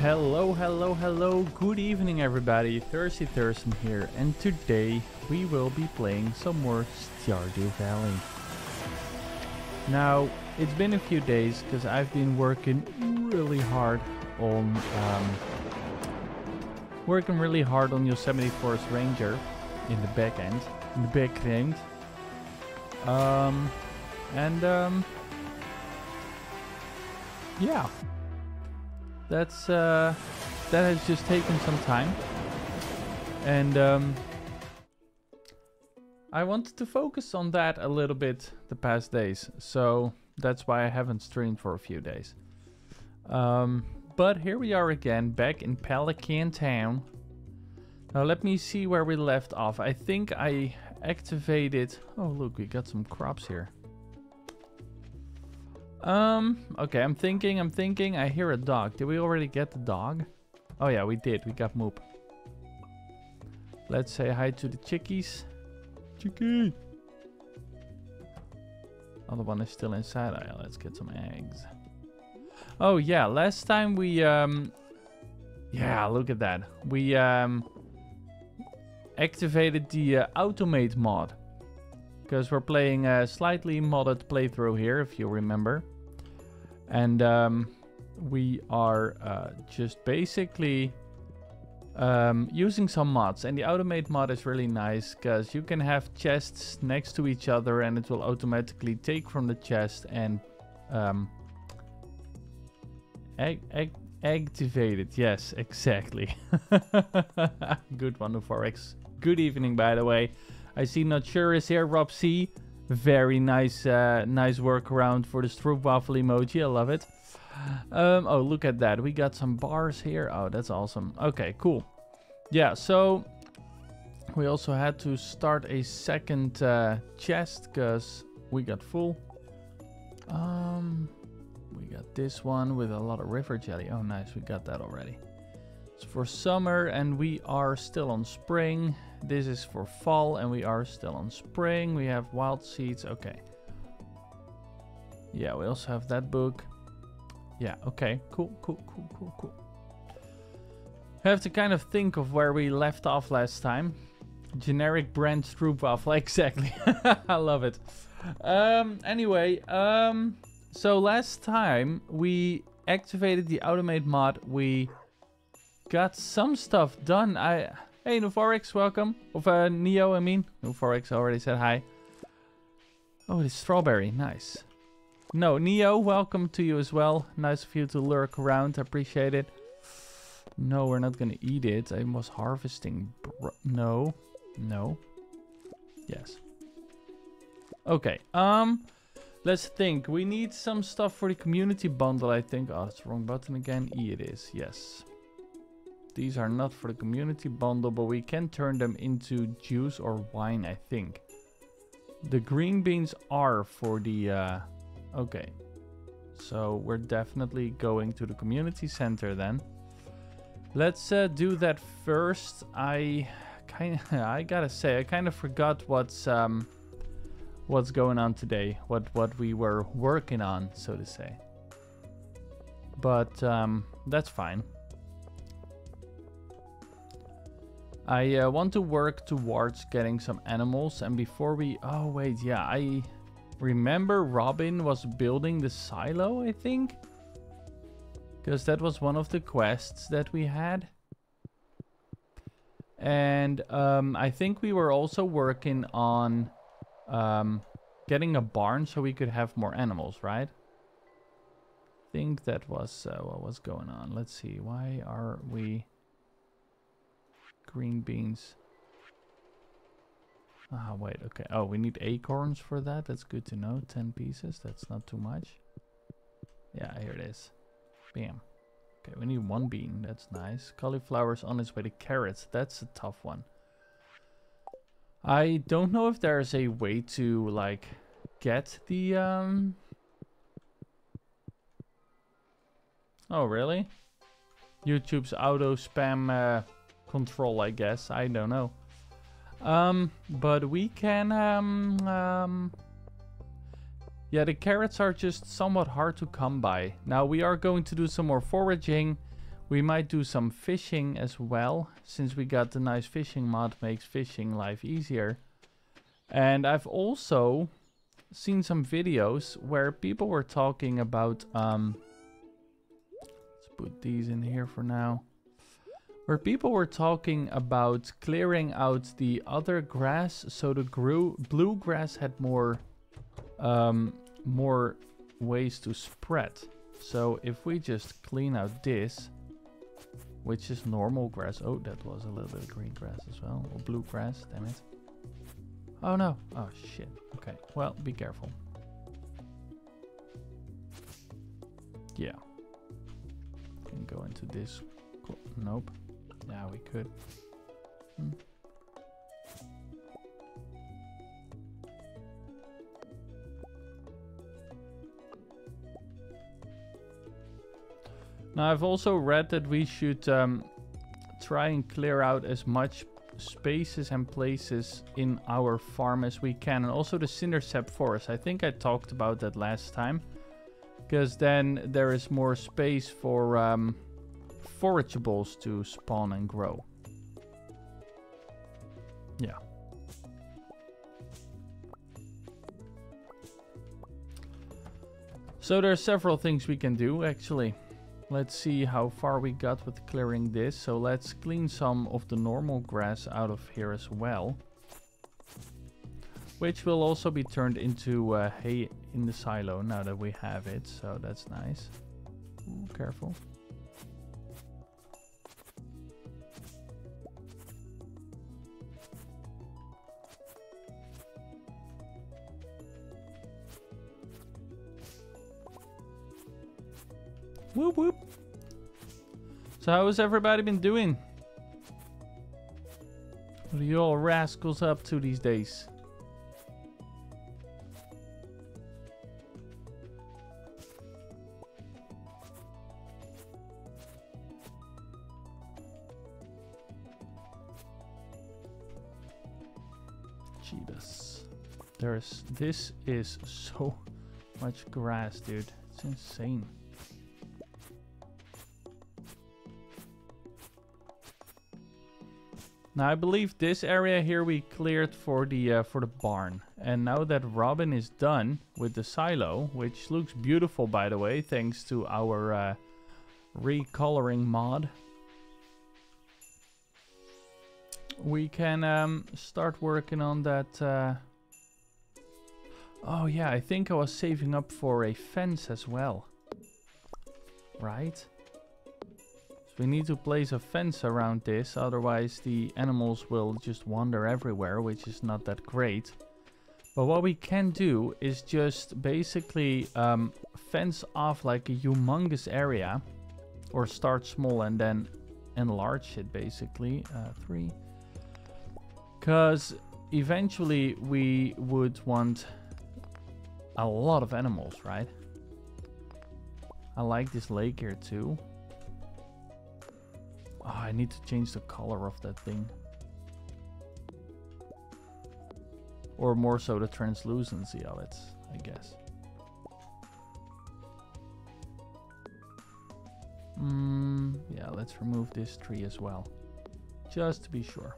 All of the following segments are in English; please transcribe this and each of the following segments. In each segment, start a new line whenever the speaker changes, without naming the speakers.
Hello, hello, hello, good evening everybody, Thirsty Thursten here, and today we will be playing some more Stardew Valley. Now, it's been a few days because I've been working really hard on, um, working really hard on Yosemite Forest Ranger in the back end, in the background. Um, and, um, yeah, that's uh, that has just taken some time, and um, I wanted to focus on that a little bit the past days, so that's why I haven't streamed for a few days. Um, but here we are again, back in Pelican Town. Now let me see where we left off. I think I activated. Oh look, we got some crops here. Um, okay, I'm thinking, I'm thinking. I hear a dog. Did we already get the dog? Oh yeah, we did. We got Moop. Let's say hi to the chickies. Chickie! Other one is still inside. Oh, yeah, let's get some eggs. Oh yeah, last time we, um... Yeah, look at that. We, um... Activated the uh, Automate mod. Because we're playing a slightly modded playthrough here, if you remember. And um, we are uh, just basically um, using some mods. And the automate mod is really nice because you can have chests next to each other and it will automatically take from the chest and um, ag ag activate it. Yes, exactly. Good one, of Forex. Good evening, by the way. I see Not Sure is here, Rob C. Very nice, uh, nice workaround for the stroopwafel emoji. I love it. Um, oh, look at that. We got some bars here. Oh, that's awesome. Okay, cool. Yeah, so we also had to start a second uh, chest because we got full. Um, we got this one with a lot of river jelly. Oh, nice. We got that already. It's for summer and we are still on spring. This is for fall and we are still on spring. We have wild seeds. Okay. Yeah, we also have that book. Yeah, okay. Cool, cool, cool, cool, cool. Have to kind of think of where we left off last time. Generic brand stroopwafel, exactly. I love it. Um, anyway, um, so last time we activated the automate mod. We got some stuff done. I Hey, Nuforex, welcome. Of uh, Neo, I mean. Nuforex already said hi. Oh, it's strawberry. Nice. No, Neo, welcome to you as well. Nice of you to lurk around. I appreciate it. No, we're not going to eat it. I was harvesting. no. No. Yes. Okay. Um, let's think. We need some stuff for the community bundle, I think. Oh, the wrong button again. E it is. Yes. These are not for the community bundle, but we can turn them into juice or wine, I think. The green beans are for the... Uh, okay. So we're definitely going to the community center then. Let's uh, do that first. I kind I gotta say, I kind of forgot what's um, what's going on today. What what we were working on, so to say. But um, that's fine. I uh, want to work towards getting some animals and before we... Oh, wait, yeah, I remember Robin was building the silo, I think? Because that was one of the quests that we had. And um, I think we were also working on um, getting a barn so we could have more animals, right? I think that was uh, what was going on. Let's see, why are we... Green beans. Ah, wait, okay. Oh, we need acorns for that. That's good to know. 10 pieces. That's not too much. Yeah, here it is. Bam. Okay, we need one bean. That's nice. Cauliflower's on its way to carrots. That's a tough one. I don't know if there's a way to, like, get the, um... Oh, really? YouTube's auto spam uh, control, I guess. I don't know. Um, but we can, um, um, yeah, the carrots are just somewhat hard to come by. Now we are going to do some more foraging. We might do some fishing as well, since we got the nice fishing mod makes fishing life easier. And I've also seen some videos where people were talking about um let's put these in here for now where people were talking about clearing out the other grass so the grew blue grass had more um more ways to spread so if we just clean out this which is normal grass oh that was a little bit of green grass as well or blue grass damn it Oh no. Oh shit. Okay. Well, be careful. Yeah. Can go into this. Nope. Yeah, we could. Hmm. Now, I've also read that we should um, try and clear out as much spaces and places in our farm as we can. And also the Cindersap forest. I think I talked about that last time. Because then there is more space for um, forageables to spawn and grow. Yeah. So there are several things we can do actually. Let's see how far we got with clearing this. So let's clean some of the normal grass out of here as well. Which will also be turned into uh, hay in the silo now that we have it. So that's nice. Ooh, careful. Whoop whoop. So how has everybody been doing? What are you all rascals up to these days? Jesus. There's this is so much grass, dude. It's insane. Now I believe this area here we cleared for the uh, for the barn. And now that Robin is done with the silo, which looks beautiful by the way, thanks to our uh, recoloring mod. We can um, start working on that. Uh... Oh yeah, I think I was saving up for a fence as well. Right? We need to place a fence around this, otherwise the animals will just wander everywhere, which is not that great. But what we can do is just basically um, fence off like a humongous area. Or start small and then enlarge it basically. Uh, three. Because eventually we would want a lot of animals, right? I like this lake here too. Oh, I need to change the color of that thing. Or more so the translucency of it, I guess. Mm, yeah, let's remove this tree as well. Just to be sure.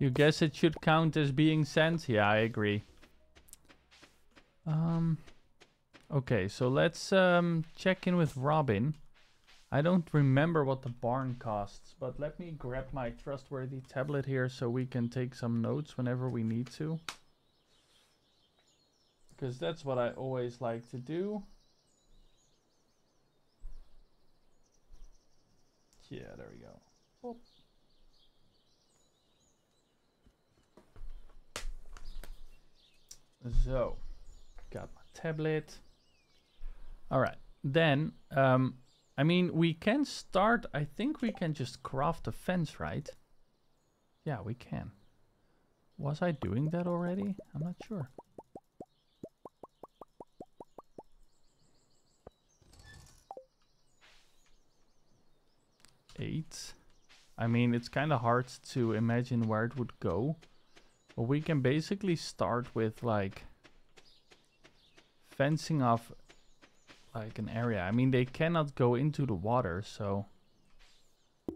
You guess it should count as being sent? Yeah, I agree. Um, okay, so let's um, check in with Robin. I don't remember what the barn costs, but let me grab my trustworthy tablet here so we can take some notes whenever we need to. Because that's what I always like to do. Yeah, there we go. So, got my tablet. All right, then, um, I mean, we can start, I think we can just craft a fence, right? Yeah, we can. Was I doing that already? I'm not sure. eight. I mean, it's kind of hard to imagine where it would go. We can basically start with like fencing off like an area. I mean, they cannot go into the water, so... I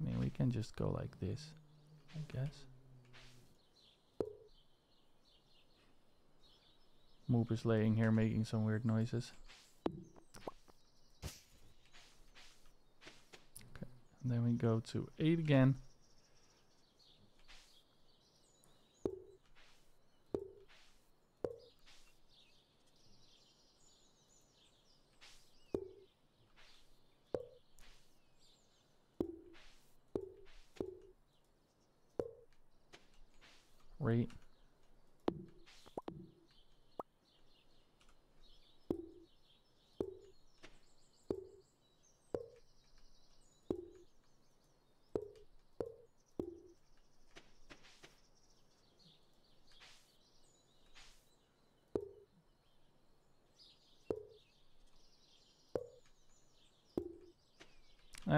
mean, we can just go like this, I guess. Moop is laying here making some weird noises. Okay, and then we go to 8 again. Right.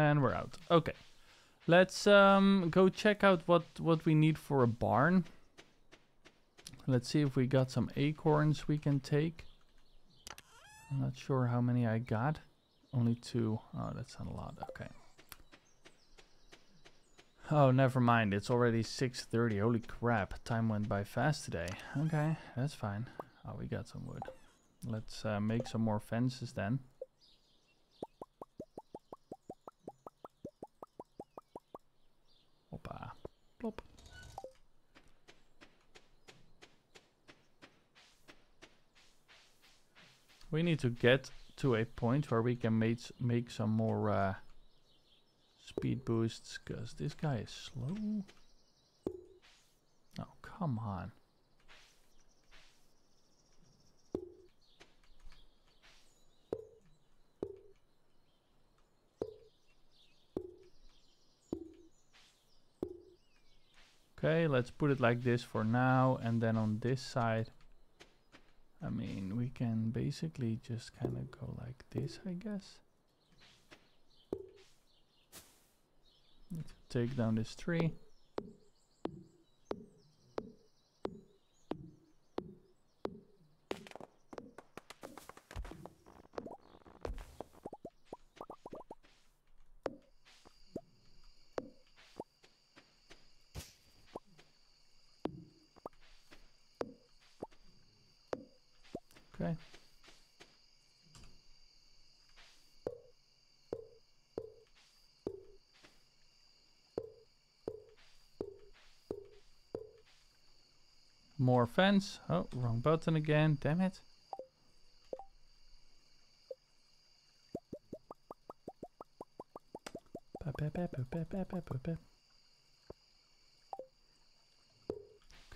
And we're out. Okay. Let's um, go check out what, what we need for a barn. Let's see if we got some acorns we can take. I'm not sure how many I got. Only two. Oh, that's not a lot. Okay. Oh, never mind. It's already 6.30. Holy crap. Time went by fast today. Okay, that's fine. Oh, we got some wood. Let's uh, make some more fences then. Hoppa. Plop. We need to get to a point where we can make, make some more uh, speed boosts, because this guy is slow. Oh, come on. Okay, let's put it like this for now, and then on this side, I mean, we can basically just kind of go like this, I guess. To take down this tree. Okay. More fence. Oh, wrong button again. Damn it.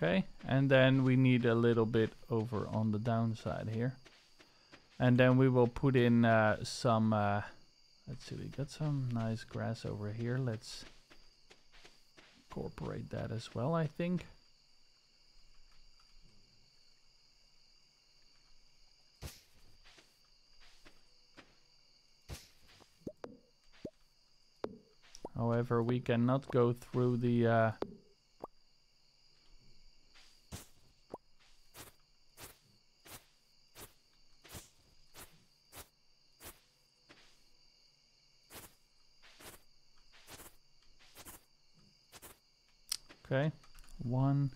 Okay, and then we need a little bit over on the downside here. And then we will put in uh, some, uh, let's see, we got some nice grass over here. Let's incorporate that as well, I think. However, we cannot go through the uh, Okay, one.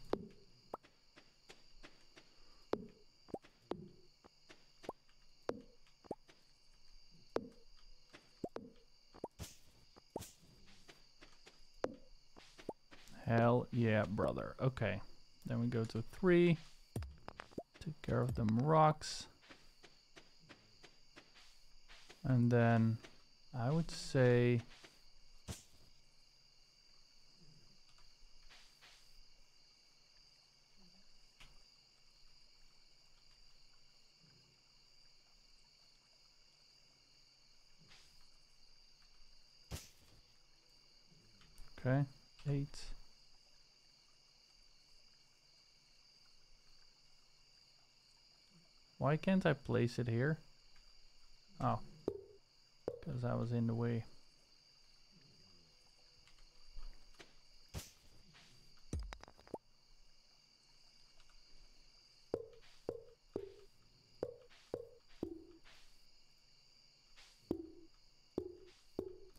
Hell yeah, brother. Okay, then we go to three. Take care of them rocks. And then I would say Okay, eight. Why can't I place it here? Oh. Because I was in the way.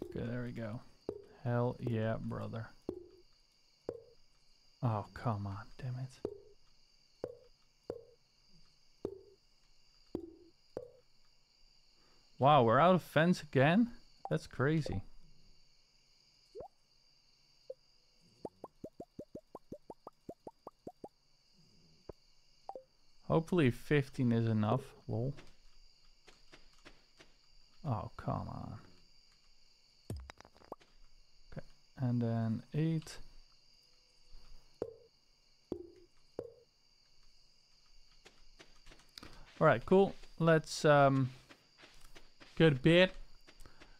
Okay, there we go. Hell yeah, brother. Oh, come on, damn it. Wow, we're out of fence again? That's crazy. Hopefully 15 is enough. Lol. Oh, come on. Okay, and then 8. Alright, cool. Let's um Good bit.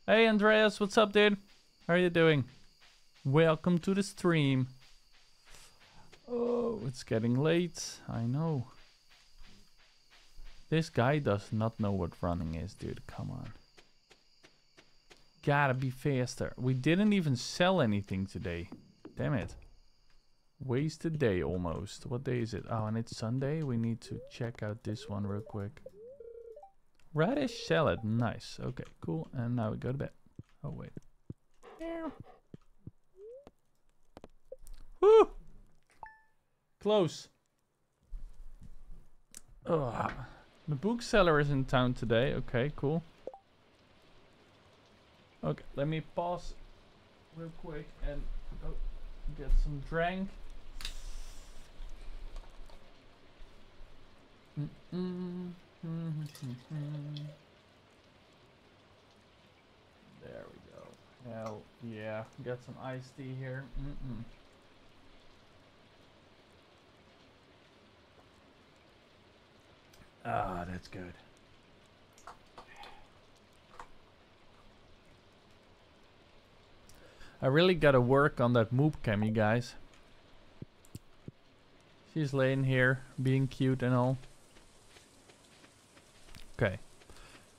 Hey Andreas, what's up dude? How are you doing? Welcome to the stream. Oh, it's getting late. I know. This guy does not know what running is, dude. Come on. Gotta be faster. We didn't even sell anything today. Damn it. Wasted day almost. What day is it? Oh, and it's Sunday. We need to check out this one real quick. Radish salad. Nice. Okay, cool. And now we go to bed. Oh, wait. Woo! Close. Ugh. The bookseller is in town today. Okay, cool. Okay, let me pause real quick and go get some drink. Mm -mm. There we go. Yeah. Got some iced tea here. Mm Ah, that's good. I really gotta work on that moop cam, you guys. She's laying here, being cute and all. Okay.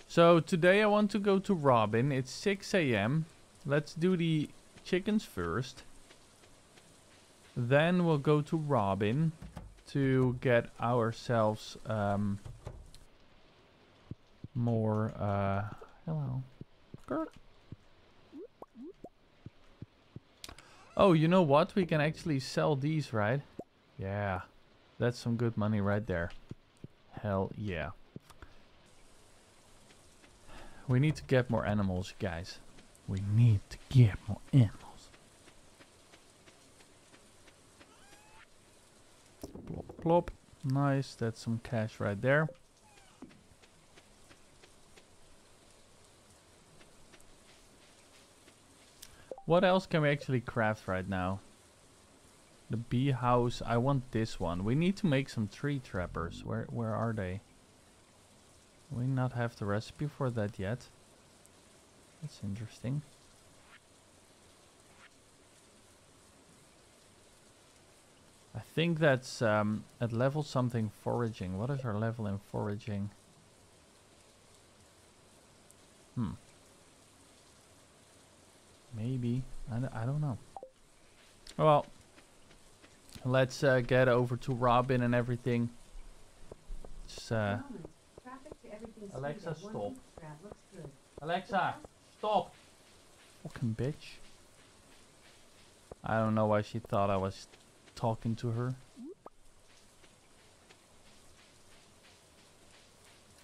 So today I want to go to Robin. It's 6 a.m. Let's do the chickens first. Then we'll go to Robin to get ourselves um, more. Uh, hello. Kirk. Oh, you know what? We can actually sell these, right? Yeah. That's some good money right there. Hell yeah. We need to get more animals, guys. We need to get more animals. Plop, plop. Nice, that's some cash right there. What else can we actually craft right now? The bee house. I want this one. We need to make some tree tappers. Where where are they? We not have the recipe for that yet. That's interesting. I think that's um, at level something foraging. What is our level in foraging? Hmm. Maybe. I don't know. Well, let's uh, get over to Robin and everything. Just, uh, Alexa, stop. Alexa, stop. Fucking bitch. I don't know why she thought I was talking to her.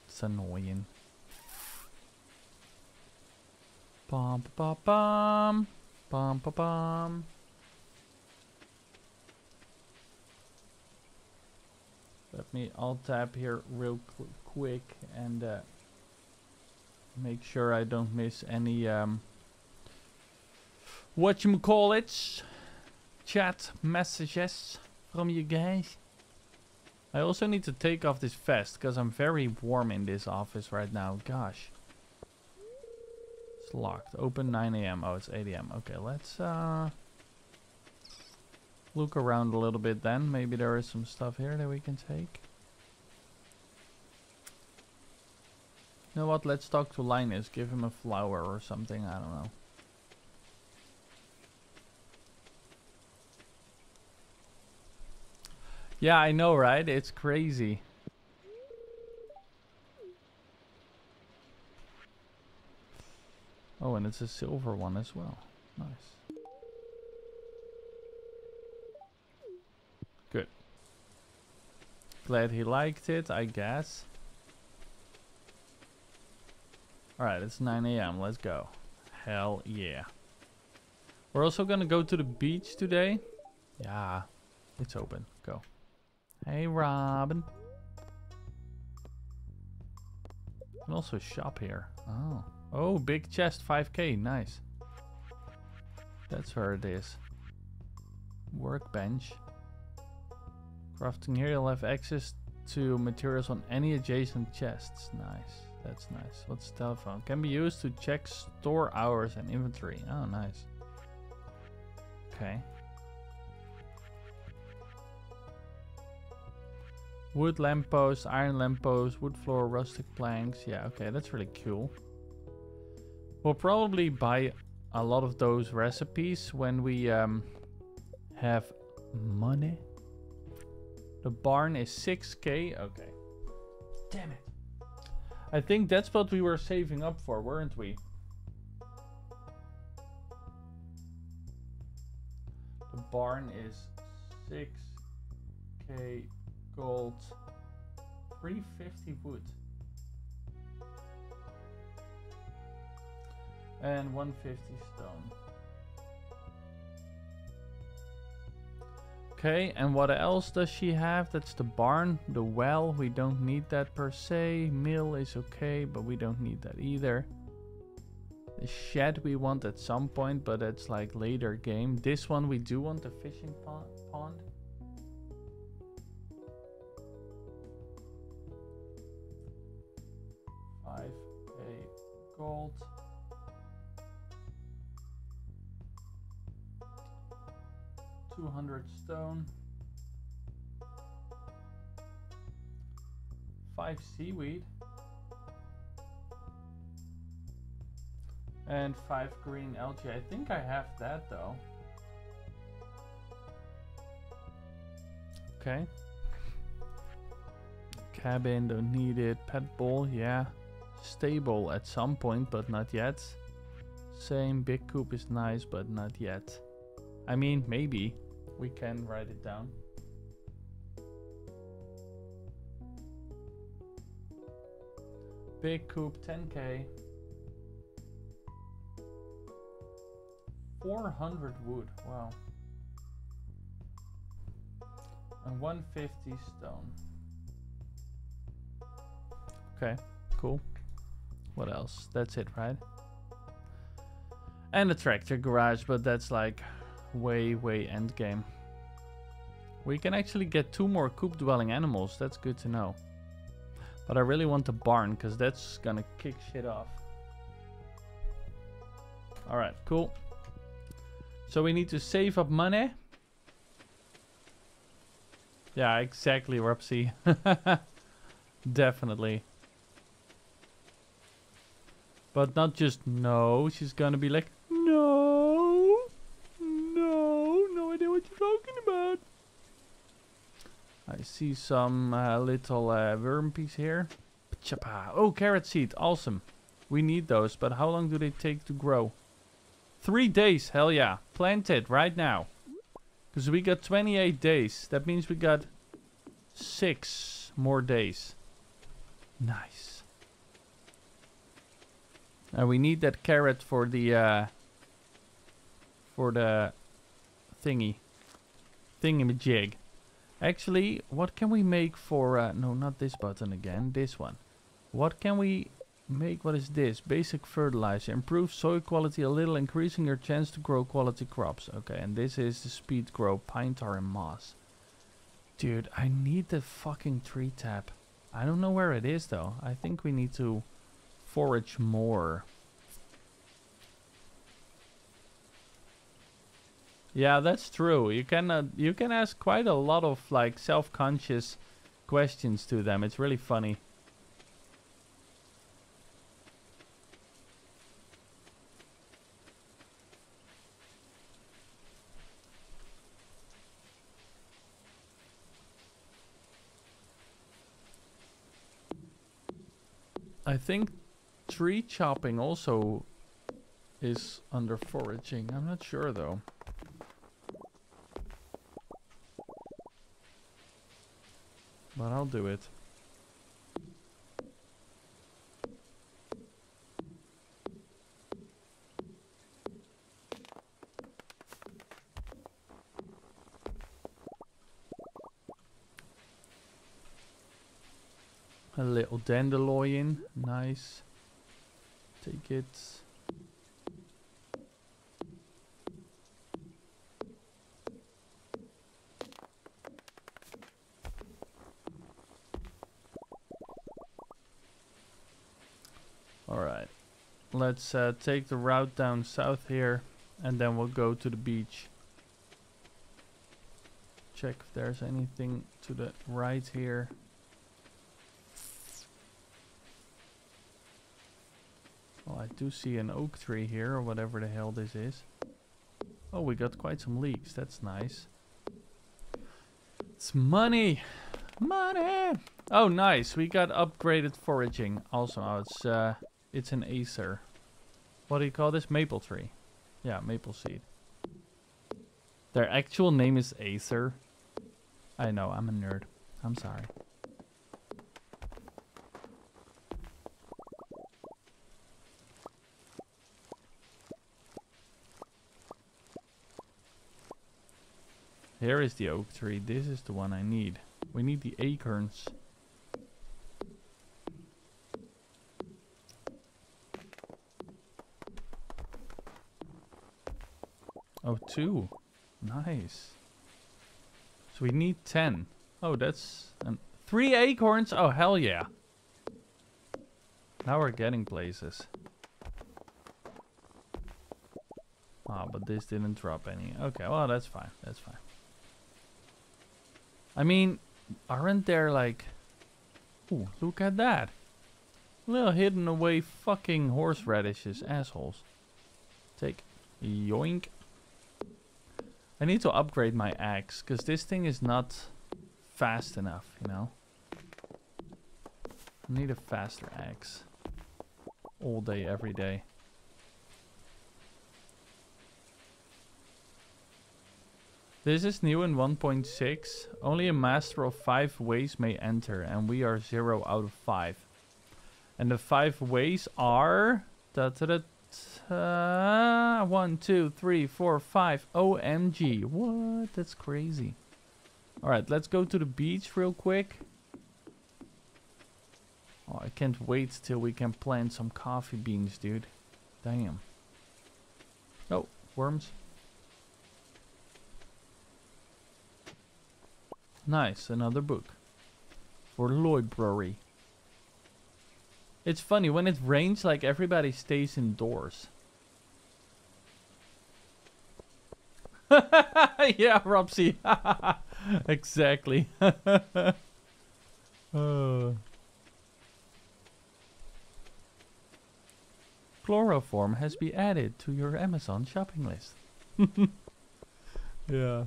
It's annoying. Bum ba bum bum ba bum. Let me alt tab here real qu quick and uh, make sure I don't miss any um, what you call it chat messages from you guys. I also need to take off this vest because I'm very warm in this office right now. Gosh. It's locked. Open 9 a.m. Oh, it's 8 a.m. Okay, let's uh, look around a little bit then. Maybe there is some stuff here that we can take. You know what? Let's talk to Linus. Give him a flower or something. I don't know. Yeah, I know, right? It's crazy. Oh, and it's a silver one as well. Nice. Good. Glad he liked it, I guess. Alright, it's 9 a.m. Let's go. Hell yeah. We're also gonna go to the beach today. Yeah, it's open. Go. Hey, Robin. And also shop here. Oh. Oh, big chest, 5k. Nice. That's where it is. Workbench. Crafting here, you'll have access to materials on any adjacent chests. Nice. That's nice. What's telephone? Can be used to check store hours and inventory. Oh, nice. Okay. Wood lamppost, iron lamppost, wood floor, rustic planks. Yeah, okay, that's really cool. We'll probably buy a lot of those recipes when we um, have money. The barn is 6k. Okay. Damn it. I think that's what we were saving up for, weren't we? The barn is 6k gold, 350 wood. And 150 stone. Okay, and what else does she have? That's the barn, the well. We don't need that per se. Mill is okay, but we don't need that either. The shed we want at some point, but it's like later game. This one we do want the fishing pond. Five a gold. 200 stone. 5 seaweed. And 5 green algae. I think I have that though. Okay. Cabin, don't need it. Pet bowl, yeah. Stable at some point, but not yet. Same, big coop is nice, but not yet. I mean, maybe we can write it down. Big coop 10k. 400 wood, wow. And 150 stone. Okay, cool. What else? That's it, right? And a tractor garage, but that's like way, way end game. We can actually get two more coop dwelling animals. That's good to know. But I really want the barn because that's gonna kick shit off. Alright, cool. So we need to save up money. Yeah, exactly, Rupsy. Definitely. But not just no, she's gonna be like, I see some uh, little uh, worm piece here. Oh, carrot seed. Awesome. We need those, but how long do they take to grow? Three days. Hell yeah. Plant it right now. Because we got 28 days. That means we got six more days. Nice. And we need that carrot for the uh, for the thingy thingy jig. Actually, what can we make for... Uh, no, not this button again. This one. What can we make? What is this? Basic fertilizer. Improve soil quality a little, increasing your chance to grow quality crops. Okay, and this is the speed grow. Pine tar and moss. Dude, I need the fucking tree tap. I don't know where it is, though. I think we need to forage more. Yeah, that's true. You can uh, you can ask quite a lot of like self-conscious questions to them. It's really funny. I think tree chopping also is under foraging. I'm not sure though. But I'll do it. A little dandelion, nice. Take it. Alright. Let's uh, take the route down south here and then we'll go to the beach. Check if there's anything to the right here. Well, I do see an oak tree here, or whatever the hell this is. Oh, we got quite some leeks. That's nice. It's money! Money! Oh, nice. We got upgraded foraging. Also, it's, uh, it's an Acer. What do you call this? Maple tree. Yeah, maple seed. Their actual name is Acer. I know, I'm a nerd. I'm sorry. Here is the oak tree. This is the one I need. We need the acorns. Oh, two. Nice. So we need ten. Oh, that's... Three acorns? Oh, hell yeah. Now we're getting places. Ah, but this didn't drop any. Okay, well, that's fine. That's fine. I mean, aren't there like... Ooh, look at that. Little hidden away fucking horseradishes, assholes. Take. Yoink. I need to upgrade my axe, because this thing is not fast enough, you know? I need a faster axe. All day, every day. This is new in 1.6. Only a master of 5 ways may enter, and we are 0 out of 5. And the 5 ways are... Da, da, da, Uh, 1, 2, 3, 4, 5. OMG. What? That's crazy. Alright, let's go to the beach real quick. Oh, I can't wait till we can plant some coffee beans, dude. Damn. Oh, worms. Nice, another book. For Lloyd library. It's funny, when it rains, like, everybody stays indoors. yeah, Robsy. exactly. uh. Chloroform has been added to your Amazon shopping list. yeah.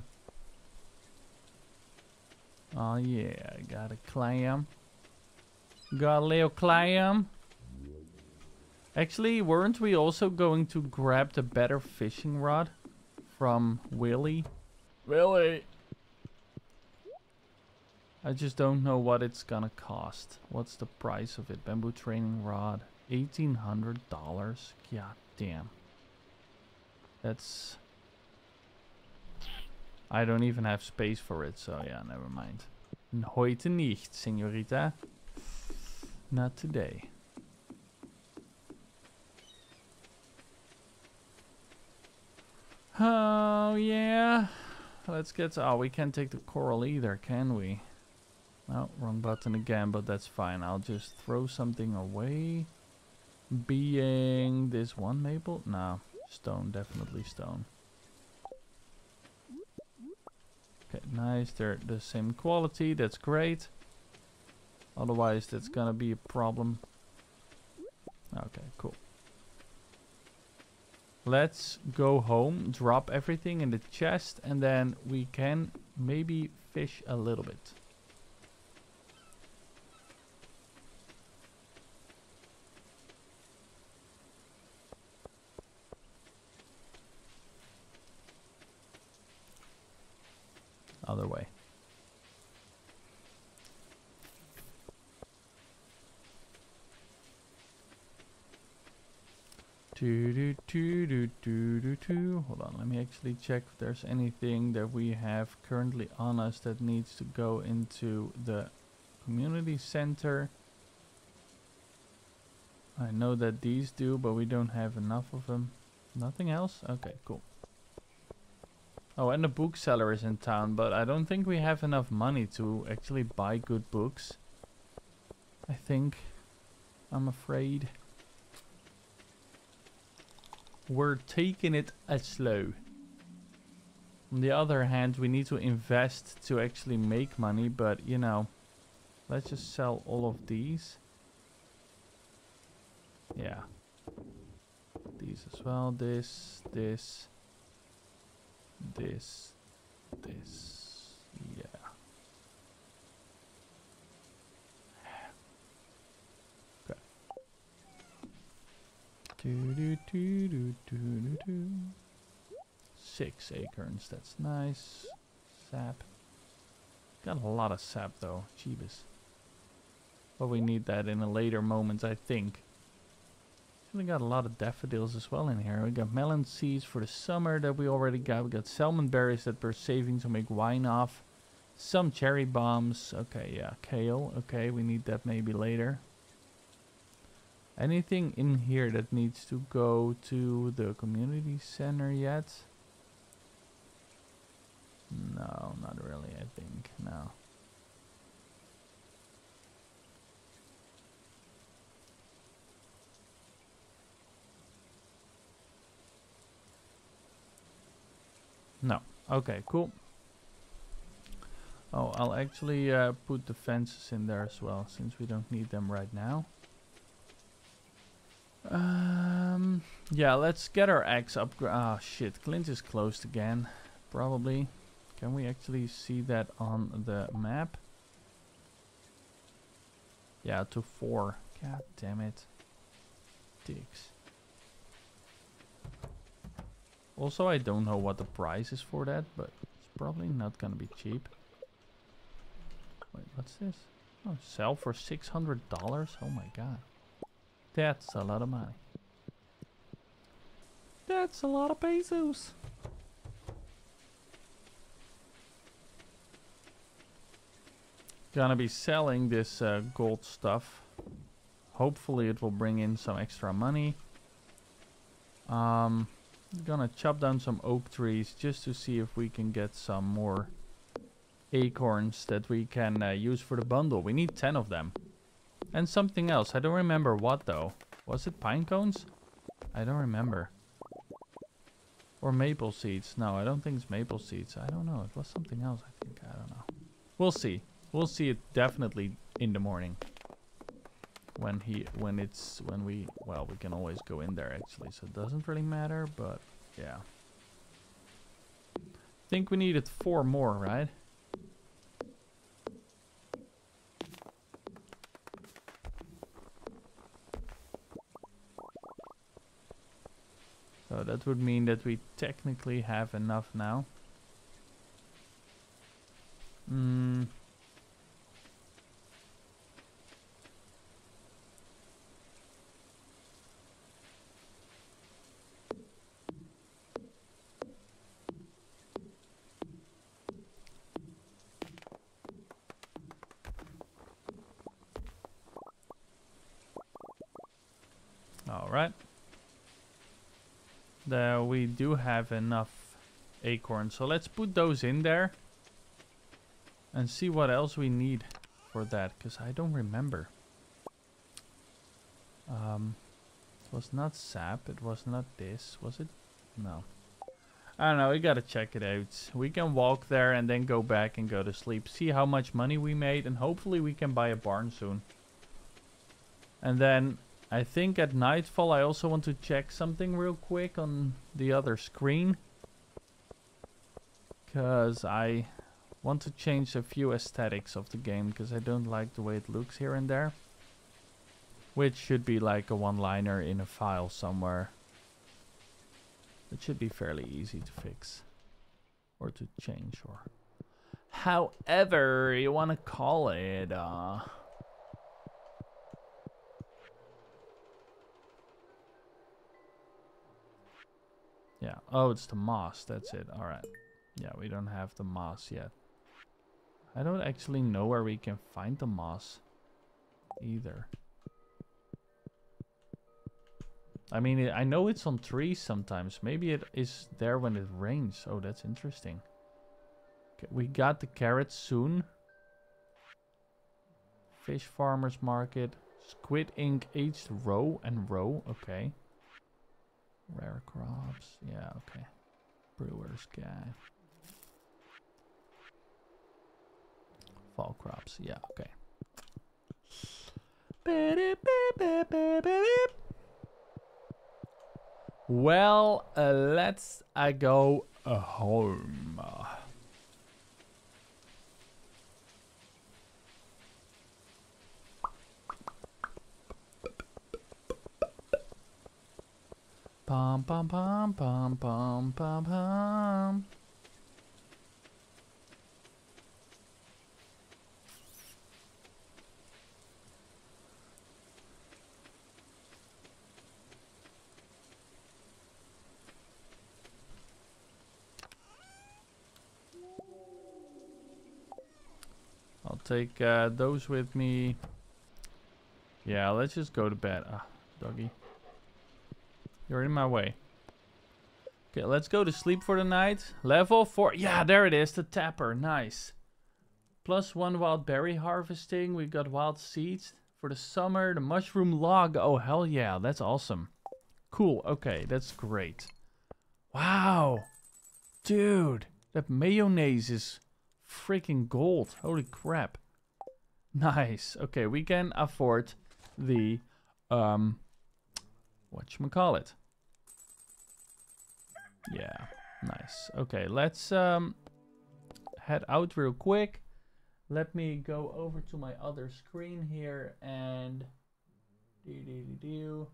Oh yeah, I got a clam. Little clam. Actually, weren't we also going to grab the better fishing rod from Willy? Willy! I just don't know what it's gonna cost. What's the price of it? Bamboo training rod. $1,800. God damn. That's I don't even have space for it, so yeah, never mind. Heute nicht, señorita. Not today. Oh, yeah. Let's get to... Oh, we can't take the coral either, can we? No, wrong button again, but that's fine. I'll just throw something away. Being this one maple? No, stone, definitely stone. Okay, nice. They're the same quality. That's great. Otherwise, that's gonna be a problem. Okay, cool. Let's go home, drop everything in the chest, and then we can maybe fish a little bit. Other way. Do, do, do, do, do, do, do. Hold on, let me actually check if there's anything that we have currently on us that needs to go into the community center. I know that these do, but we don't have enough of them. Nothing else? Okay, cool. Oh, and the bookseller is in town, but I don't think we have enough money to actually buy good books. I think. I'm afraid. We're taking it as slow. On the other hand, we need to invest to actually make money, but you know, let's just sell all of these. Yeah. These as well, this, this, this, this, Do, do, do, do, do, do. Six acorns, that's nice. Sap. Got a lot of sap though, Jeebus. But we need that in a later moment, I think. We got a lot of daffodils as well in here. We got melon seeds for the summer that we already got. We got salmon berries that we're saving to make wine off. Some cherry bombs. Okay, yeah. Kale. Okay, we need that maybe later. Anything in here that needs to go to the community center yet? No, not really, I think. No. No. Okay, cool. Oh, I'll actually uh, put the fences in there as well, since we don't need them right now. Um, yeah, let's get our eggs up. Ah, shit. Clint is closed again. Probably. Can we actually see that on the map? Yeah, to four. God damn it. Dicks. Also, I don't know what the price is for that, but it's probably not gonna be cheap. Wait, what's this? Oh, sell for $600? Oh my god. That's a lot of money. That's a lot of pesos. Gonna be selling this uh, gold stuff. Hopefully it will bring in some extra money. Um, gonna chop down some oak trees just to see if we can get some more acorns that we can uh, use for the bundle. We need 10 of them. And something else. I don't remember what though. Was it pine cones? I don't remember. Or maple seeds. No, I don't think it's maple seeds. I don't know. It was something else, I think. I don't know. We'll see. We'll see it definitely in the morning when he when it's when we well we can always go in there actually so it doesn't really matter but yeah think we needed four more right that would mean that we technically have enough now. Hmm There we do have enough acorns. So let's put those in there. And see what else we need for that. Because I don't remember. Um, it was not sap. It was not this. Was it? No. I don't know. We gotta check it out. We can walk there and then go back and go to sleep. See how much money we made. And hopefully we can buy a barn soon. And then I think at nightfall I also want to check something real quick on the other screen. Because I want to change a few aesthetics of the game because I don't like the way it looks here and there. Which should be like a one-liner in a file somewhere. It should be fairly easy to fix. Or to change or... however you want to call it. Uh, yeah. Oh, it's the moss. That's it. All right. Yeah, we don't have the moss yet. I don't actually know where we can find the moss either. I mean, I know it's on trees sometimes. Maybe it is there when it rains. Oh, that's interesting. Okay, we got the carrots soon. Fish farmers market. Squid ink aged roe and roe. Okay. Rare crops. Yeah, okay. Brewer's guy. Fall crops. Yeah, okay. Well, uh, let's uh, go home. Pom pom pom pom pom pom pom. I'll take uh, those with me. Yeah, let's just go to bed. Ah, doggy. You're in my way. Okay, let's go to sleep for the night. Level 4. Yeah, there it is. The tapper. Nice. Plus one wild berry harvesting. We got wild seeds for the summer. The mushroom log. Oh, hell yeah. That's awesome. Cool. Okay, that's great. Wow. Dude, that mayonnaise is freaking gold. Holy crap. Nice. Okay, we can afford the um call it? Yeah, nice. Okay, let's um head out real quick. Let me go over to my other screen here and do do do do.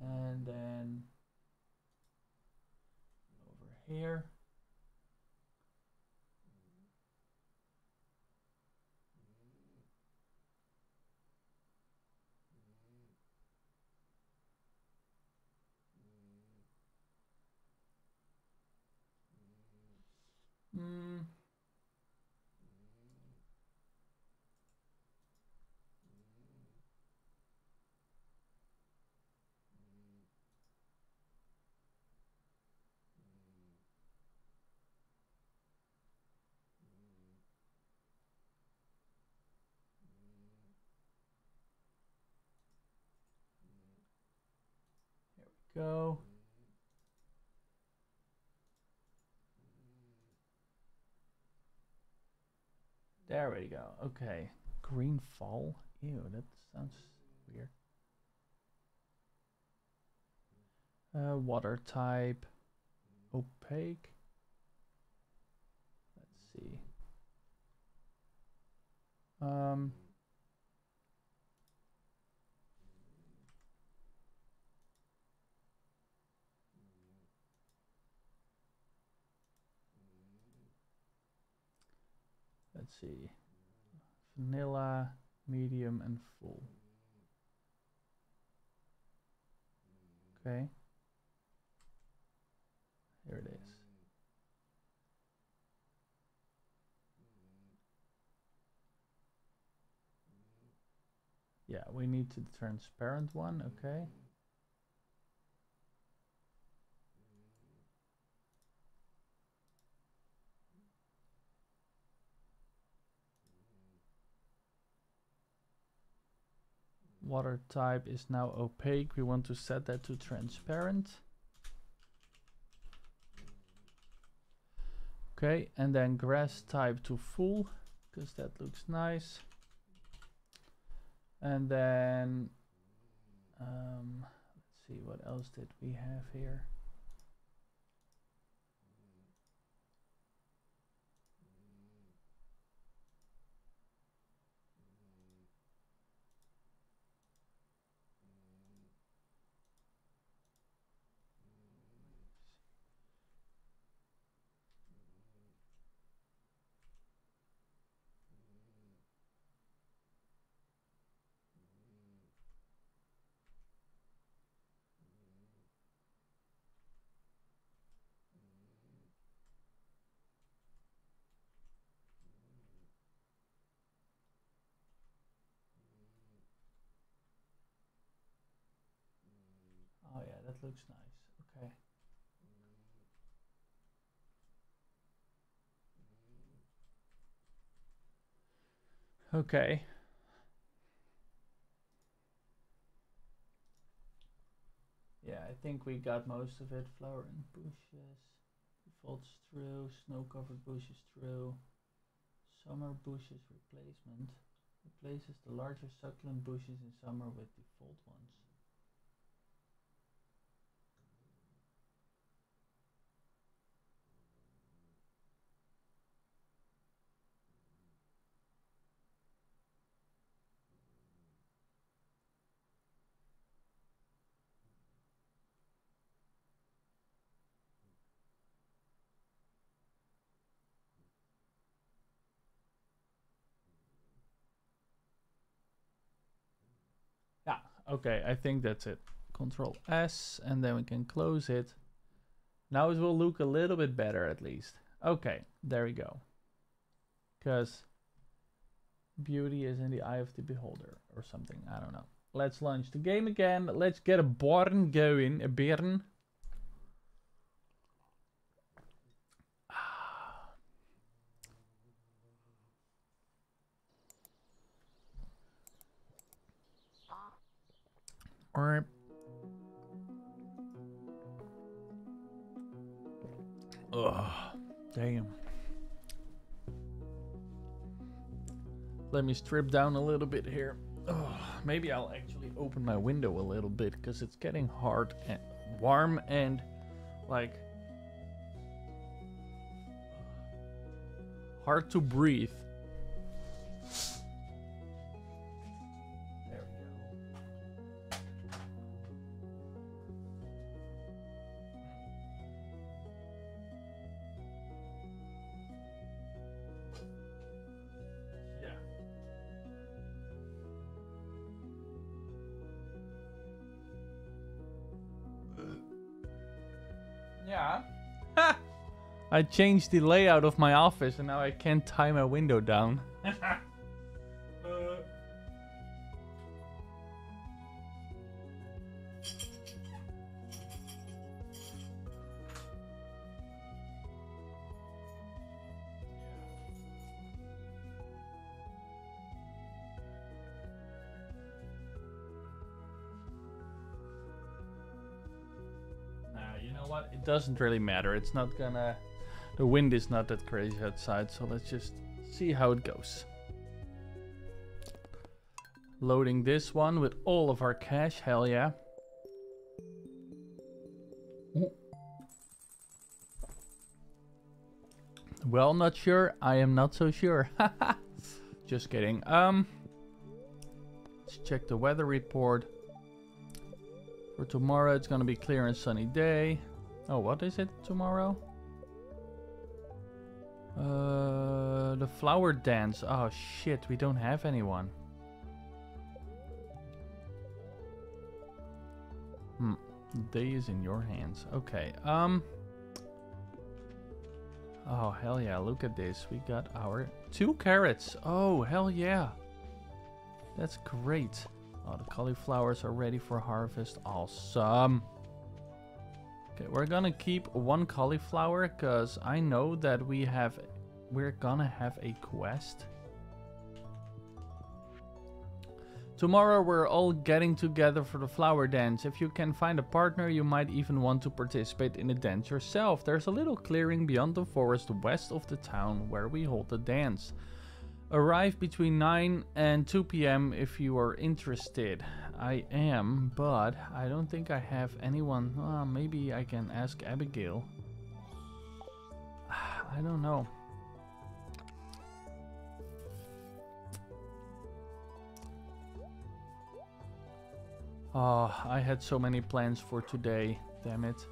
And then over here. Mm. go. There we go. Okay. Green fall? Ew, that sounds weird. Uh, water type. Opaque. Let's see. Um... let's see. Vanilla, medium, and full. Okay. Here it is. Yeah, we need the transparent one, okay. Water type is now opaque. We want to set that to transparent. Okay, and then grass type to full, because that looks nice. And then, um, let's see, what else did we have here? That looks nice. Okay. Okay. Yeah, I think we got most of it. Flowering bushes, defaults through, snow-covered bushes through, Summer bushes replacement replaces the larger succulent bushes in summer with default ones. Okay, I think that's it. Control S, and then we can close it. Now it will look a little bit better at least. Okay, there we go. Because beauty is in the eye of the beholder or something. I don't know. Let's launch the game again. Let's get a born going. A Bern. Alright. Ugh, damn. Let me strip down a little bit here. Ugh, maybe I'll actually open my window a little bit because it's getting hard and warm and like hard to breathe. I changed the layout of my office and now I can't tie my window down. Uh, you know what? It doesn't really matter. It's not gonna the wind is not that crazy outside, so let's just see how it goes. Loading this one with all of our cash, hell yeah. Well, not sure. I am not so sure. Just kidding. Um, let's check the weather report. For tomorrow, it's gonna be clear and sunny day. Oh, what is it tomorrow? Uh, the flower dance. Oh shit, we don't have anyone. Hmm. Day is in your hands. Okay. Um. Oh hell yeah! Look at this. We got our two carrots. Oh hell yeah! That's great. Oh, the cauliflowers are ready for harvest. Awesome. Okay, we're gonna keep one cauliflower because I know that we have, we're gonna have a quest. Tomorrow we're all getting together for the flower dance. If you can find a partner, you might even want to participate in the dance yourself. There's a little clearing beyond the forest west of the town where we hold the dance. Arrive between 9 and 2 p.m. if you are interested. I am, but I don't think I have anyone. Maybe I can ask Abigail. I don't know. Oh, I had so many plans for today. Damn it.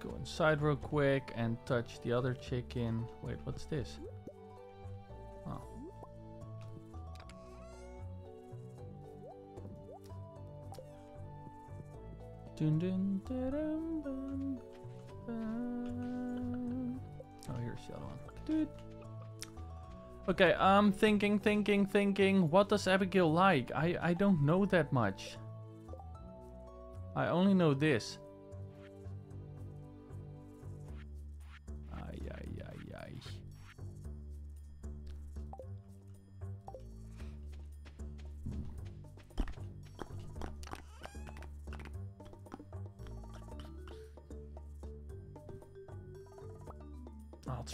Go inside real quick and touch the other chicken. Wait, what's this? Dun, dun, dun. Oh, here's the other one. Dude. Okay, I'm thinking, thinking, thinking. What does Abigail like? I, I don't know that much. I only know this.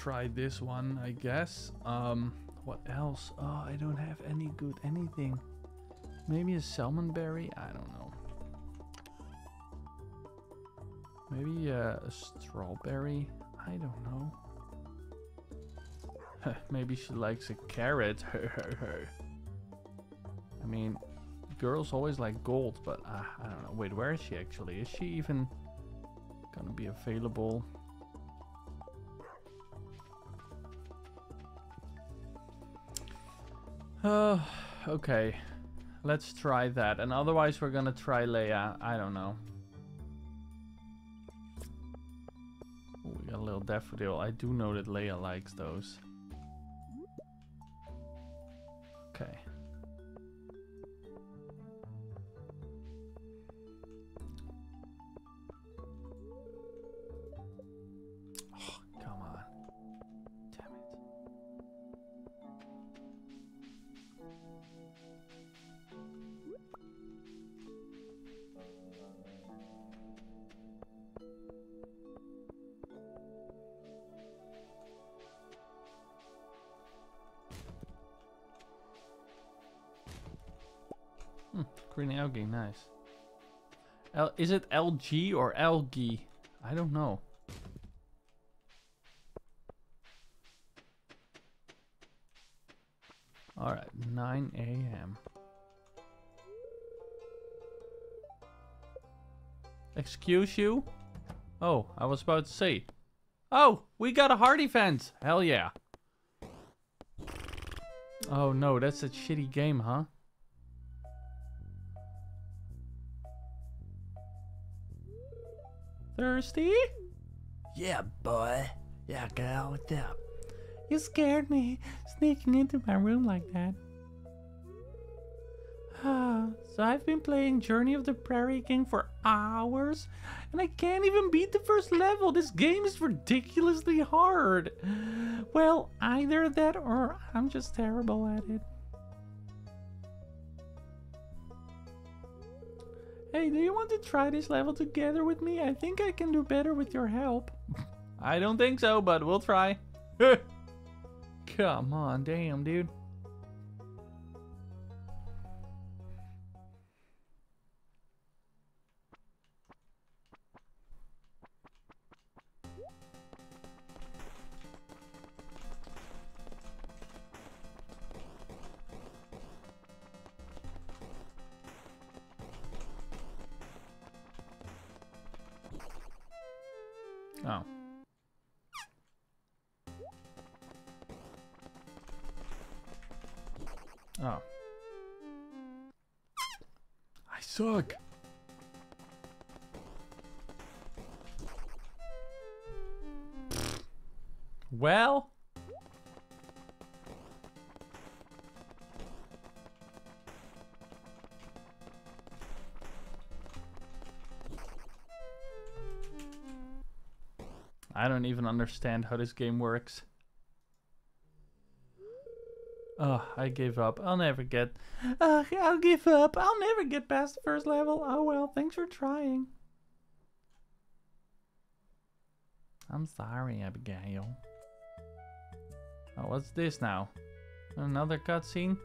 Try this one, I guess. Um, what else? Oh, I don't have any good anything. Maybe a salmon berry? I don't know. Maybe uh, a strawberry? I don't know. Maybe she likes a carrot. I mean, girls always like gold, but uh, I don't know. Wait, where is she actually? Is she even gonna be available? Okay. Let's try that. And otherwise we're gonna try Leah. I don't know. Ooh, we got a little daffodil. I do know that Leah likes those. Okay. Green algae, nice. L is it LG or algae? I don't know. Alright, 9 a.m. Excuse you? Oh, I was about to say. Oh, we got a hardy fence! Hell yeah. Oh no, that's a shitty game, huh? Thirsty?
Yeah, boy. Yeah, girl, what's up?
You scared me, sneaking into my room like that. Ah, so I've been playing Journey of the Prairie King for hours, and I can't even beat the first level. This game is ridiculously hard. Well, either that or I'm just terrible at it. Hey, do you want to try this level together with me? I think I can do better with your help. I don't think so, but we'll try. Come on, damn, dude. Understand how this game works. Oh, I give up. I'll never get. Uh, I'll give up. I'll never get past the first level. Oh well, thanks for trying. I'm sorry, Abigail. Oh, what's this now? Another cutscene?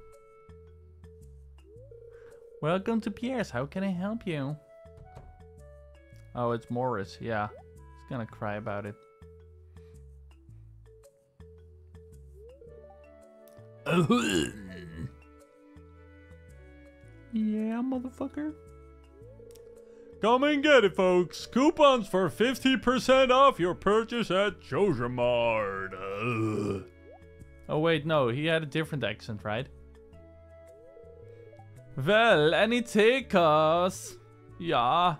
Welcome to Pierre's. How can I help you? Oh, it's Morris. Yeah. He's gonna cry about it. Yeah, motherfucker. Come and get it, folks. Coupons for 50% off your purchase at. Ugh. Oh, wait, no. He had a different accent, right? Well, any takers? Ja.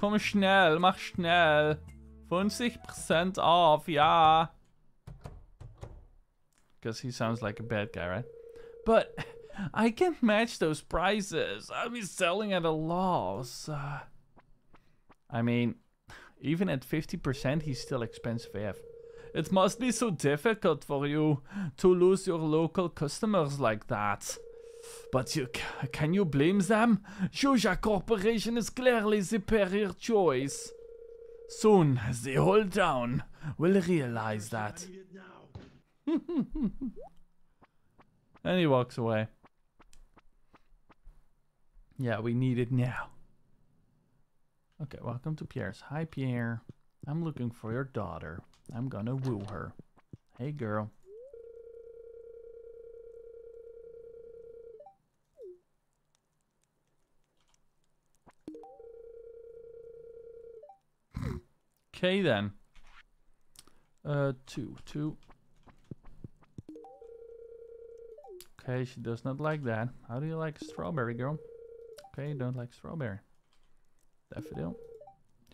Komm schnell, mach schnell. 50% off, ja. Because he sounds like a bad guy, right? But I can't match those prices. I'll be selling at a loss. Uh, I mean, even at 50%, he's still expensive AF. It must be so difficult for you to lose your local customers like that. But you, can you blame them? Joja Corporation is clearly the superior choice. Soon, the whole town will realize that. and he walks away. Yeah, we need it now. Okay, welcome to Pierre's. Hi, Pierre. I'm looking for your daughter. I'm gonna woo her. Hey, girl. Okay then. Uh, two, two. Okay, she does not like that. How do you like strawberry, girl? Okay, don't like strawberry. Daffodil.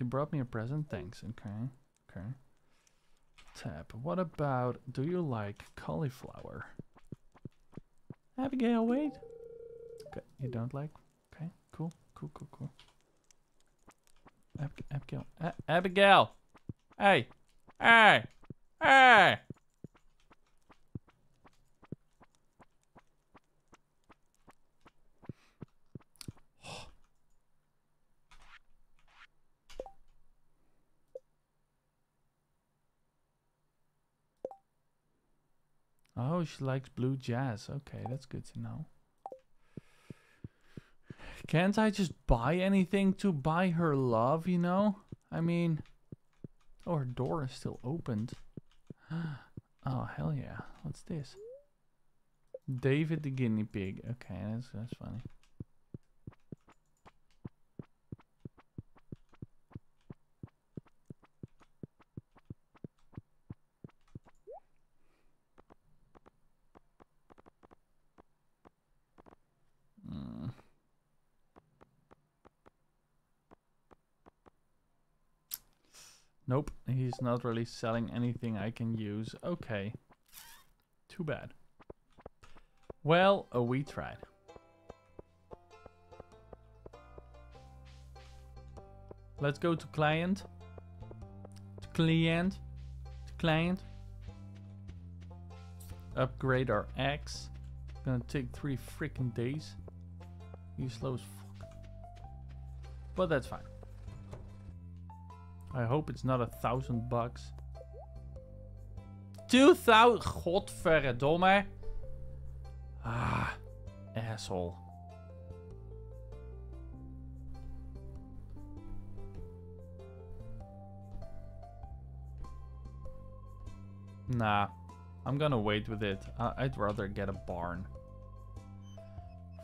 You brought me a present, thanks. Okay, okay. Tap. What about, do you like cauliflower? Abigail, wait. Okay, you don't like? Okay, cool, cool, cool, cool. Ab Abigail. A Abigail! Hey! Hey! Hey! Oh, she likes blue jazz. Okay, that's good to know. Can't I just buy anything to buy her love, you know? I mean... Oh, her door is still opened. oh, hell yeah. What's this? David the guinea pig. Okay, that's, that's funny. Nope, he's not really selling anything I can use. Okay. Too bad. Well, uh, we tried. Let's go to Clint. To Clint. To Clint. Upgrade our axe. Gonna take three freaking days. You slow as fuck. But that's fine. I hope it's not a thousand bucks. Two thousand. Godverdomme. Ah, asshole. Nah, I'm gonna wait with it. I I'd rather get a barn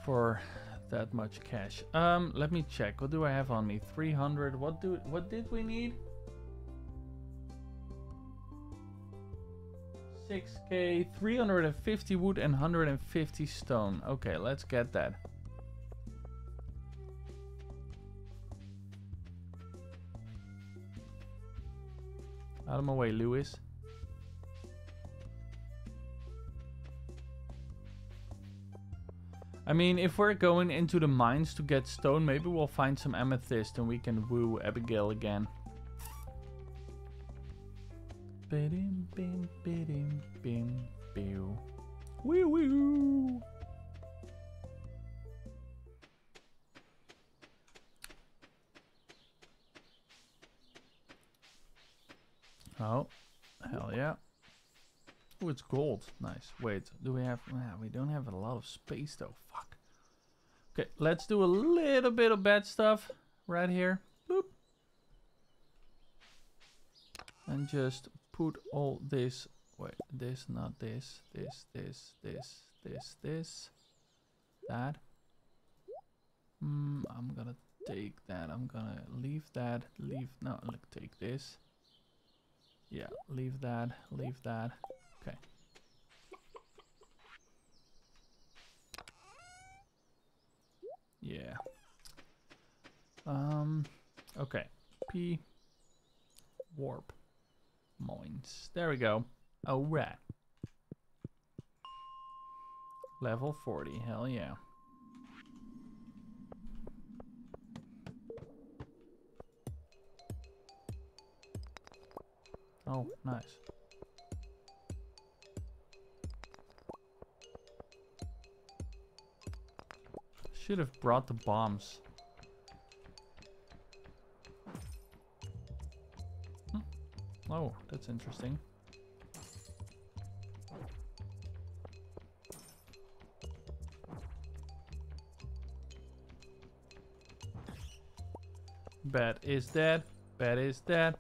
for that much cash. Um, let me check. What do I have on me? 300. What do what did we need? 6k, 350 wood and 150 stone. Okay, let's get that. Out of my way, Lewis. I mean, if we're going into the mines to get stone, maybe we'll find some amethyst and we can woo Abigail again. Bim, bim, bim. Woo woo. Oh, hell yeah. Oh, it's gold. Nice. Wait, do we have... Yeah, we don't have a lot of space though. Fuck. Okay, let's do a little bit of bad stuff right here. Boop. And just put all this... Wait, this, not this. This, this, this, this, this. That. Mm, I'm gonna take that. I'm gonna leave that. Leave... No, look, take this. Yeah, leave that. Leave that. Okay. Yeah. Um, okay. P warp mines. There we go. Oh, rat. Level 40, hell yeah. Oh, nice. Should have brought the bombs. Hmm. Oh, that's interesting. Bat is dead. Bat is dead.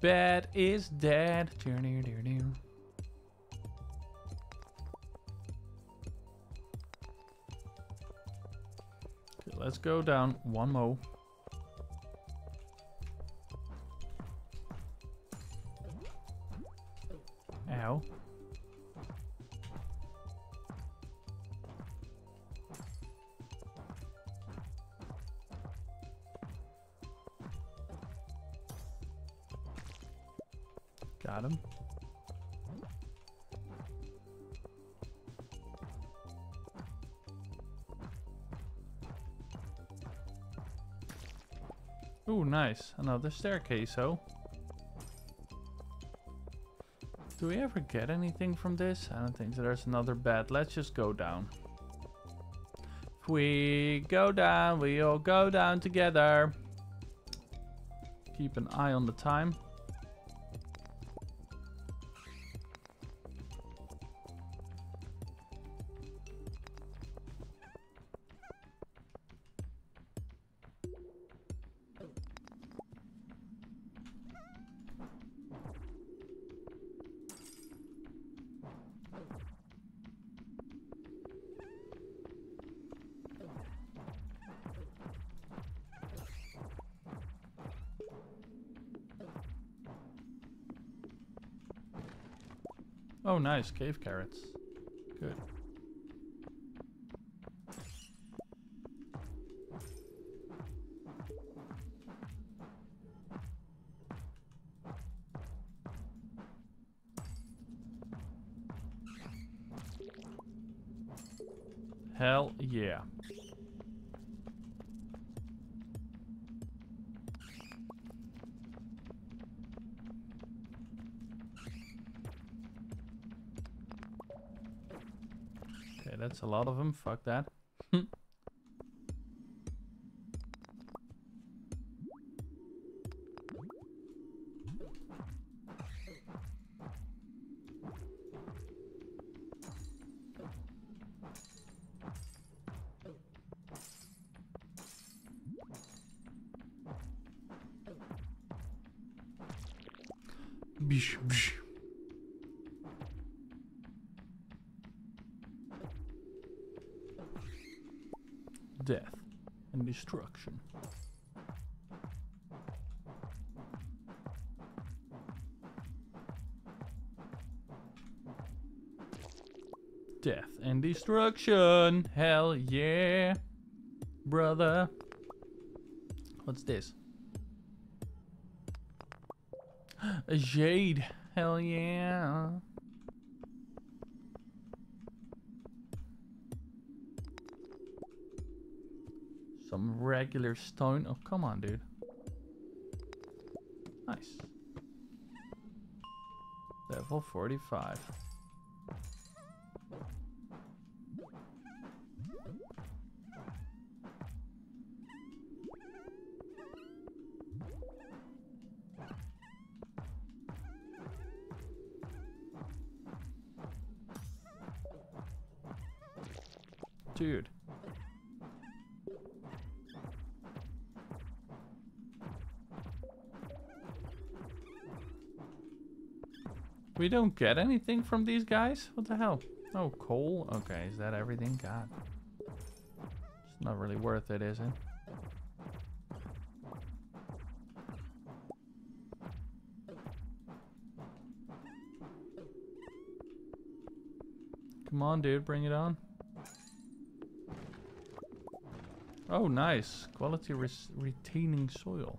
Bat is dead. Let's go down one more. Nice. Another staircase, oh. Do we ever get anything from this? I don't think so. There's another bed. Let's just go down. If we go down, we all go down together. Keep an eye on the time. Nice. Cave carrots. Good. That's a lot of them. Fuck that. destruction. Death and destruction. Hell yeah. Brother. What's this? A jade. Hell yeah. Some regular stone. Oh, come on, dude. Nice. Level 45. Don't get anything from these guys? What the hell? Oh, coal? Okay, is that everything? God. It's not really worth it, is it? Come on, dude, bring it on. Oh, nice. Quality retaining soil.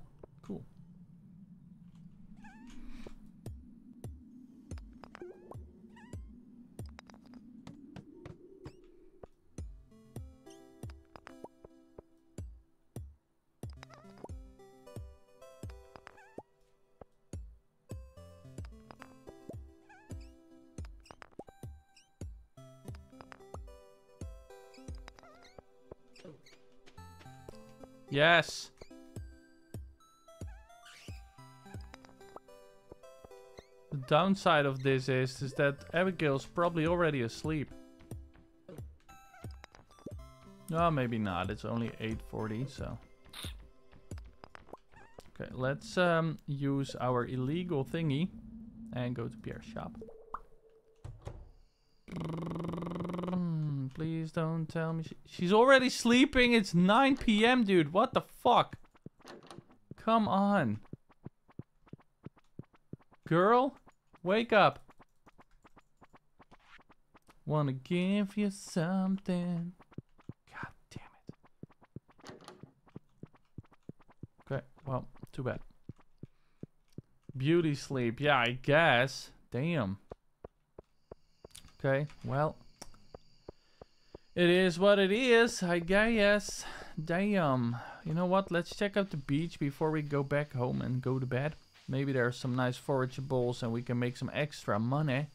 Yes. The downside of this is, is that Abigail's probably already asleep. No, maybe not. It's only 8.40, so... Okay, let's um, use our illegal thingy and go to Pierre's shop. Please don't tell me she she's already sleeping. It's 9 p.m., dude. What the fuck? Come on. Girl, wake up. Wanna give you something. God damn it. Okay, well, too bad. Beauty sleep. Yeah, I guess. Damn. Okay, well. It is what it is, I guess. Damn. You know what? Let's check out the beach before we go back home and go to bed. Maybe there are some nice forageables and we can make some extra money.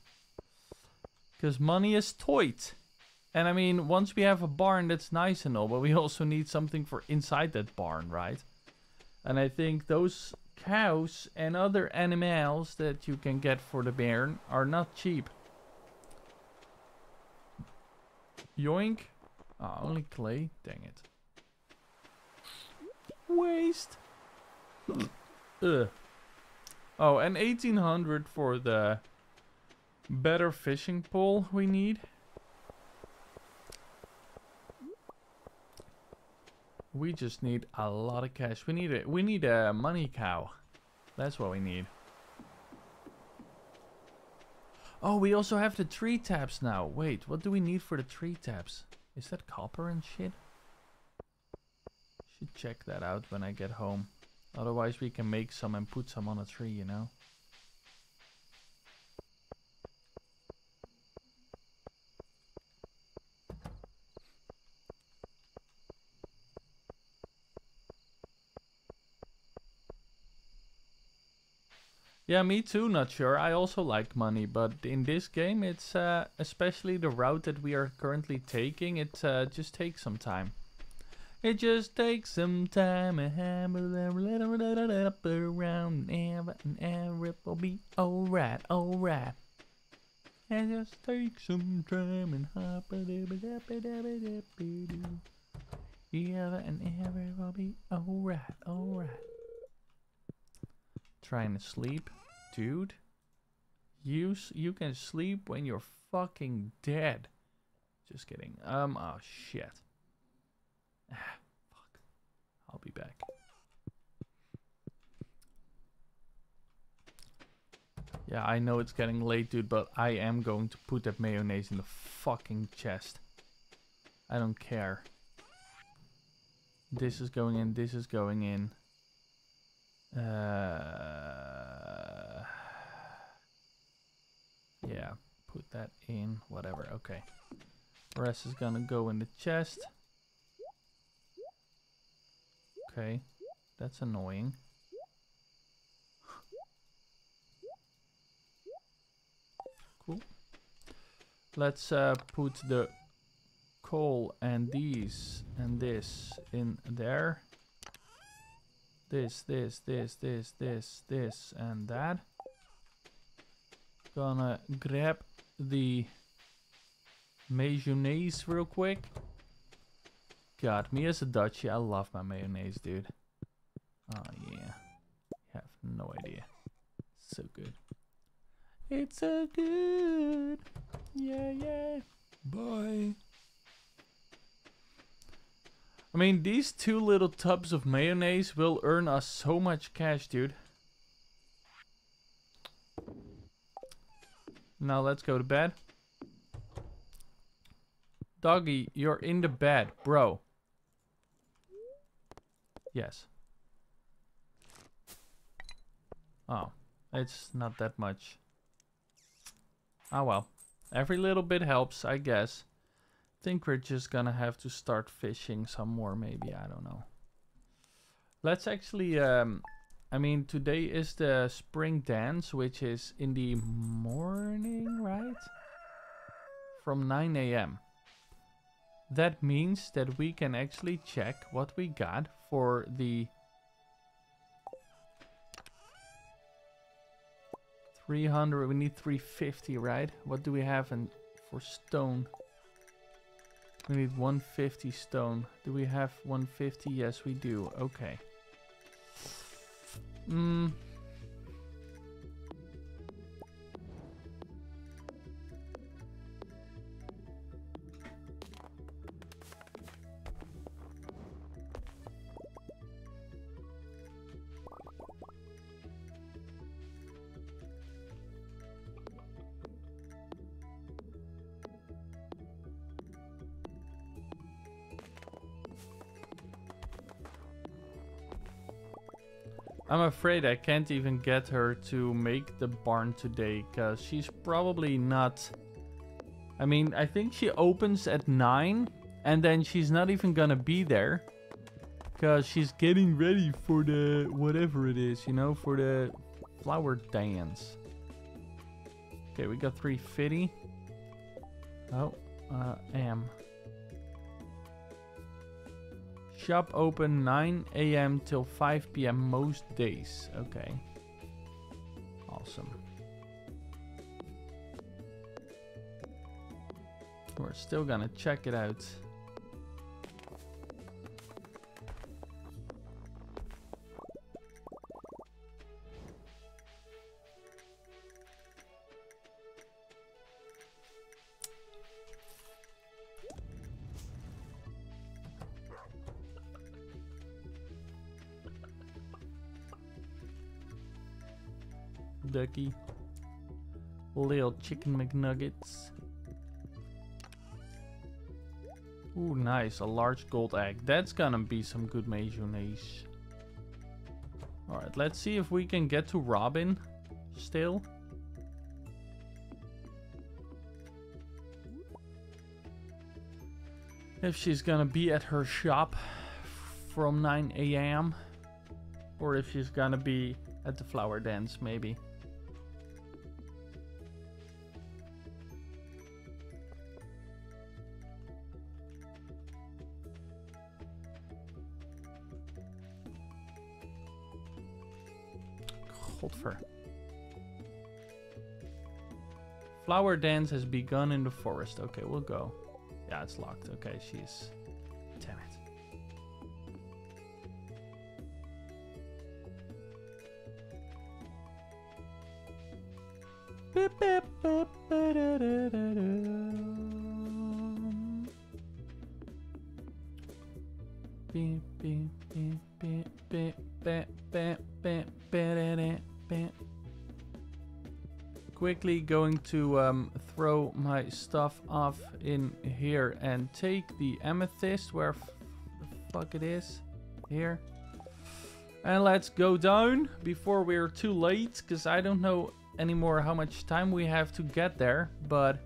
Because money is tight. And I mean, once we have a barn, that's nice and all. But we also need something for inside that barn, right? And I think those cows and other animals that you can get for the barn are not cheap. Yoink. Ah, only clay. Dang it. Waste. Ugh. Oh, and 1800 for the better fishing pole we need. We just need a lot of cash. We need a we need a money cow. That's what we need. Oh, we also have the tree taps now. Wait, what do we need for the tree taps? Is that copper and shit? Should check that out when I get home. Otherwise we can make some and put some on a tree, you know? Yeah, me too, not sure. I also like money, but in this game, it's uh, especially the route that we are currently taking, it uh, just takes some time. It just takes some time and hammer up around and it will be alright, alright. It just takes some time and hop a Yeah, and it will be alright, alright. Trying to sleep, dude. You you can sleep when you're fucking dead. Just kidding. Um. Oh shit. Ah, fuck. I'll be back. Yeah, I know it's getting late, dude, but I am going to put that mayonnaise in the fucking chest. I don't care. This is going in, this is going in. Uh, yeah, put that in, whatever, okay. Rest is gonna go in the chest. Okay, that's annoying. Cool. Let's uh, put the coal and these and this in there. This, this, this, this, this, this, and that. Gonna grab the mayonnaise real quick. God, me as a Dutchie, I love my mayonnaise, dude. Oh yeah, you have no idea. So good. It's so good. Yeah, yeah. Bye. I mean, these two little tubs of mayonnaise will earn us so much cash, dude. Now let's go to bed. Doggy, you're in the bed, bro. Yes. Oh, it's not that much. Ah well. Every little bit helps, I guess. Think we're just gonna have to start fishing some more, maybe. I don't know. Let's actually, um, I mean, today is the spring dance, which is in the morning, right? From 9 a.m. That means that we can actually check what we got for the 300, we need 350, right? What do we have in for stone? We need 150 stone. Do we have 150? Yes, we do. Okay. Hmm. I'm afraid I can't even get her to make the barn today because she's probably not... I mean, I think she opens at 9 and then she's not even gonna be there because she's getting ready for the whatever it is, you know, for the flower dance. Okay, we got 350. Oh, uh, am. Shop open 9 a.m. till 5 p.m. most days. Okay. Awesome. We're still gonna check it out. Little chicken McNuggets. Ooh, nice. A large gold egg. That's gonna be some good mayonnaise. Alright, let's see if we can get to Robin still. If she's gonna be at her shop from 9 a.m. Or if she's gonna be at the flower dance, maybe. Flower dance has begun in the forest. Okay, we'll go. Yeah, it's locked. Okay, she's... Quickly going to um, throw my stuff off in here and take the amethyst where the fuck it is. Here. And let's go down before we're too late, because I don't know anymore how much time we have to get there, but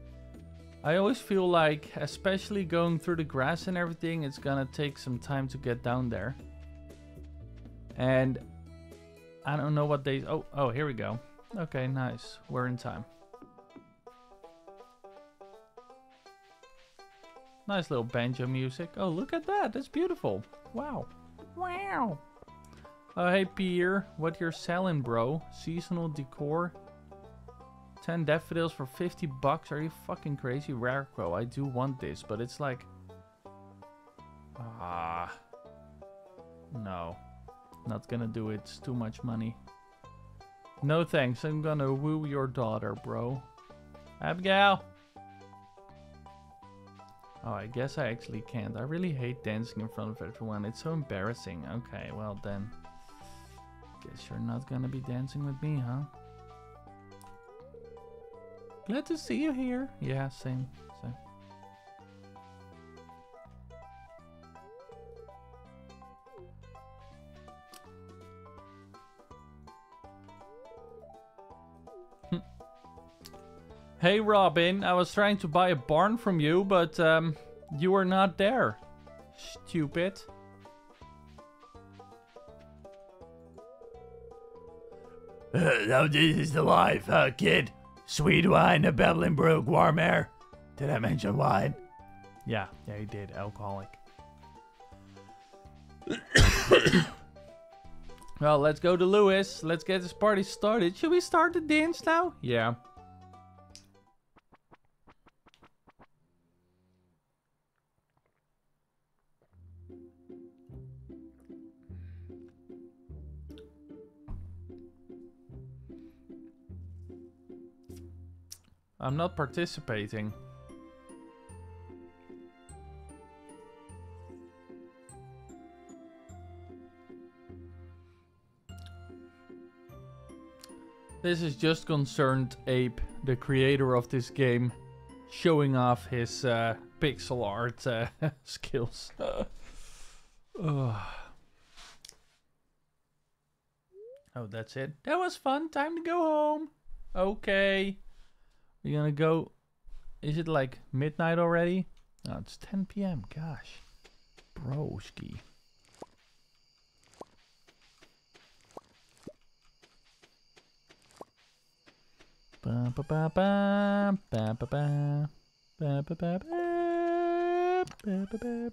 I always feel like, especially going through the grass and everything, it's gonna take some time to get down there. And I don't know what they... Oh, oh, here we go. Okay, nice. We're in time. Nice little banjo music. Oh, look at that. That's beautiful. Wow. Wow. Oh, hey, Pierre. What you're selling, bro? Seasonal decor? 10 daffodils for 50 bucks? Are you fucking crazy? Rarequo, I do want this, but it's like... Ah... No. Not gonna do it. It's too much money. No thanks. I'm gonna woo your daughter, bro. Abigail! Oh, I guess I actually can't. I really hate dancing in front of everyone. It's so embarrassing. Okay, well then. Guess you're not gonna be dancing with me, huh? Glad to see you here. Yeah, same. Hey Robin, I was trying to buy a barn from you, but um, you were not there. Stupid.
Uh, now this is the life, huh, kid? Sweet wine, a babbling brook, warm air. Did I mention wine?
Yeah, yeah, he did. Alcoholic. well, let's go to Lewis. Let's get this party started. Should we start the dance now? Yeah. I'm not participating. This is just concerned Ape, the creator of this game, showing off his uh, pixel art uh, skills. oh, that's it. That was fun. Time to go home. Okay. We're gonna go. Is it like midnight already? No, it's 10 p.m. Gosh. Broski. Ba ba ba ba ba ba ba ba ba ba ba ba ba ba.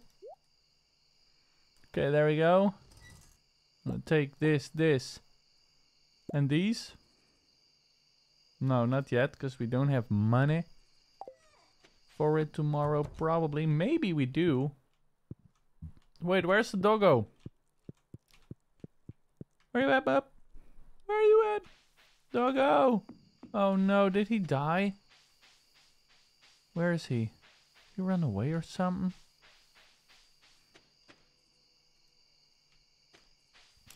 Okay, there we go. I'll take this, this, and these. No, not yet, because we don't have money for it tomorrow. Probably. Maybe we do. Wait, where's the doggo? Where you at, bub? Where are you at? Doggo! Oh no, did he die? Where is he? He ran away or something?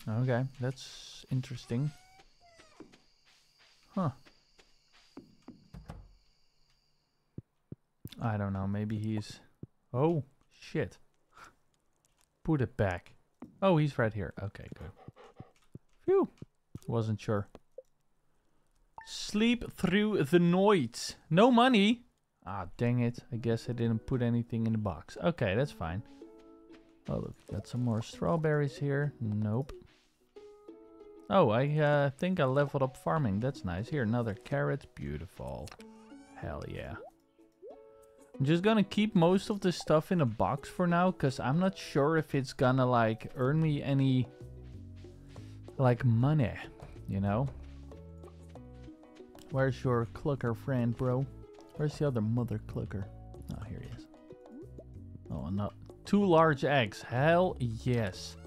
Okay, that's interesting. Huh. I don't know, maybe he's... Oh, shit. Put it back. Oh, he's right here. Okay, good. Phew. Wasn't sure. Sleep through the night. No money. Ah, dang it. I guess I didn't put anything in the box. Okay, that's fine. Oh, look, got some more strawberries here. Nope. Oh, I uh, think I leveled up farming. That's nice. Here, another carrot. Beautiful. Hell yeah. I'm just gonna keep most of the stuff in a box for now, because I'm not sure if it's gonna, like, earn me any, like, money, you know? Where's your clucker friend, bro? Where's the other mother clucker? Oh, here he is. Oh, no. Two large eggs. Hell yes.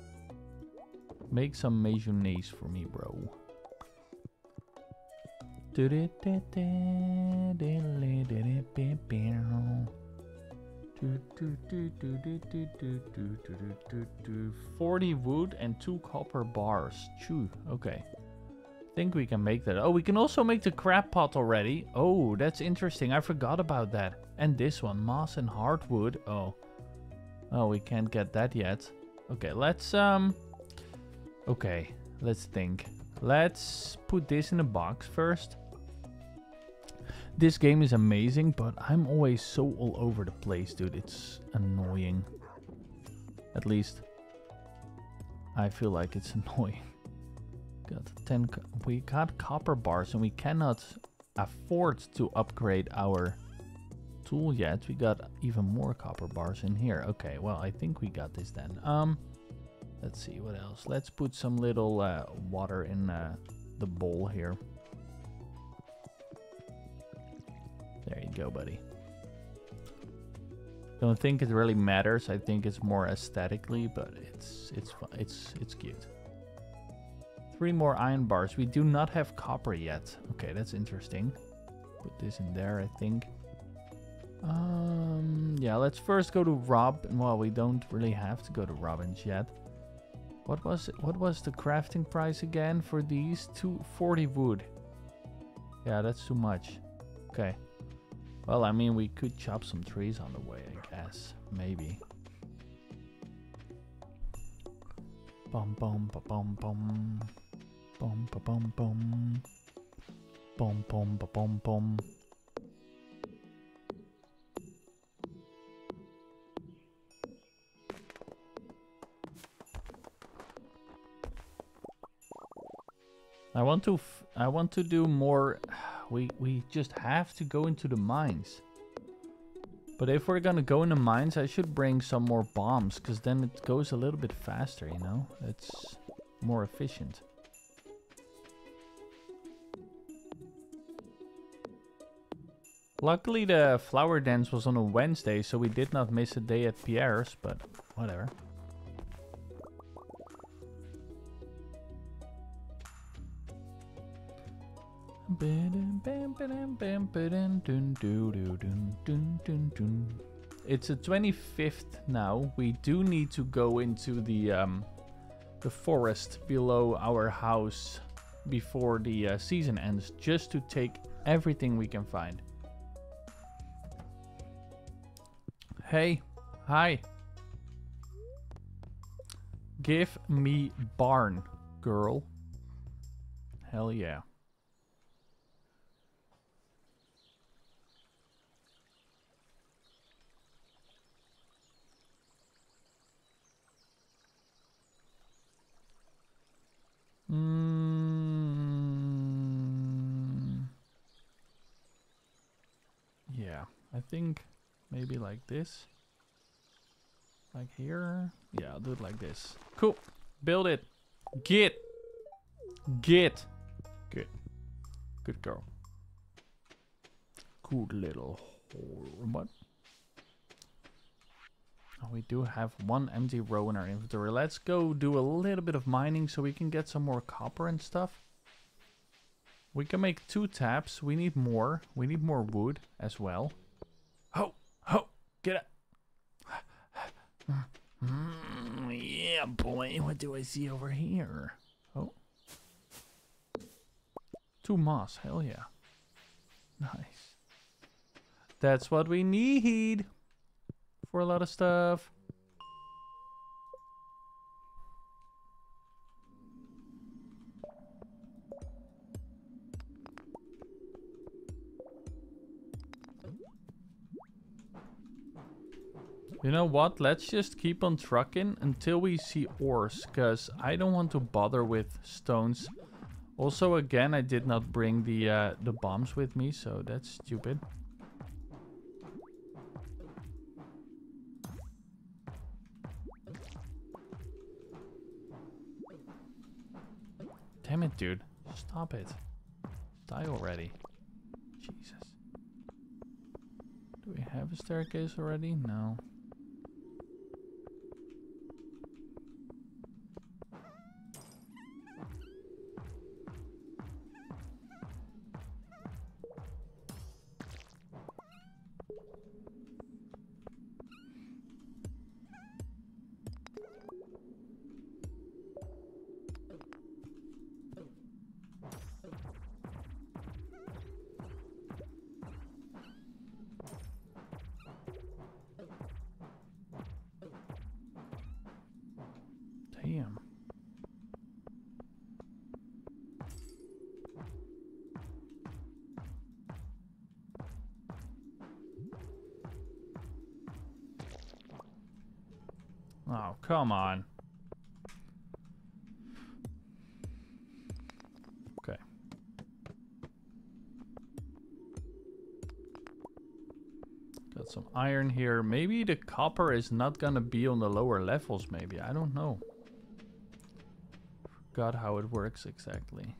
Make some mayonnaise for me, bro. Forty wood and two copper bars. Chew. Okay. Think we can make that. Oh, we can also make the crab pot already. Oh, that's interesting. I forgot about that. And this one, moss and hardwood. Oh. Oh, we can't get that yet. Okay, let's um Okay, let's think. Let's put this in a box first. This game is amazing, but I'm always so all over the place, dude. It's annoying. At least, I feel like it's annoying. Got 10, we got copper bars and we cannot afford to upgrade our tool yet. We got even more copper bars in here. Okay, well, I think we got this then. Um, Let's see, what else? Let's put some little uh, water in uh, the bowl here. There you go, buddy. Don't think it really matters. I think it's more aesthetically, but it's it's it's it's cute. Three more iron bars. We do not have copper yet. Okay, that's interesting. Put this in there, I think. Um, yeah, let's first go to Rob. And well, we don't really have to go to Robin's yet. What was it? What was the crafting price again for these? 240 wood. Yeah, that's too much. Okay. Well, I mean, we could chop some trees on the way, I guess. Maybe. Bum bum ba bum bum. Bum ba bum bum. Bum bum ba bum bum. I want to I want to do more we we just have to go into the mines. But if we're gonna go in the mines, I should bring some more bombs, because then it goes a little bit faster, you know? It's more efficient. Luckily the flower dance was on a Wednesday, so we did not miss a day at Pierre's, but whatever. It's the 25th now. We do need to go into the um, the forest below our house before the uh, season ends, just to take everything we can find. Hey, hi. Give me barn, girl. Hell yeah. Mm. Yeah, I think maybe like this. Like here. Yeah, I'll do it like this. Cool. Build it. Get. Get. Good. Good girl. Good little what? Oh, we do have one empty row in our inventory. Let's go do a little bit of mining so we can get some more copper and stuff. We can make two taps. We need more. We need more wood as well. Get up. Mm, yeah, boy. What do I see over here? Oh. Two moss. Hell yeah. Nice. That's what we need for a lot of stuff. You know what? Let's just keep on trucking until we see ores, because I don't want to bother with stones. Also, again, I did not bring the uh, the bombs with me, so that's stupid. Damn it, dude. Stop it. Die already. Jesus. Do we have a staircase already? No. Come on. Okay. Got some iron here. Maybe the copper is not gonna be on the lower levels, maybe. I don't know. Forgot how it works exactly.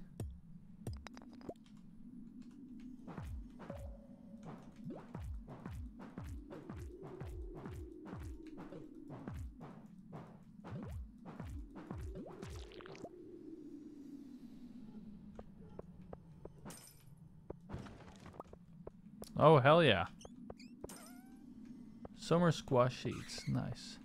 Oh, hell yeah. Summer squash seeds. Nice.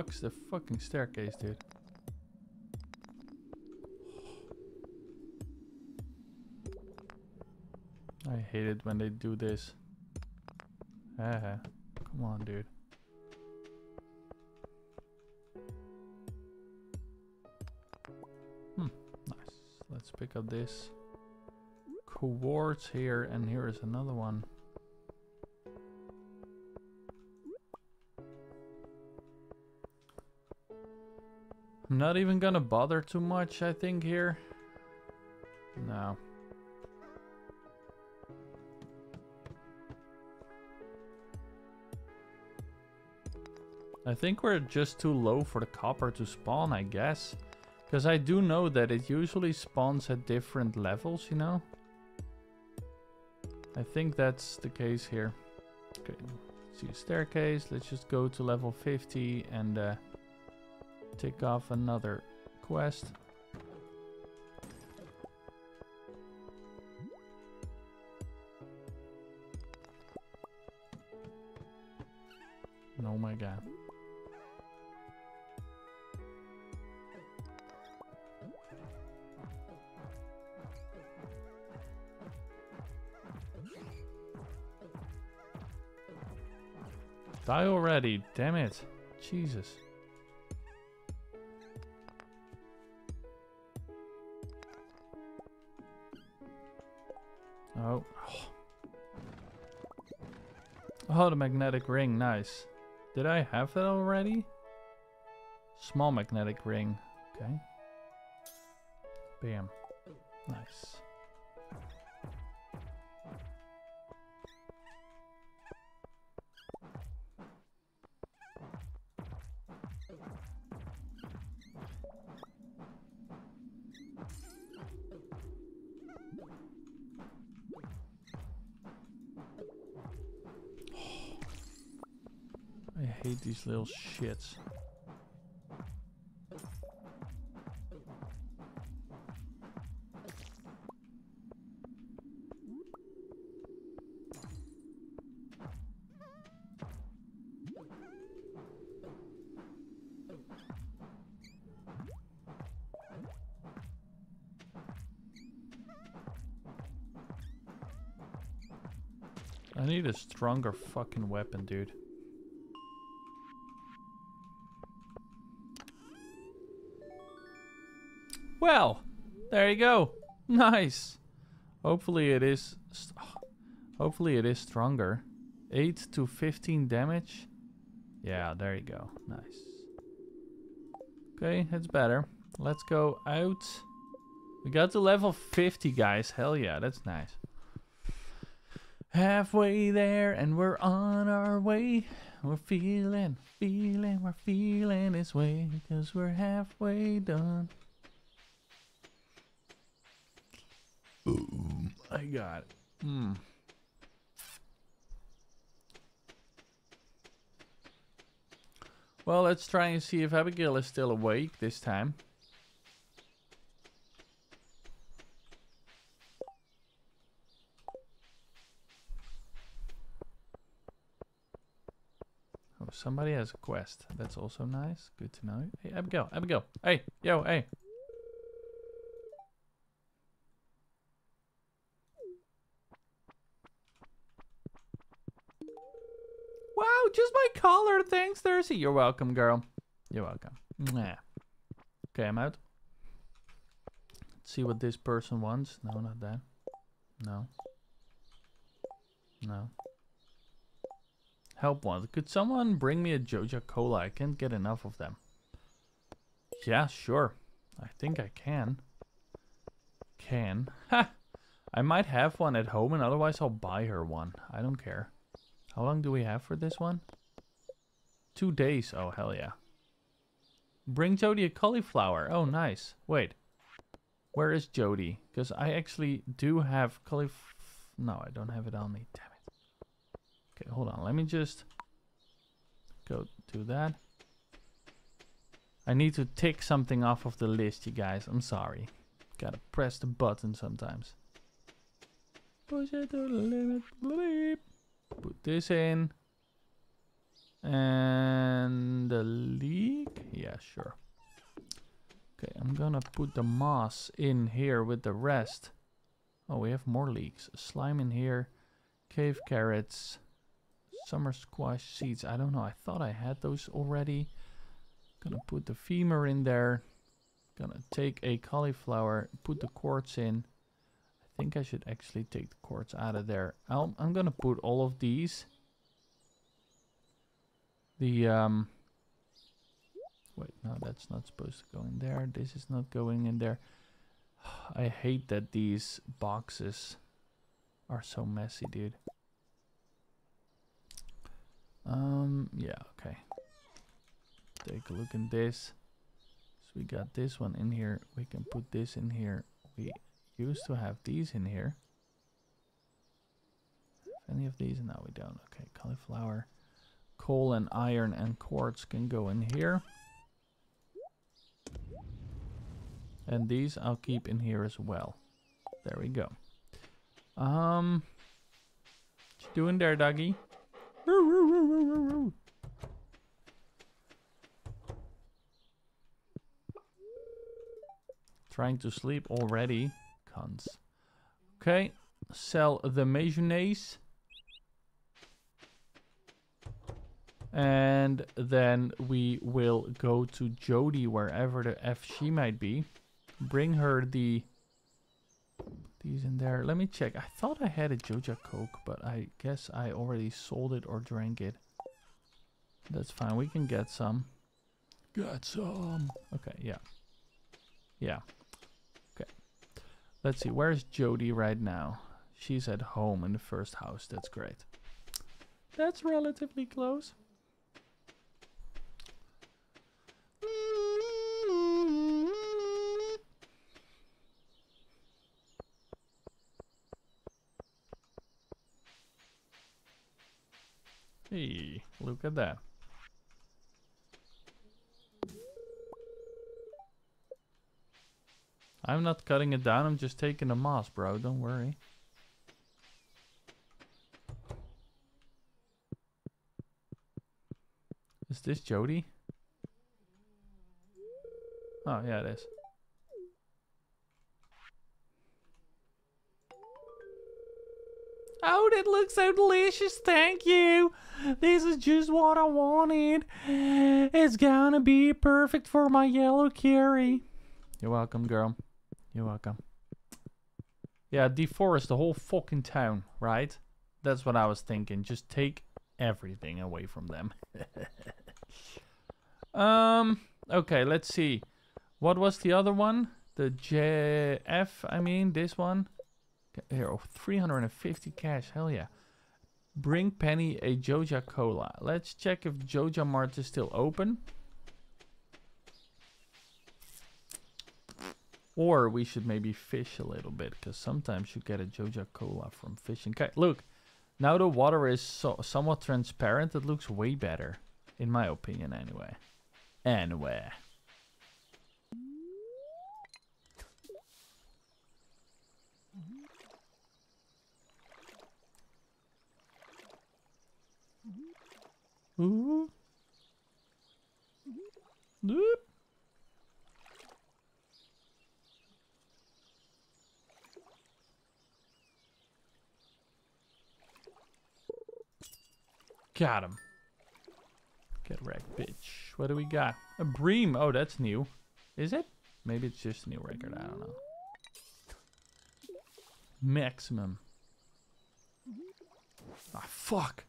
Fuck's the fucking staircase, dude? I hate it when they do this. Ah, come on, dude. Hmm, nice. Let's pick up this. Quartz here, and here is another one. Not even gonna bother too much, I think, here. No. I think we're just too low for the copper to spawn, I guess. Because I do know that it usually spawns at different levels, you know? I think that's the case here. Okay, see a staircase. Let's just go to level 50 and uh, tick off another quest. Oh my god. Die already, damn it. Jesus. Oh, the magnetic ring, nice. Did I have that already? Small magnetic ring, okay. Bam. Nice. These little shits. I need a stronger fucking weapon, dude. You go. Nice. Hopefully it is. Hopefully it is stronger. 8 to 15 damage. Yeah, there you go. Nice. Okay, it's better. Let's go out. We got to level 50, guys. Hell yeah, that's nice. Halfway there, and we're on our way. We're feeling, feeling, we're feeling this way. Because we're halfway done. I got. Hmm. Well, let's try and see if Abigail is still awake this time. Oh, somebody has a quest. That's also nice. Good to know. Hey, Abigail, Abigail. Hey, yo, hey. Collar. Thanks, Thirsty. You're welcome, girl. You're welcome. Yeah. Okay, I'm out. Let's see what this person wants. No, not that. No. No. Help wanted. Could someone bring me a Joja Cola? I can't get enough of them. Yeah, sure. I think I can. Can. Ha! I might have one at home and otherwise I'll buy her one. I don't care. How long do we have for this one? Two days. Oh, hell yeah. Bring Jody a cauliflower. Oh, nice. Wait. Where is Jody? Because I actually do have cauliflower. No, I don't have it on me. Damn it. Okay, hold on. Let me just go do that. I need to tick something off of the list, you guys. I'm sorry. Gotta press the button sometimes. Push it to the limit. Bleep. Put this in. And the leek. Yeah, sure. Okay, I'm gonna put the moss in here with the rest. Oh, we have more leeks. Slime in here. Cave carrots. Summer squash seeds. I don't know. I thought I had those already. Gonna put the femur in there. Gonna take a cauliflower, put the quartz in. I think I should actually take the quartz out of there. I'll, I'm gonna put all of these. The, um... Wait, no, that's not supposed to go in there. This is not going in there. I hate that these boxes are so messy, dude. Um, yeah, okay. Take a look in this. So we got this one in here. We can put this in here. We used to have these in here. Any of these? No, we don't. Okay, cauliflower. Coal and iron and quartz can go in here. And these I'll keep in here as well. There we go. Um, what you doing there, doggy? Trying to sleep already. Cunts. Okay, sell the mayonnaise. And then we will go to Jody, wherever the F she might be. Bring her the... These in there. Let me check. I thought I had a Joja Coke, but I guess I already sold it or drank it. That's fine. We can get some. Get some. Okay, yeah. Yeah. Okay. Let's see. Where's Jody right now? She's at home in the first house. That's great. That's relatively close. Hey, look at that. I'm not cutting it down, I'm just taking the moss, bro. Don't worry. Is this Jody? Oh, yeah, it is. Oh, that looks so delicious. Thank you. This is just what I wanted. It's gonna be perfect for my yellow curry. You're welcome, girl. You're welcome. Yeah, deforest the whole fucking town, right? That's what I was thinking. Just take everything away from them. um, okay, let's see. What was the other one? The JF, I mean, this one. Here, oh, 350 cash. Hell yeah. Bring Penny a Joja Cola. Let's check if Joja Mart is still open. Or we should maybe fish a little bit, because sometimes you get a Joja Cola from fishing. Look, now the water is so somewhat transparent. It looks way better, in my opinion, anyway. Anyway. Ooh. Doop. Got him. Get wrecked, bitch. What do we got? A bream. Oh, that's new. Is it? Maybe it's just a new record. I don't know. Maximum. Ah, fuck.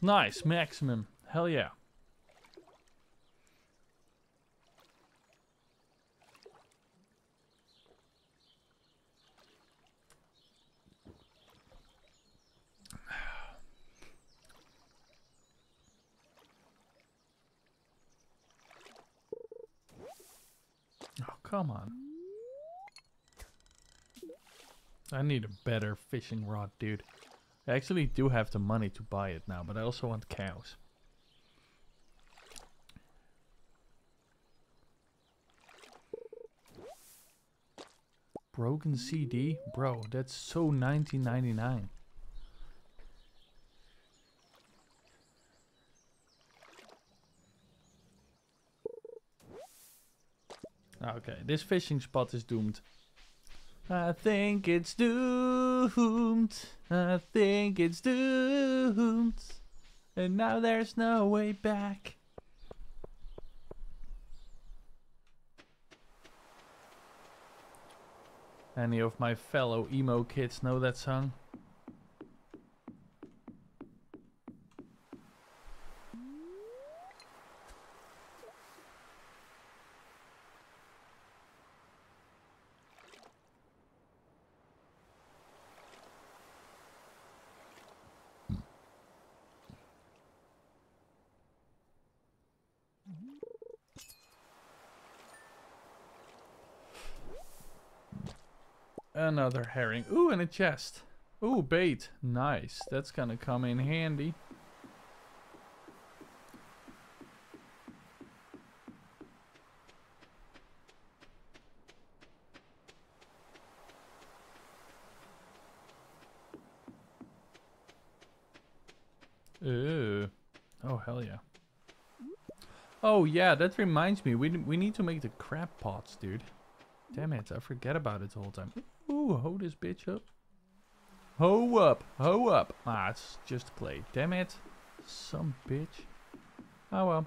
Nice, maximum. Hell yeah. Oh, come on. I need a better fishing rod, dude. I actually do have the money to buy it now, but I also want cows. Broken CD? Bro, that's so 1999. Ah, okay, this fishing spot is doomed. I think it's doomed. I think it's doomed. And now there's no way back. Any of my fellow emo kids know that song? Another herring. Ooh, and a chest. Ooh, bait. Nice. That's gonna come in handy. Ooh. Oh, hell yeah. Oh, yeah, that reminds me. We, we need to make the crab pots, dude. Damn it, I forget about it the whole time. Hold this bitch up. Ho up, ho up. Ah, it's just play. Damn it. Some bitch. Oh well.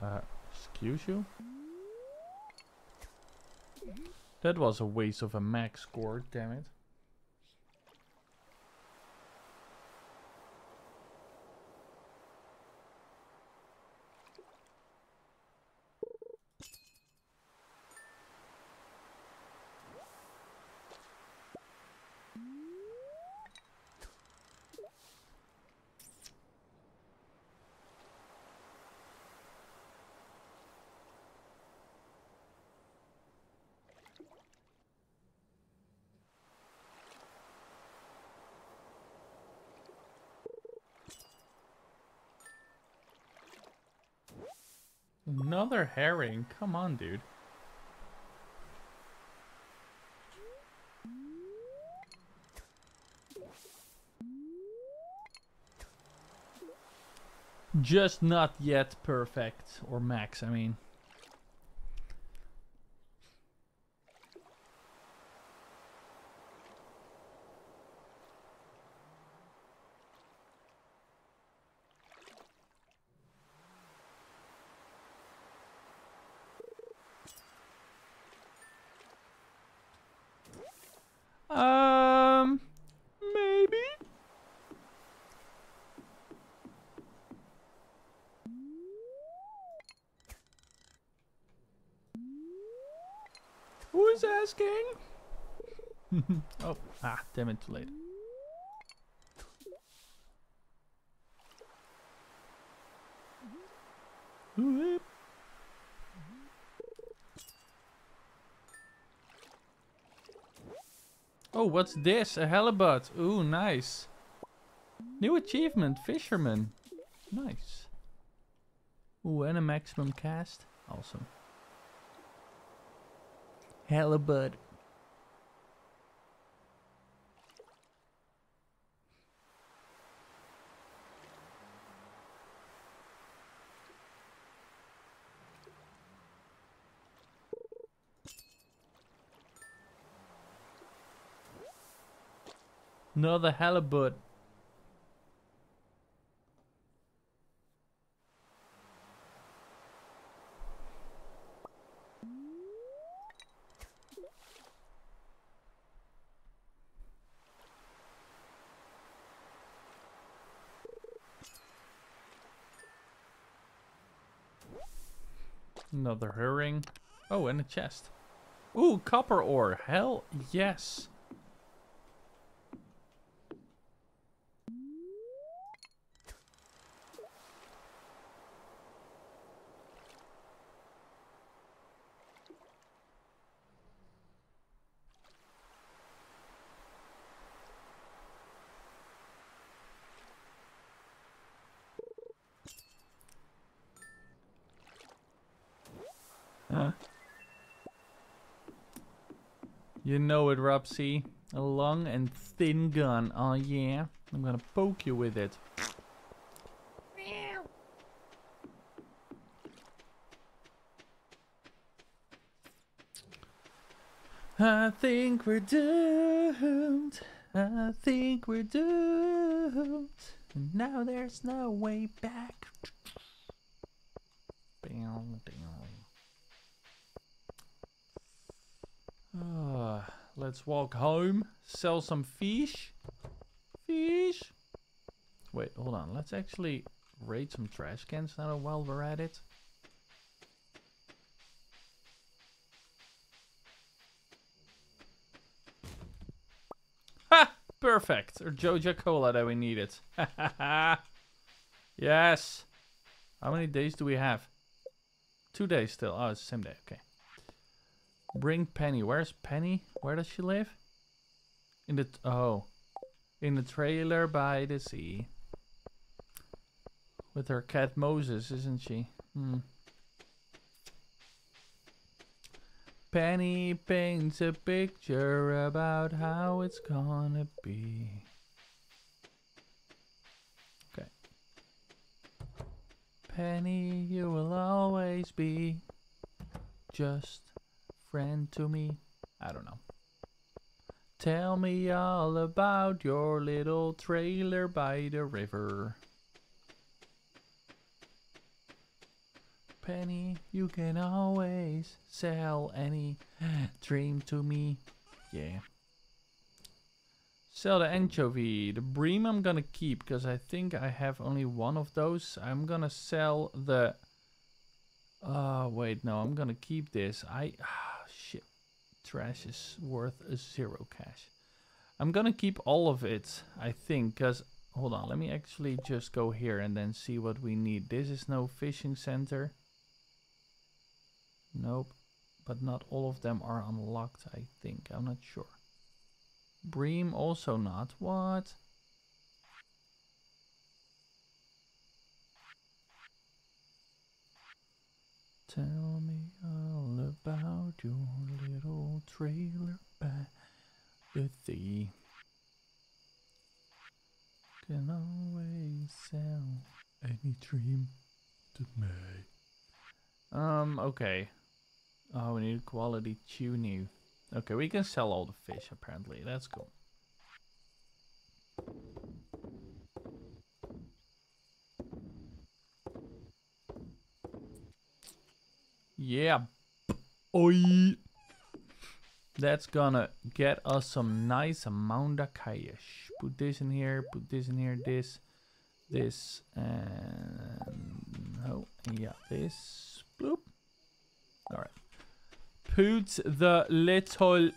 Uh, excuse you? That was a waste of a max score, damn it. Herring? Come on, dude. Just not yet perfect. Or max, I mean. Um, maybe. Is asking? oh, ah, damn it, too late. Oh, what's this? A halibut. Ooh, nice. New achievement, fisherman. Nice. Ooh, and a maximum cast. Awesome. Halibut. Another halibut. Another herring. Oh, and a chest. Ooh, copper ore. Hell yes. You know it, Robsy. A long and thin gun. Oh yeah. I'm gonna poke you with it. I think we're doomed. I think we're doomed. And now there's no way back. Bam, Ah, let's walk home. Sell some fish. Fish. Wait, hold on. Let's actually raid some trash cans now while we're at it. Ha! Perfect. Or Joja Cola that we needed. yes. How many days do we have? Two days still. Oh, it's the same day. Okay. Bring Penny. Where's Penny? Where does she live? In the... oh. In the trailer by the sea. With her cat Moses, isn't she? Hmm. Penny paints a picture about how it's gonna be. Okay. Penny, you will always be just friend to me. I don't know. Tell me all about your little trailer by the river. Penny, you can always sell any dream to me. Yeah. Sell the anchovy. The bream I'm gonna keep because I think I have only one of those. I'm gonna sell the... Oh, wait, no, I'm gonna keep this. I... Trash is worth a zero cash. I'm gonna keep all of it, I think, because... Hold on, let me actually just go here and then see what we need. This is no fishing center. Nope. But not all of them are unlocked, I think. I'm not sure. Bream also not. What? Tell me all about your little trailer by the sea. Can always sell any dream to me. Um, okay. Oh, we need quality tuning. Okay, we can sell all the fish apparently. That's cool. Yeah. Oi. That's gonna get us some nice amount of cash. Put this in here, put this in here, this, this, and... Oh, yeah, this. Bloop. Alright. Put the little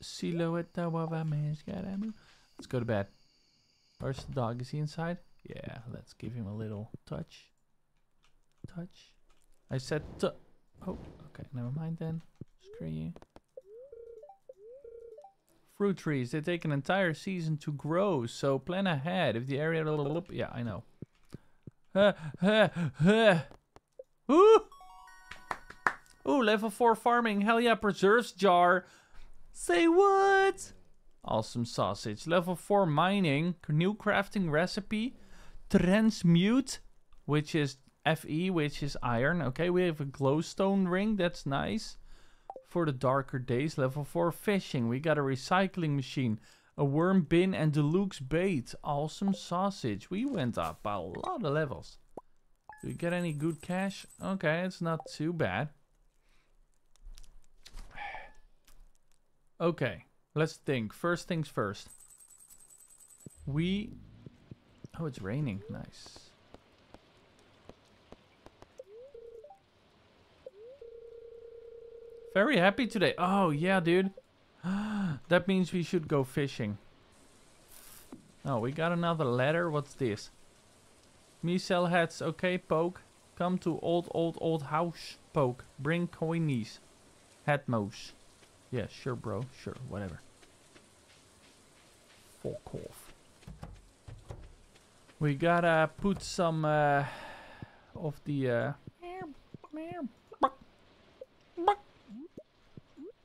silhouette of a gotta Let's go to bed. Where's the dog? Is he inside? Yeah, let's give him a little touch. Touch. I said tu- Oh, okay, never mind then. Screw you. Fruit trees, they take an entire season to grow, so plan ahead. If the area... A little loop yeah, I know. Uh, uh, uh. Ooh! Ooh, level 4 farming. Hell yeah, preserves jar. Say what? Awesome sausage. Level 4 mining. New crafting recipe. Transmute, which is FE, which is iron. Okay, we have a glowstone ring. That's nice. For the darker days. Level 4 fishing. We got a recycling machine. A worm bin and deluxe bait. Awesome sausage. We went up by a lot of levels. Do we get any good cash? Okay, it's not too bad. Okay, let's think. First things first. We... Oh, it's raining. Nice. Very happy today. Oh, yeah, dude. that means we should go fishing. Oh, we got another letter. What's this? Me sell hats. Okay, Poke. Come to old, old, old house, Poke. Bring coinies. Hat mouse. Yeah, sure, bro. Sure, whatever. Fuck off. We gotta put some uh, of the... Uh,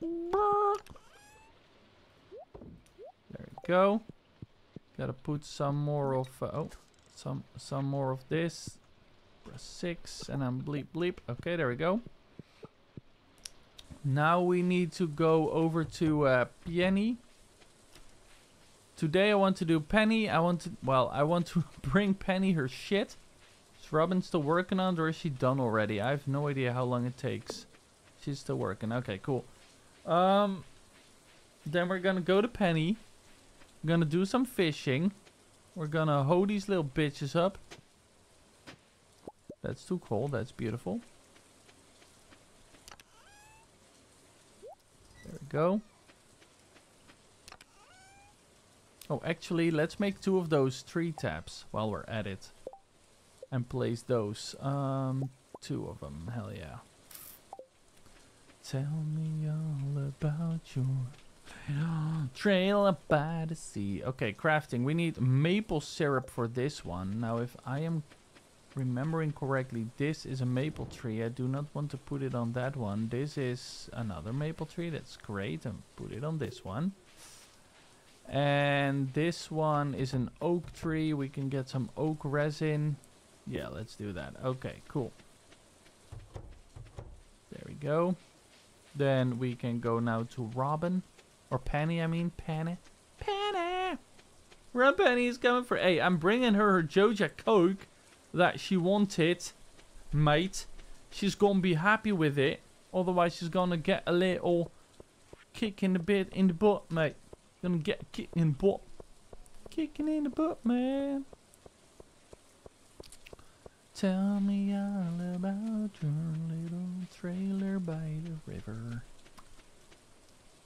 there we go. Gotta put some more of uh, oh, some some more of this. Press six, and I'm bleep bleep. Okay, there we go. Now we need to go over to uh, Penny. Today I want to do Penny. I want to well, I want to bring Penny her shit. Is Robin still working on it, or is she done already? I have no idea how long it takes. She's still working. Okay, cool. Um, then we're gonna go to Penny. We're gonna do some fishing. We're gonna hoe these little bitches up. That's too cold. That's beautiful. There we go. Oh, actually, let's make two of those tree taps while we're at it. And place those. Um, two of them. Hell yeah. Tell me all about your trail by the sea. Okay, crafting. We need maple syrup for this one. Now, if I am remembering correctly, this is a maple tree. I do not want to put it on that one. This is another maple tree. That's great. And put it on this one. And this one is an oak tree. We can get some oak resin. Yeah, let's do that. Okay, cool. There we go. Then we can go now to Robin. Or Penny, I mean. Penny. Penny! Run Penny is coming for... Hey, I'm bringing her her Joja Coke that she wanted, mate. She's gonna be happy with it. Otherwise, she's gonna get a little kick in the bit in the butt, mate. Gonna get a kick in the butt. Kicking in the butt, man. Tell me all about your little trailer by the river.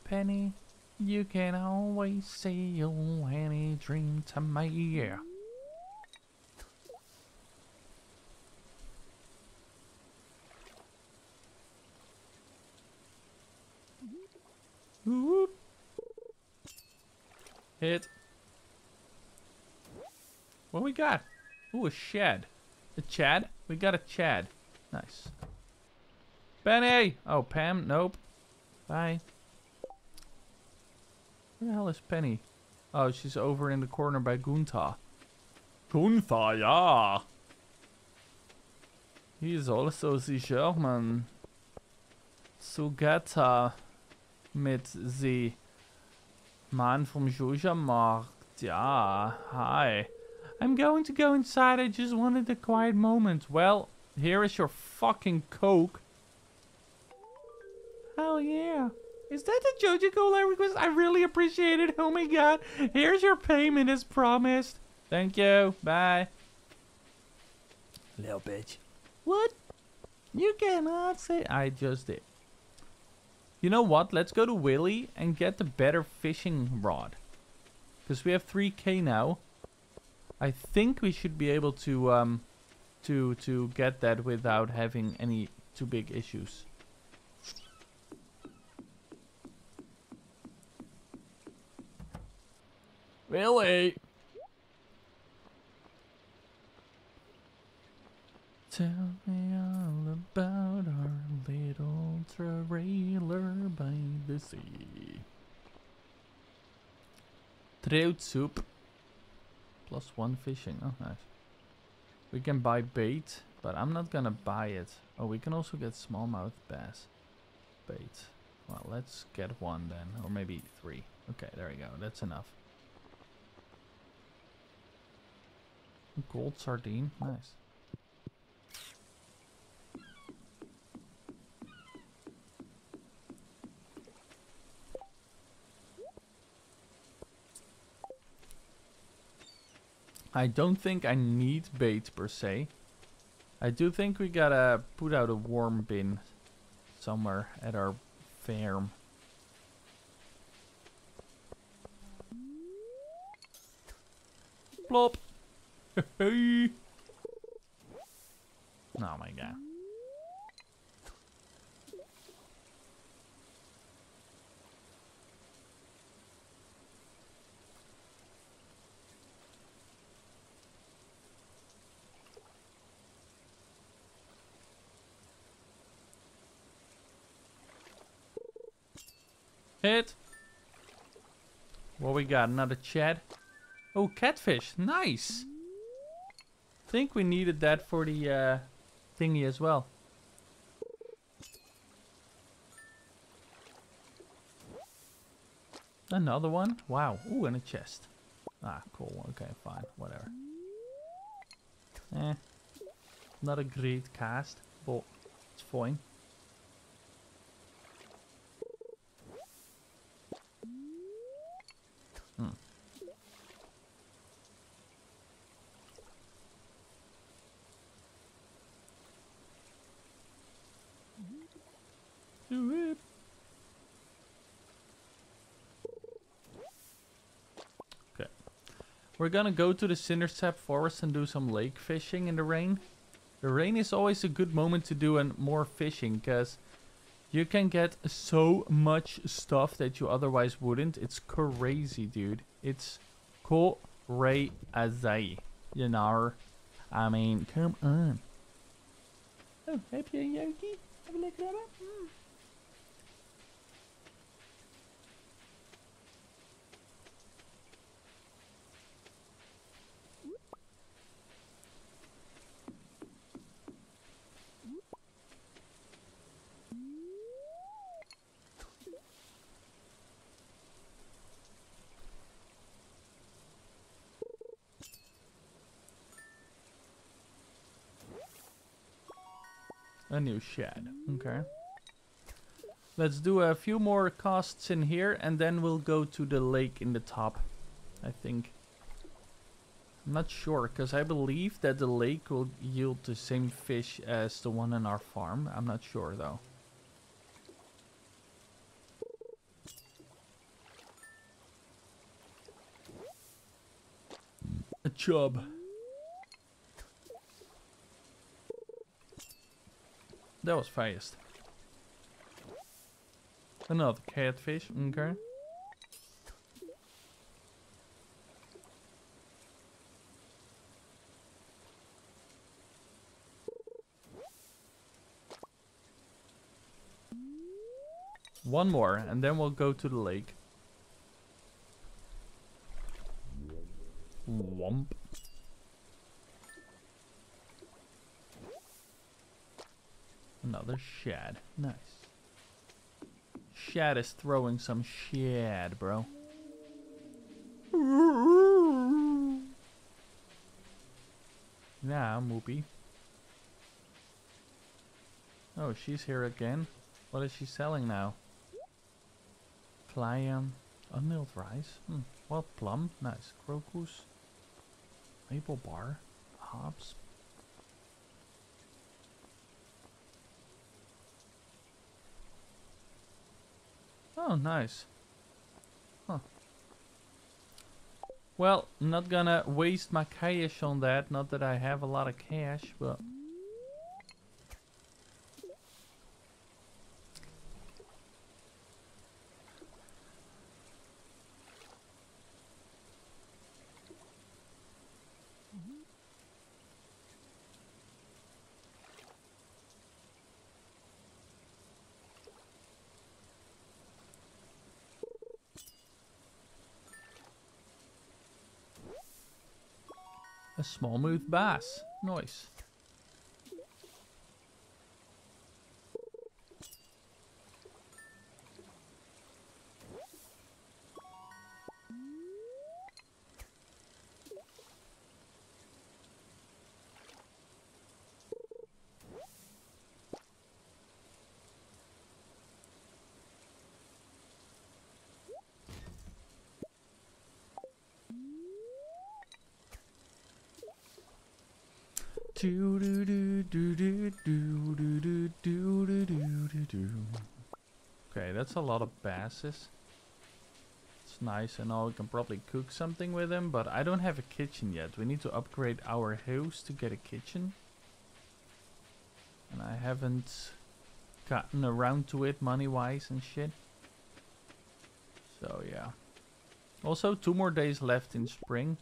Penny, you can always sail any dream to me. Yeah. Whoop. Hit. What we got? Ooh, a shad. Chad? We got a Chad. Nice. Penny! Oh, Pam? Nope. Bye. Where the hell is Penny? Oh, she's over in the corner by Gunther. Gunther, yeah! He is also the German. Sugata mit the man from Jojamarkt. Ja, hi. I'm going to go inside. I just wanted a quiet moment. Well, here is your fucking coke. Hell yeah. Is that the Joja Cola request? I really appreciate it. Oh my god. Here's your payment as promised. Thank you. Bye.
Little bitch.
What? You cannot say. I just did. You know what? Let's go to Willy and get the better fishing rod. Because we have 3k now. I think we should be able to um to to get that without having any too big issues.
Really?
Tell me all about our little trailer by the sea. Trout soup. Plus one fishing. Oh, nice. We can buy bait, but I'm not gonna buy it. Oh, we can also get smallmouth bass bait. Well, let's get one then, or maybe three. Okay, there we go. That's enough. Gold sardine. Nice. I don't think I need bait per se. I do think we gotta put out a worm bin somewhere at our farm. Plop. Hey Oh my god. Hit. What we got? Another chat. Oh, catfish. Nice. Think we needed that for the uh, thingy as well. Another one? Wow. Ooh, and a chest. Ah, cool. Okay, fine. Whatever. Eh. Not a great cast, but it's fine. Hmm. Okay. We're gonna go to the Cindersap Forest and do some lake fishing in the rain. The rain is always a good moment to do and more fishing because you can get so much stuff that you otherwise wouldn't. It's crazy, dude. It's crazy. You know? I mean, come on. Oh, happy Yogi. Have a look at that. Mm. A new shad. Okay. Let's do a few more casts in here and then we'll go to the lake in the top. I think. I'm not sure because I believe that the lake will yield the same fish as the one in our farm. I'm not sure though. A chub. That was fast. Another catfish, okay. One more, and then we'll go to the lake. Womp. Another shad. Nice. Shad is throwing some shad, bro. Yeah, Moopy. Oh, she's here again. What is she selling now? Clium. Unmilled rice. Hmm. Wild plum. Nice. Crocus. Maple bar. Hops. Oh, nice. Huh. Well, not gonna waste my cash on that. Not that I have a lot of cash, but... smallmouth bass. Nice. Okay, that's a lot of basses. It's nice and all. We can probably cook something with them, but I don't have a kitchen yet. We need to upgrade our house to get a kitchen. And I haven't gotten around to it money-wise and shit. So yeah. Also, two more days left in spring.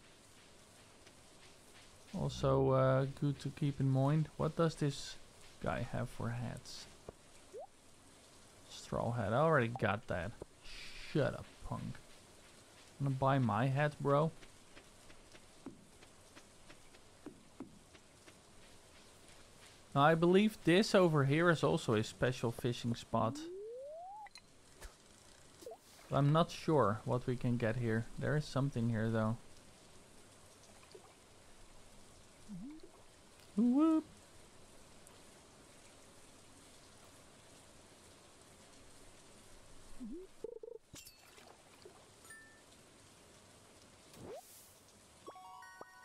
Also uh, good to keep in mind. What does this guy have for hats? Straw hat. I already got that. Shut up, punk. Wanna buy my hat, bro? Now, I believe this over here is also a special fishing spot. But I'm not sure what we can get here. There is something here though. Whoop.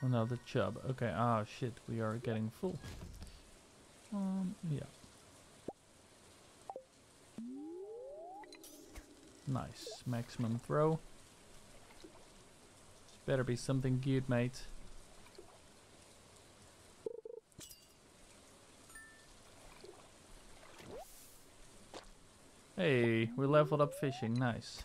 Another chub. Okay, ah shit, we are getting full. Um, yeah. Nice. Maximum throw. This better be something good, mate. We leveled up fishing. Nice.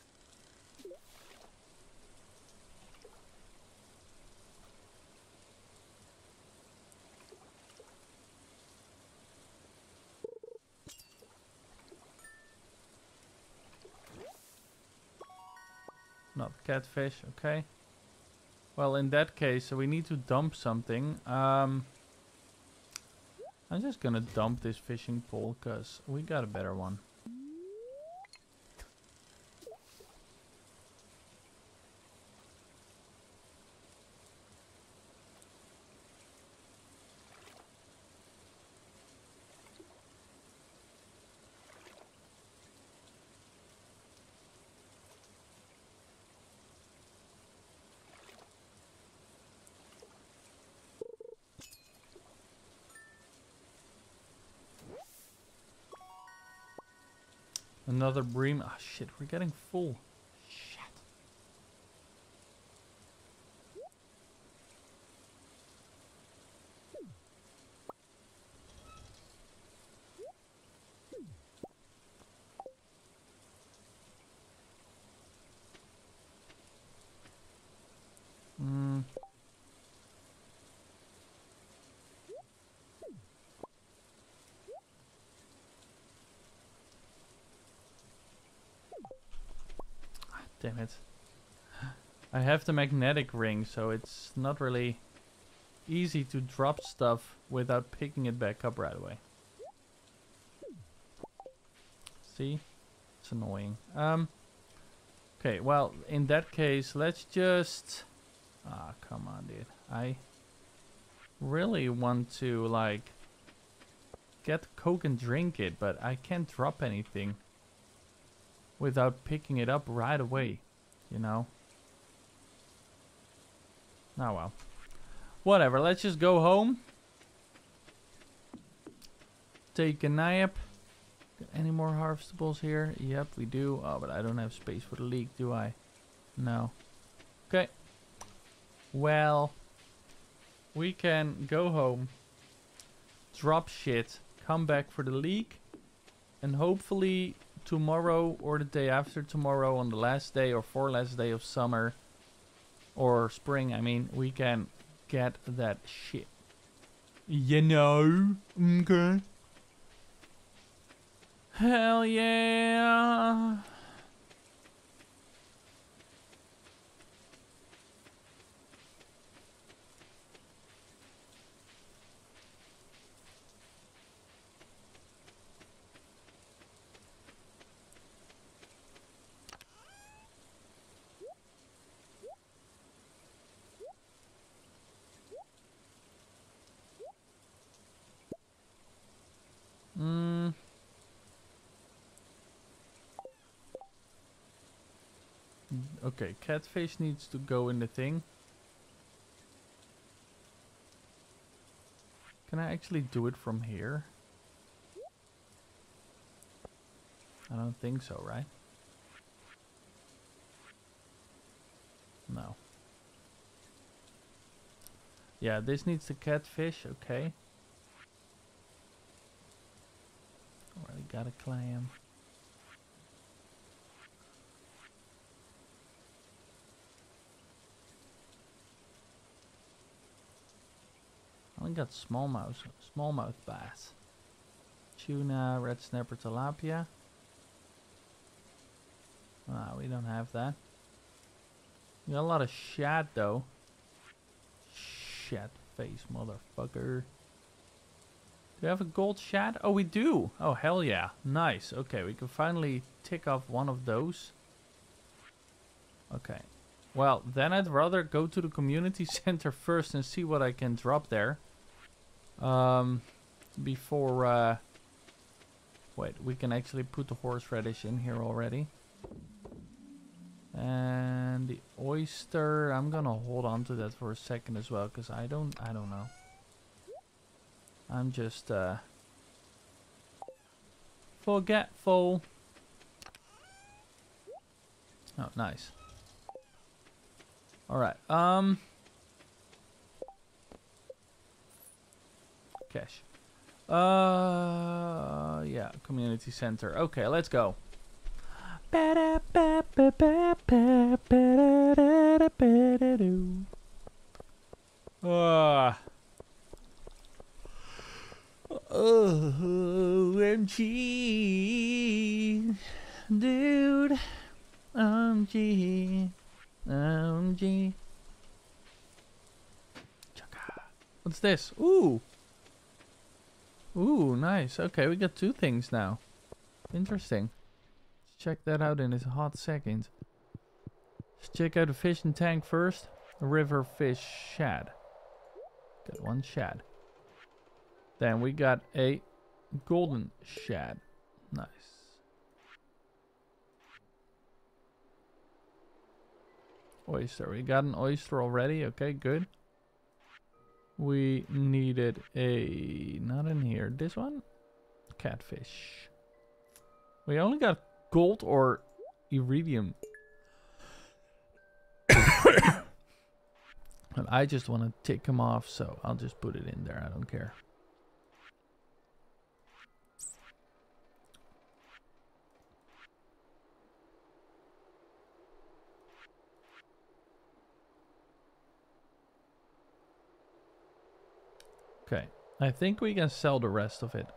Not catfish, okay. Well, in that case, we need to dump something. Um, I'm just gonna dump this fishing pole, because we got a better one. Another bream. Ah, shit, we're getting full. It. I have the magnetic ring, so it's not really easy to drop stuff without picking it back up right away. See? It's annoying. Um. Okay, well, in that case, let's just... Ah, come on, dude. I really want to, like, get Coke and drink it, but I can't drop anything without picking it up right away, you know? Oh well. Whatever, let's just go home. Take a nap. Got any more harvestables here? Yep, we do. Oh, but I don't have space for the leek, do I? No. Okay. Well, we can go home, drop shit, come back for the leek, and hopefully tomorrow or the day after tomorrow on the last day or four last day of summer or spring, I mean, we can get that shit. You know? Okay. Hell yeah. Mm. Okay, catfish needs to go in the thing. Can I actually do it from here? I don't think so, right? No. Yeah, this needs the catfish, okay. Already got a clam. Got smallmouth, smallmouth bass. Tuna, red snapper, tilapia. Ah, we don't have that. You got a lot of shad though. Shad face motherfucker. Do we have a gold shad? Oh, we do. Oh, hell yeah. Nice. Okay, we can finally tick off one of those. Okay. Well, then I'd rather go to the community center first and see what I can drop there. Um, before, uh... Wait, we can actually put the horseradish in here already. And the oyster, I'm gonna hold on to that for a second as well, because I don't, I don't know. I'm just, uh... Forgetful. Oh, nice. Alright, um... Cash. Uh, yeah, community center. Okay, let's go. Ah. OMG, dude. OMG, OMG. What's this? Ooh. Ooh, nice. Okay, we got two things now. Interesting. Let's check that out in a hot second. Let's check out the fishing tank first. River fish shad. Got one shad. Then we got a golden shad. Nice. Oyster. We got an oyster already. Okay, good. We needed a... Not in here. This one? Catfish. We only got gold or iridium. and I just want to tick them off, so I'll just put it in there. I don't care. Okay. I think we can sell the rest of it.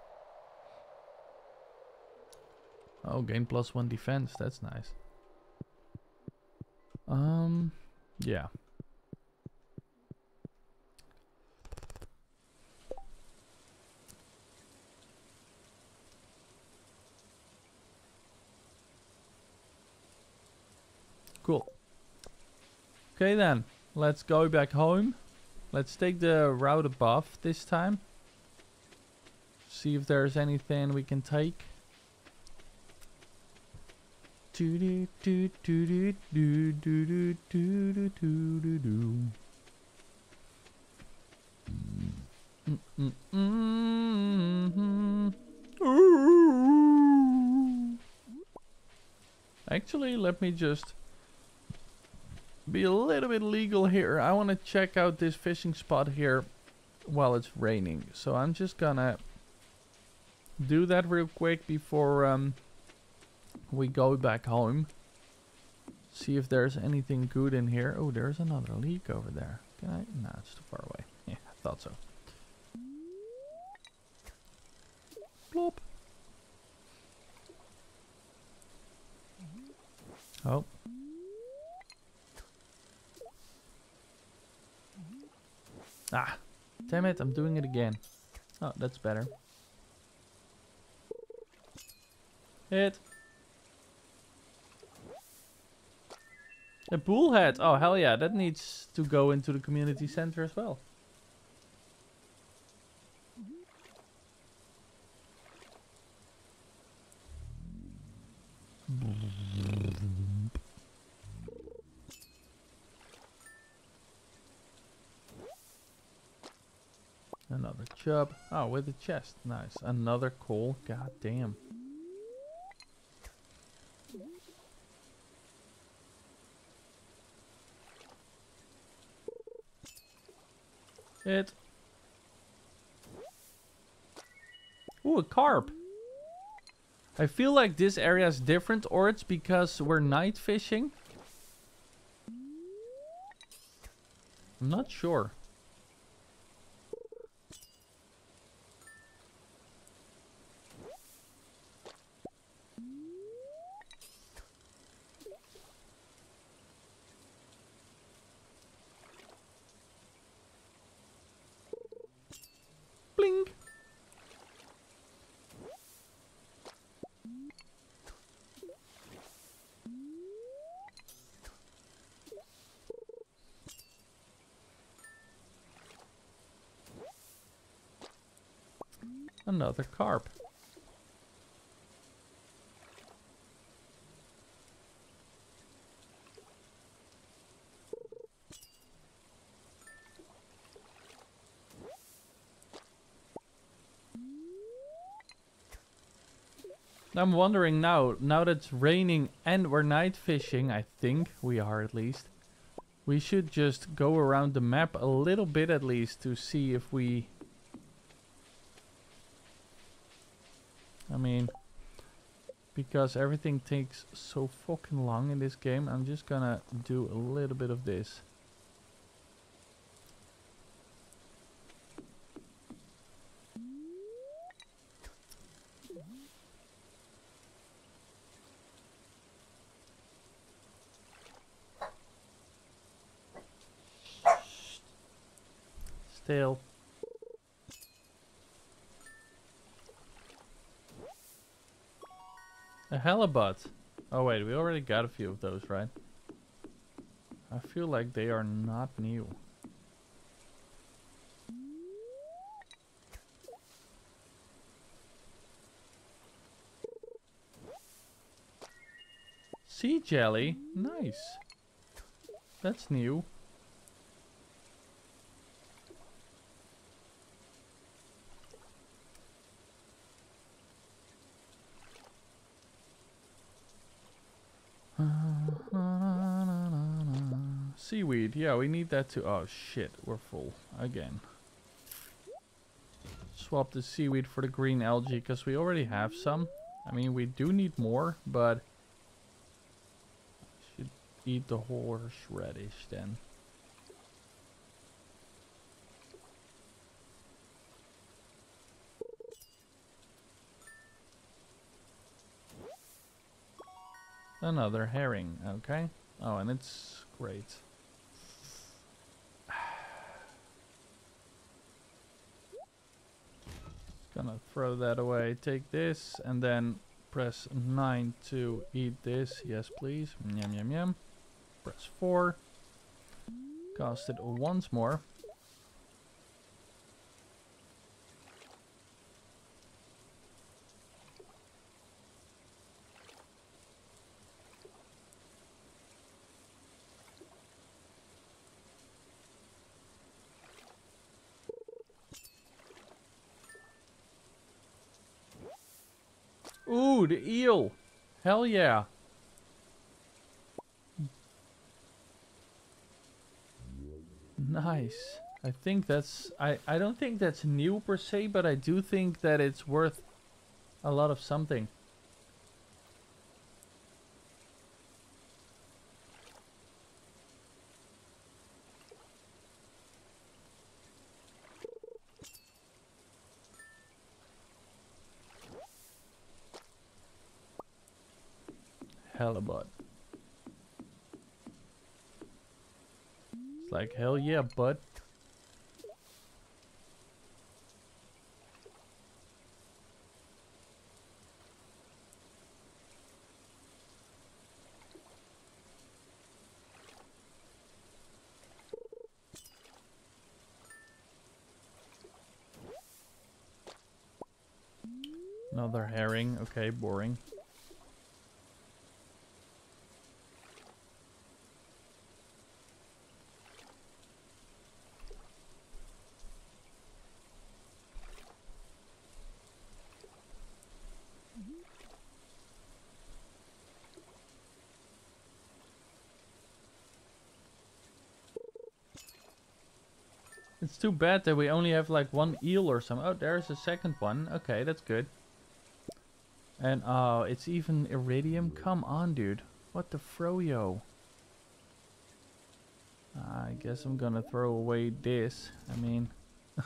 Oh, gain plus one defense. That's nice. Um, yeah. Cool. Okay then, let's go back home. Let's take the route above this time. See if there's anything we can take. Actually, let me just be a little bit legal here. I want to check out this fishing spot here while it's raining. So I'm just gonna do that real quick before um, we go back home. See if there's anything good in here. Oh, there's another leek over there. Can I? No, it's too far away. Yeah, I thought so. Plop. Oh, Ah, damn it, I'm doing it again. Oh, that's better. Hit. A bullhead. Oh, hell yeah. That needs to go into the community center as well. Another chub. Oh, with a chest. Nice. Another coal. God damn. It. Ooh, a carp. I feel like this area is different, or it's because we're night fishing. I'm not sure. Another carp. I'm wondering now, now that it's raining and we're night fishing, I think we are at least. We should just go around the map a little bit at least to see if we... I mean, because everything takes so fucking long in this game, I'm just gonna do a little bit of this. Still. A halibut. Oh wait, we already got a few of those, right? I feel like they are not new. Sea jelly? Nice. That's new. Seaweed, yeah, we need that too. Oh shit, we're full again. Swap the seaweed for the green algae because we already have some. I mean, we do need more, but should eat the horseradish then. Another herring, okay. Oh, and it's great. Gonna throw that away. Take this and then press 9 to eat this. Yes, please. Yum, yum, yum. Press 4. Cast it once more. The eel. Hell yeah. Nice. I think that's... I, I don't think that's new per se, but I do think that it's worth a lot of something. halibut. It's like, hell yeah, bud. Another herring. Okay, boring. It's too bad that we only have like one eel or something. Oh, there's a second one. Okay, that's good. And oh, it's even iridium. Come on, dude. What the froyo? I guess I'm gonna throw away this. I mean,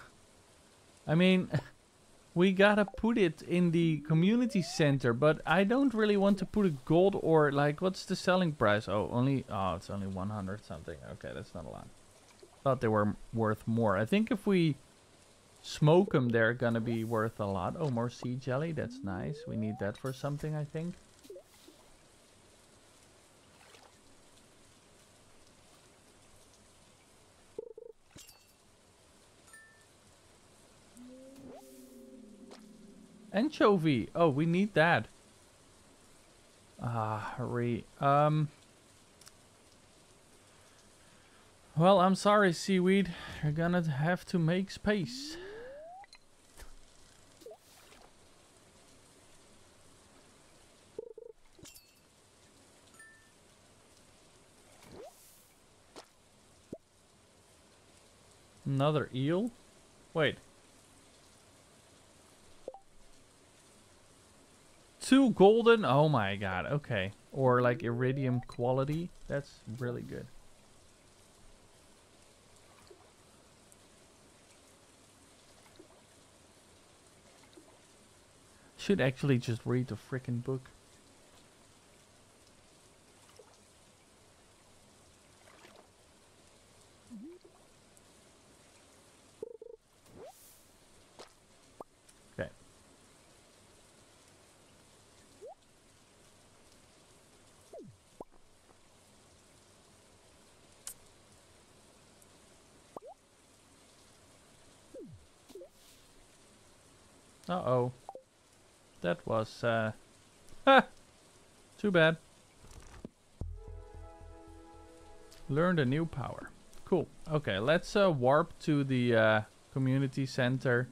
I mean, we gotta put it in the community center, but I don't really want to put a gold or like, what's the selling price? Oh, only, oh, it's only 100 something. Okay, that's not a lot. Thought they were worth more. I think if we smoke them, they're gonna be worth a lot. Oh, more sea jelly. That's nice. We need that for something, I think. Anchovy. Oh, we need that. Ah, hurry. Um. Well, I'm sorry, seaweed. You're gonna have to make space. Another eel? Wait. Two golden? Oh my god, okay. Or like iridium quality. That's really good. Should actually just read the freaking book. Okay. Uh-oh. Was, uh... Ha! Too bad. Learned a new power. Cool. Okay, let's uh, warp to the uh, community center.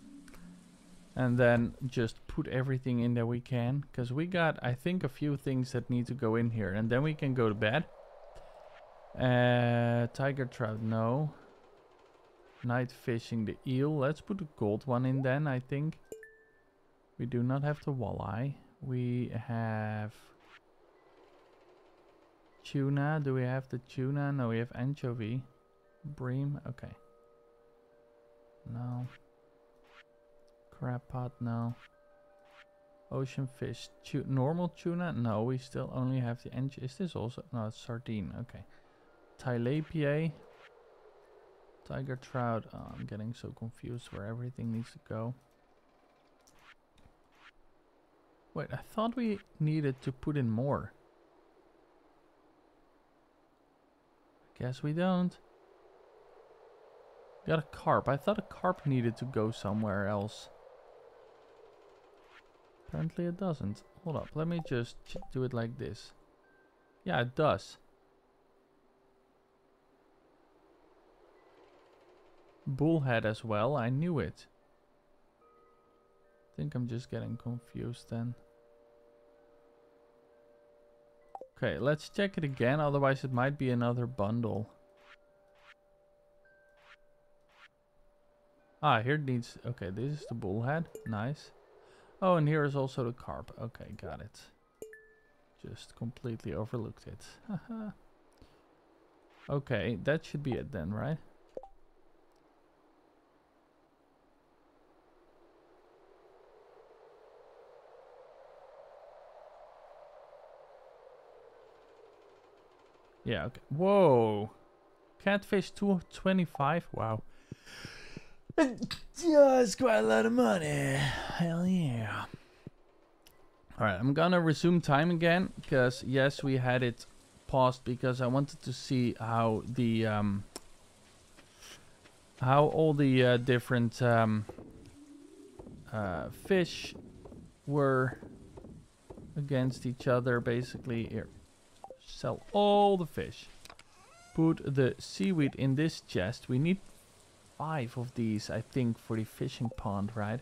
And then just put everything in that we can. Because we got, I think, a few things that need to go in here. And then we can go to bed. Uh, tiger trout, no. Night fishing, the eel. Let's put the gold one in then, I think. We do not have the walleye. We have tuna. Do we have the tuna? No, we have anchovy. Bream. Okay. No. Crab pot. No. Ocean fish. Tu normal tuna? No, we still only have the anchovy. Is this also? No, it's sardine. Okay. Tilapia. Tiger trout. Oh, I'm getting so confused where everything needs to go. Wait, I thought we needed to put in more. Guess we don't. Got a carp. I thought a carp needed to go somewhere else. Apparently it doesn't. Hold up, let me just do it like this. Yeah, it does. Bullhead as well, I knew it think I'm just getting confused then. Okay, let's check it again, otherwise it might be another bundle. Ah, here it needs... Okay, this is the bullhead. Nice. Oh, and here is also the carp. Okay, got it. Just completely overlooked it. okay, that should be it then, right? Yeah, okay. Whoa. Catfish 225? Wow.
That's quite a lot of money. Hell yeah.
Alright, I'm gonna resume time again. Because, yes, we had it paused because I wanted to see how the... Um, how all the uh, different um, uh, fish were against each other, basically. Here, Sell all the fish. Put the seaweed in this chest. We need five of these, I think, for the fishing pond, right?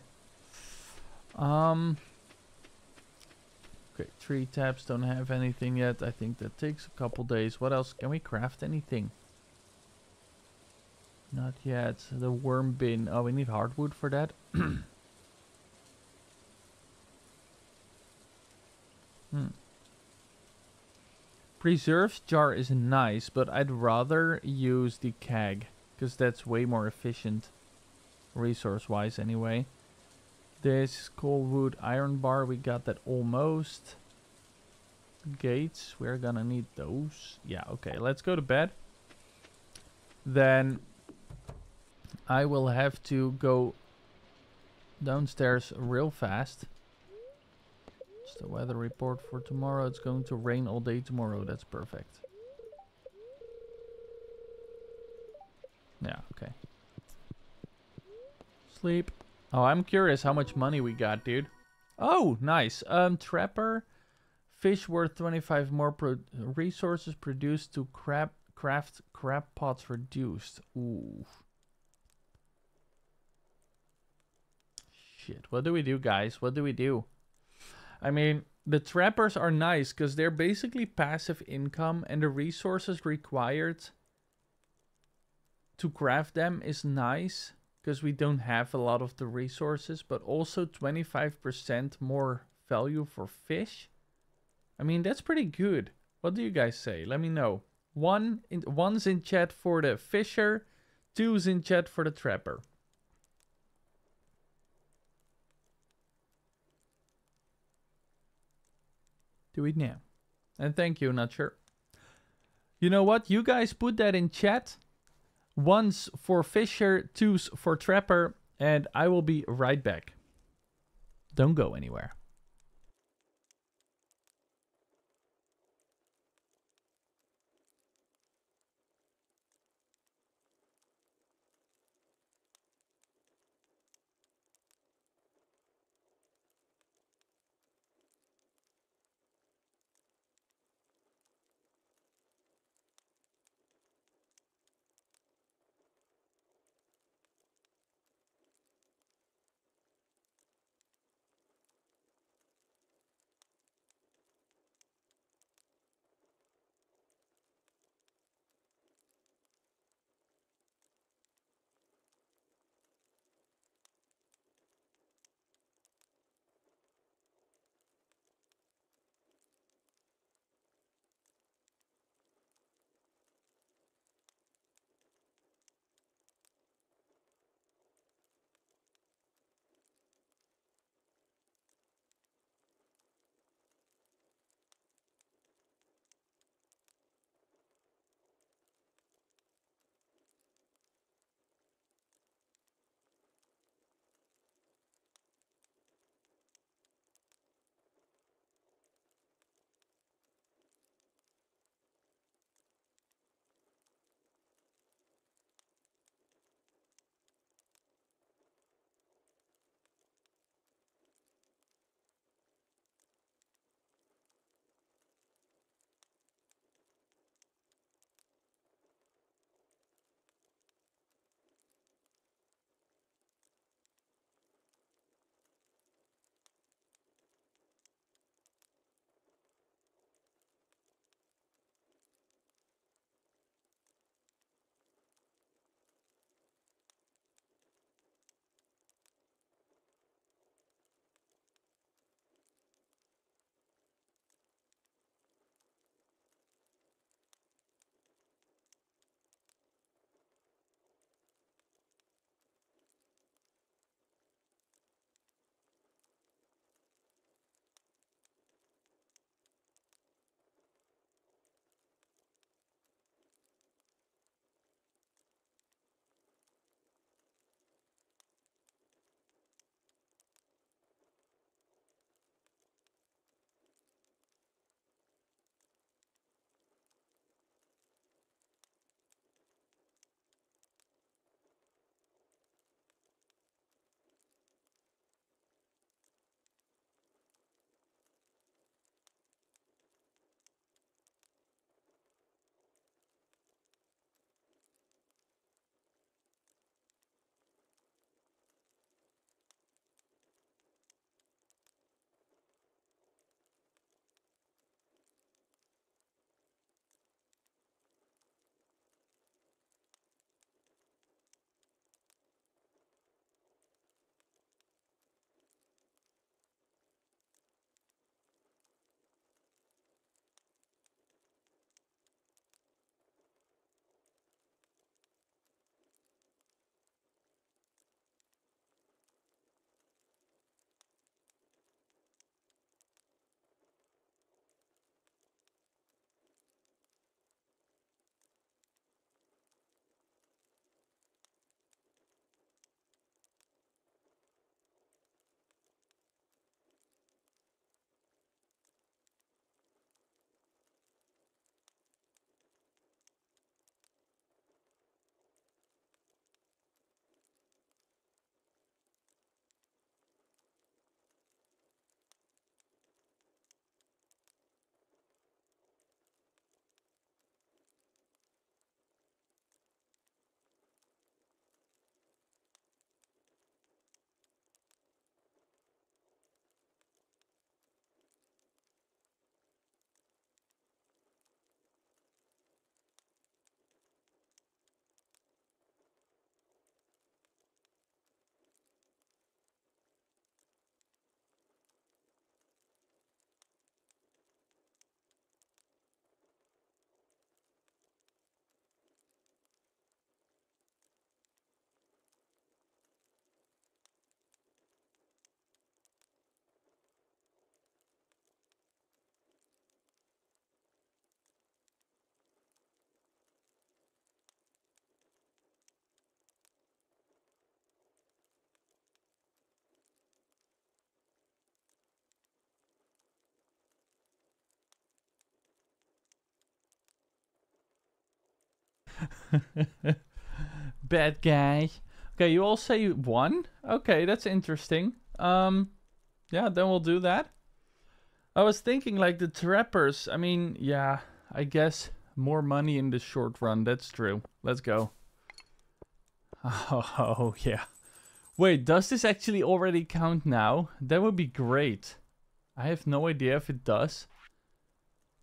Um. Okay, three taps don't have anything yet. I think that takes a couple days. What else? Can we craft anything? Not yet. The worm bin. Oh, we need hardwood for that. hmm. Preserves jar is nice, but I'd rather use the keg. Because that's way more efficient. Resource-wise, anyway. This coal wood iron bar, we got that almost. Gates, we're gonna need those. Yeah, okay, let's go to bed. Then I will have to go downstairs real fast the weather report for tomorrow. It's going to rain all day tomorrow. That's perfect. Yeah, okay. Sleep. Oh, I'm curious how much money we got, dude. Oh, nice. Um, Trapper, fish worth 25 more pro resources produced to crab craft crab pots reduced. Ooh. Shit, what do we do, guys? What do we do? I mean, the trappers are nice because they're basically passive income and the resources required to craft them is nice because we don't have a lot of the resources, but also 25% more value for fish. I mean, that's pretty good. What do you guys say? Let me know. One in, one's in chat for the fisher, two's in chat for the trapper. Do it now. And thank you, not sure. You know what? You guys put that in chat. One's for Fisher, two's for Trapper, and I will be right back. Don't go anywhere. Bad guy. Okay, you all say one? Okay, that's interesting. Um, yeah, then we'll do that. I was thinking like the trappers. I mean, yeah, I guess more money in the short run. That's true. Let's go. Oh, yeah. Wait, does this actually already count now? That would be great. I have no idea if it does.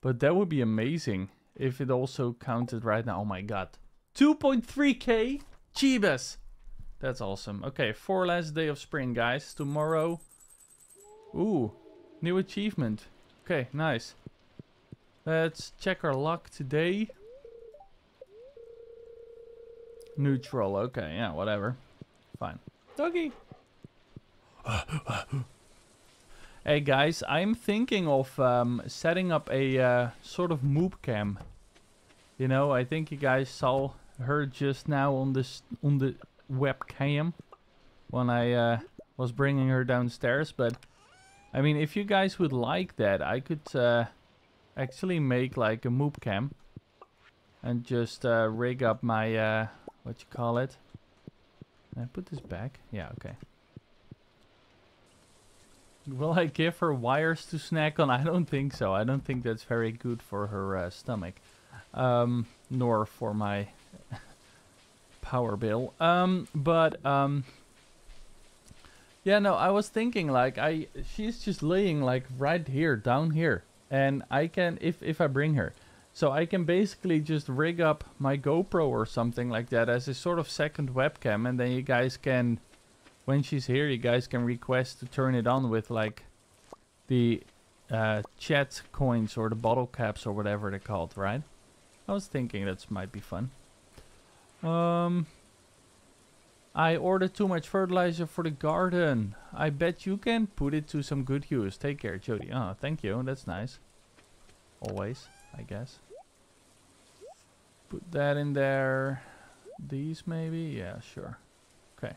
But that would be amazing if it also counted right now. Oh my god. 2.3k? Jeebus! That's awesome. Okay, four last day of spring, guys. Tomorrow. Ooh, new achievement. Okay, nice. Let's check our luck today. Neutral, okay, yeah, whatever. Fine. Doggy! hey guys, I'm thinking of um, setting up a uh, sort of moob cam. You know, I think you guys saw her just now on this on the webcam when I uh, was bringing her downstairs. But I mean, if you guys would like that, I could uh, actually make like a moob cam and just uh, rig up my uh, what you call it. Can I put this back? Yeah, okay. Will I give her wires to snack on? I don't think so. I don't think that's very good for her uh, stomach. Um, nor for my power bill. Um, but um, yeah, no, I was thinking like I she's just laying like right here, down here, and I can if if I bring her, so I can basically just rig up my GoPro or something like that as a sort of second webcam, and then you guys can, when she's here, you guys can request to turn it on with like the uh, chat coins or the bottle caps or whatever they're called, right? I was thinking that might be fun. Um, I ordered too much fertilizer for the garden. I bet you can put it to some good use. Take care, Jodi. Oh, thank you. That's nice. Always, I guess. Put that in there. These maybe? Yeah, sure. Okay.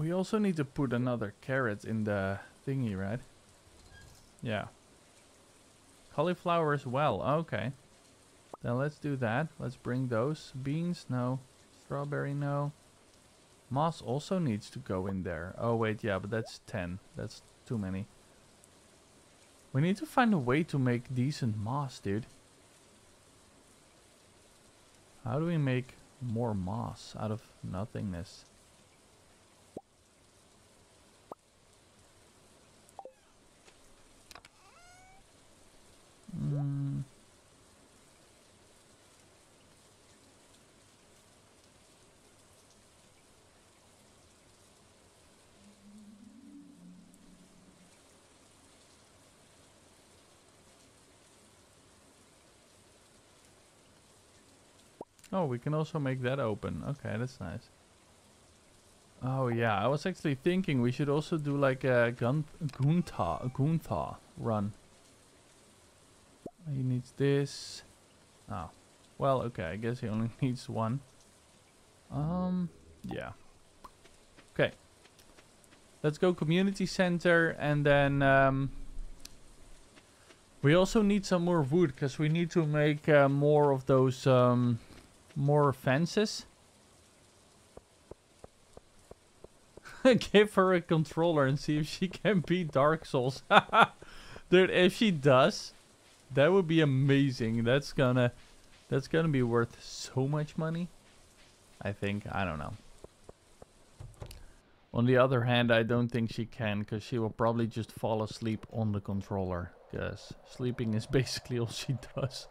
We also need to put another carrot in the thingy, right? Yeah. Cauliflower as well. Okay. Then let's do that. Let's bring those. Beans, no. Strawberry, no. Moss also needs to go in there. Oh, wait, yeah, but that's 10. That's too many. We need to find a way to make decent moss, dude. How do we make more moss out of nothingness? Mm. Oh, we can also make that open. Okay, that's nice. Oh yeah, I was actually thinking we should also do like a gun Gunta Guntha run. He needs this. Oh. Well, okay, I guess he only needs one. Um, yeah. Okay. Let's go community center and then um, we also need some more wood because we need to make uh, more of those um, more fences. Give her a controller and see if she can beat Dark Souls. Dude, if she does, that would be amazing. That's gonna that's gonna be worth so much money. I think. I don't know. On the other hand, I don't think she can because she will probably just fall asleep on the controller. Because sleeping is basically all she does.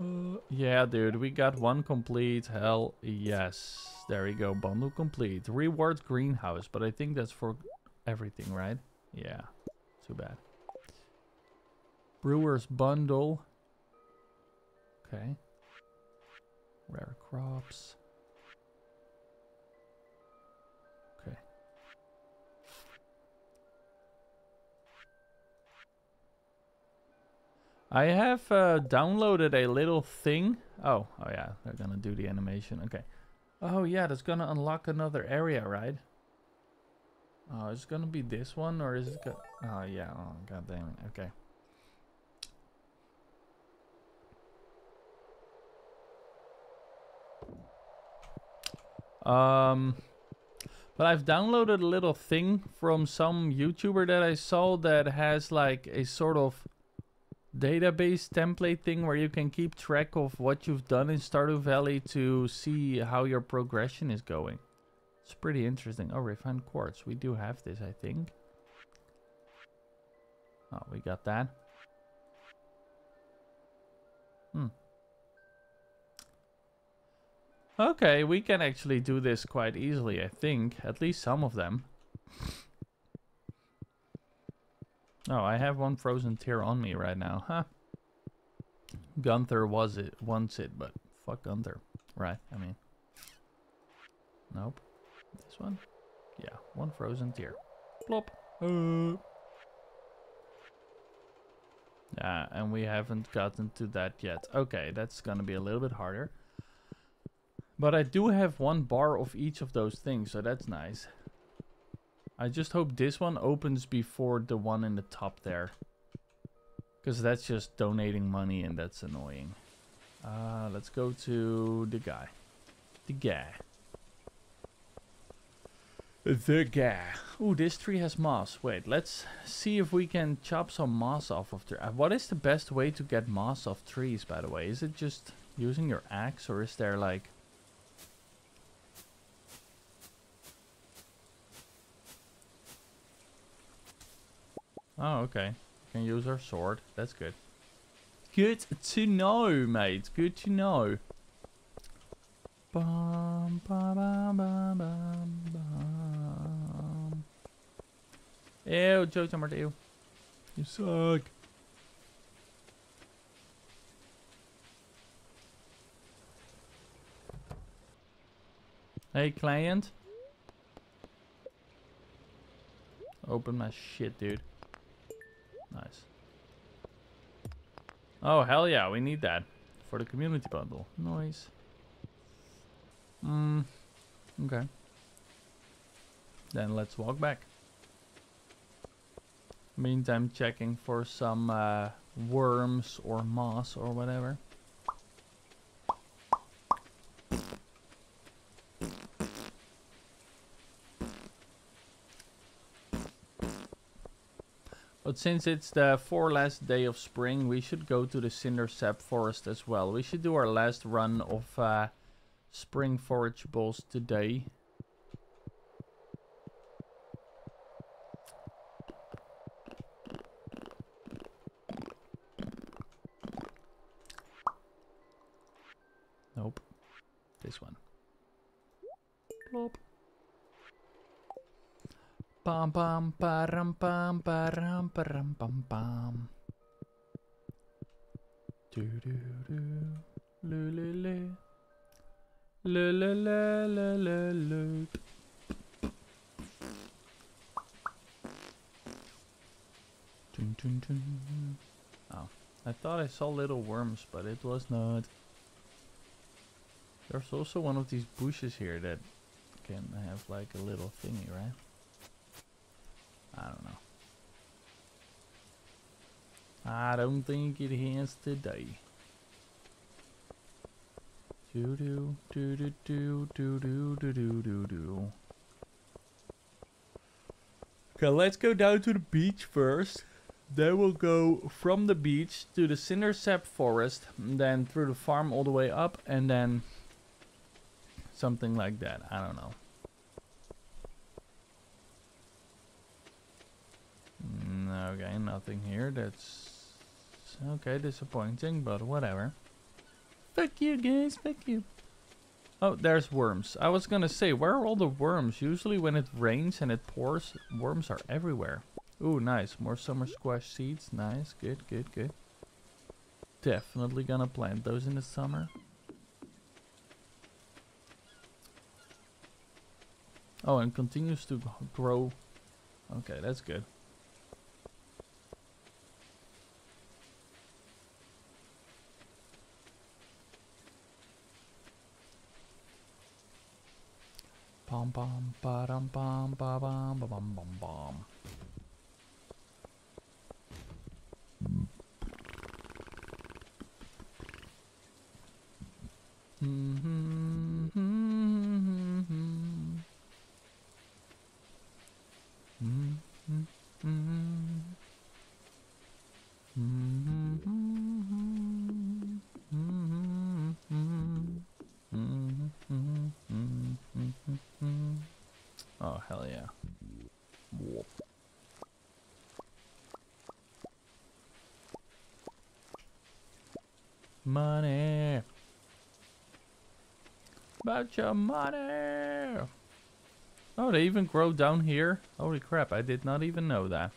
Uh, yeah, dude, we got one complete. Hell yes. There we go. Bundle complete. Rewards greenhouse, but I think that's for everything, right? Yeah. Too bad. Brewer's bundle. Okay. Rare crops. Okay. I have uh, downloaded a little thing. Oh, oh yeah, they're gonna do the animation. Okay. Oh yeah, that's gonna unlock another area, right? Oh, is it gonna be this one or is it go Oh yeah, oh god damn it. Okay. Um, but I've downloaded a little thing from some YouTuber that I saw that has like a sort of database template thing where you can keep track of what you've done in Stardew Valley to see how your progression is going. It's pretty interesting. Oh, refined quartz. We do have this, I think. Oh, we got that. Hmm. Okay, we can actually do this quite easily, I think. At least some of them. Oh, I have one frozen tear on me right now, huh? Gunther was it, wants it, but fuck Gunther. Right, I mean. Nope. This one? Yeah, one frozen tear. Plop. Uh. Yeah, and we haven't gotten to that yet. Okay, that's gonna be a little bit harder. But I do have one bar of each of those things, so that's nice. I just hope this one opens before the one in the top there. Because that's just donating money and that's annoying. Uh, let's go to the guy. The guy. The guy. Ooh, this tree has moss. Wait, let's see if we can chop some moss off of tree. Uh, what is the best way to get moss off trees, by the way? Is it just using your axe or is there like Oh, okay. You can use our sword. That's good. Good to know, mate. Good to know. Bum, ba, bum, bum, bum, bum. Ew, Jojo Marteo. You suck. Hey, Clint. Open my shit, dude. Nice. Oh, hell yeah, we need that. For the community bundle. Nice. Hmm. Okay. Then let's walk back. Meantime, checking for some uh, worms or moss or whatever. But since it's the four last day of spring, we should go to the Cindersap forest as well. We should do our last run of uh, spring forageables today. Nope. This one. Plop. Pam pam param pam param param pam pam. Do do do. Lu lu lu. Lu lu lu lu lu lu. Dun, dun, dun. Oh, I thought I saw little worms, but it was not. There's also one of these bushes here that can have like a little thingy, right? I don't know. I don't think it has today. Do do do do do do do do do do do. Okay, let's go down to the beach first. Then we'll go from the beach to the Cindersap forest, then through the farm all the way up, and then something like that. I don't know. Okay, nothing here. That's okay, disappointing, but whatever. Fuck you guys, fuck you. Oh, there's worms. I was gonna say, where are all the worms? Usually when it rains and it pours, worms are everywhere. Ooh, nice. More summer squash seeds. Nice. Good, good, good. Definitely gonna plant those in the summer. Oh, and continues to grow. Okay, that's good. Bum bum ba dum bum ba bum ba bum bum bum. Mm-hmm. Oh, hell yeah. Whoop. Money. Money. Oh, they even grow down here? Holy crap, I did not even know that.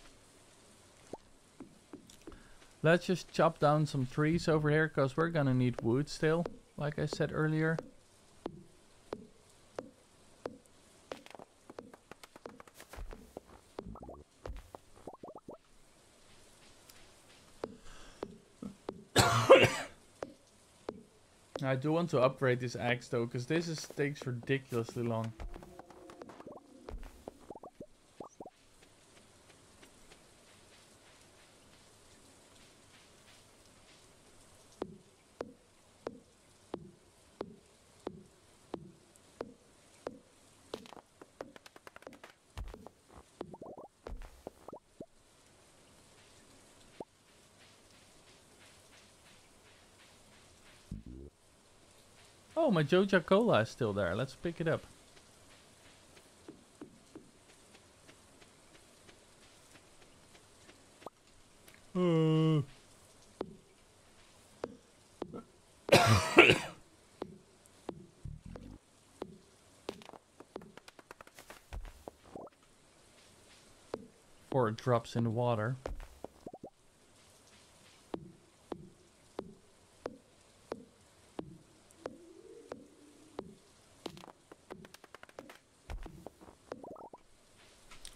Let's just chop down some trees over here, because we're gonna need wood still, like I said earlier. I do want to upgrade this axe though, because this is, takes ridiculously long. My Joja Cola is still there. Let's pick it up. Uh. Before it drops in water.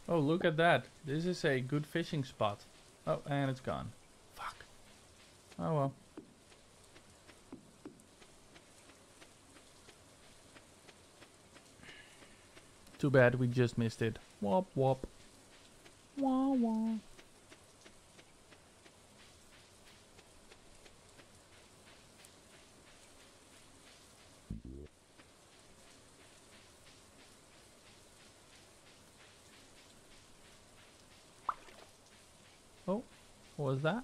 Oh, look at that. This is a good fishing spot. Oh, and it's gone. Fuck. Oh well. Too bad we just missed it. Wop wop. Wah wah. Oh, what was that?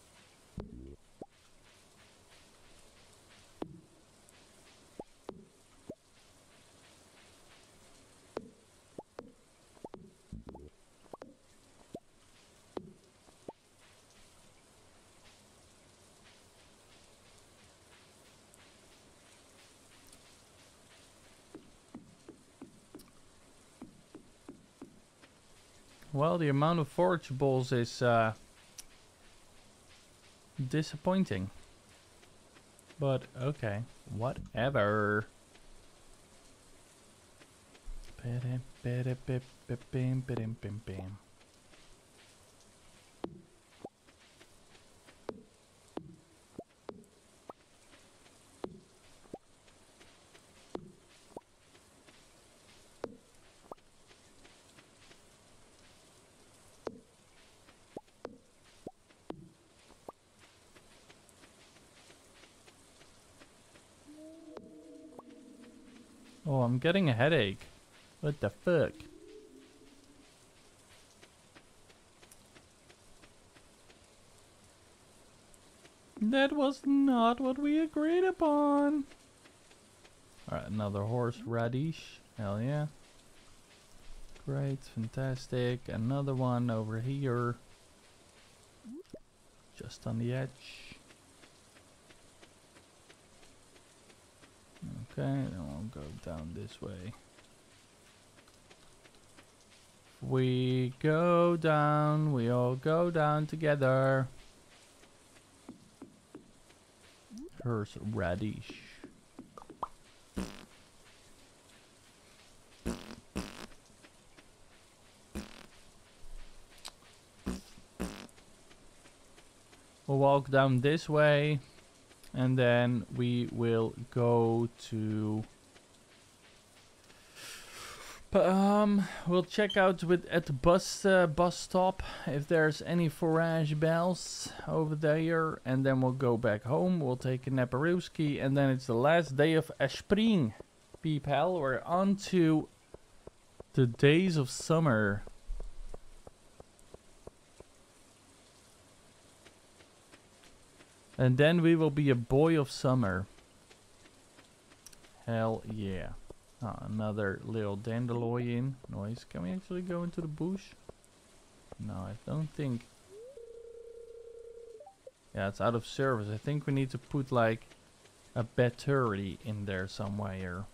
Well, the amount of forageables is uh, disappointing. But okay, whatever. Getting a headache. What the fuck? That was not what we agreed upon. Alright, another horse radish. Hell yeah. Great, fantastic. Another one over here. Just on the edge. Okay, then we'll go down this way. We go down, we all go down together. Here's radish. We'll walk down this way and then we will go to um we'll check out with at the bus uh, bus stop if there's any forageables over there. And then we'll go back home. We'll take a naparooski and then it's the last day of spring people we're on to the days of summer And then we will be a boy of summer. Hell yeah. Ah, another little dandelion noise. Can we actually go into the bush? No, I don't think. Yeah, it's out of service. I think we need to put like a battery in there somewhere.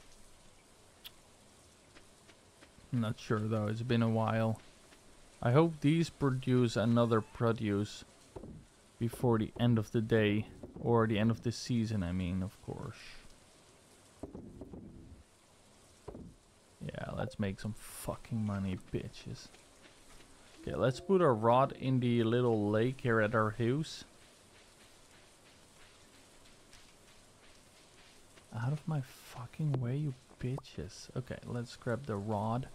Not sure though, it's been a while. I hope these produce another produce before the end of the day. Or the end of the season, I mean, of course. Yeah, let's make some fucking money, bitches. Okay, let's put a rod in the little lake here at our house. Out of my fucking way, you bitches. Okay, let's grab the rod.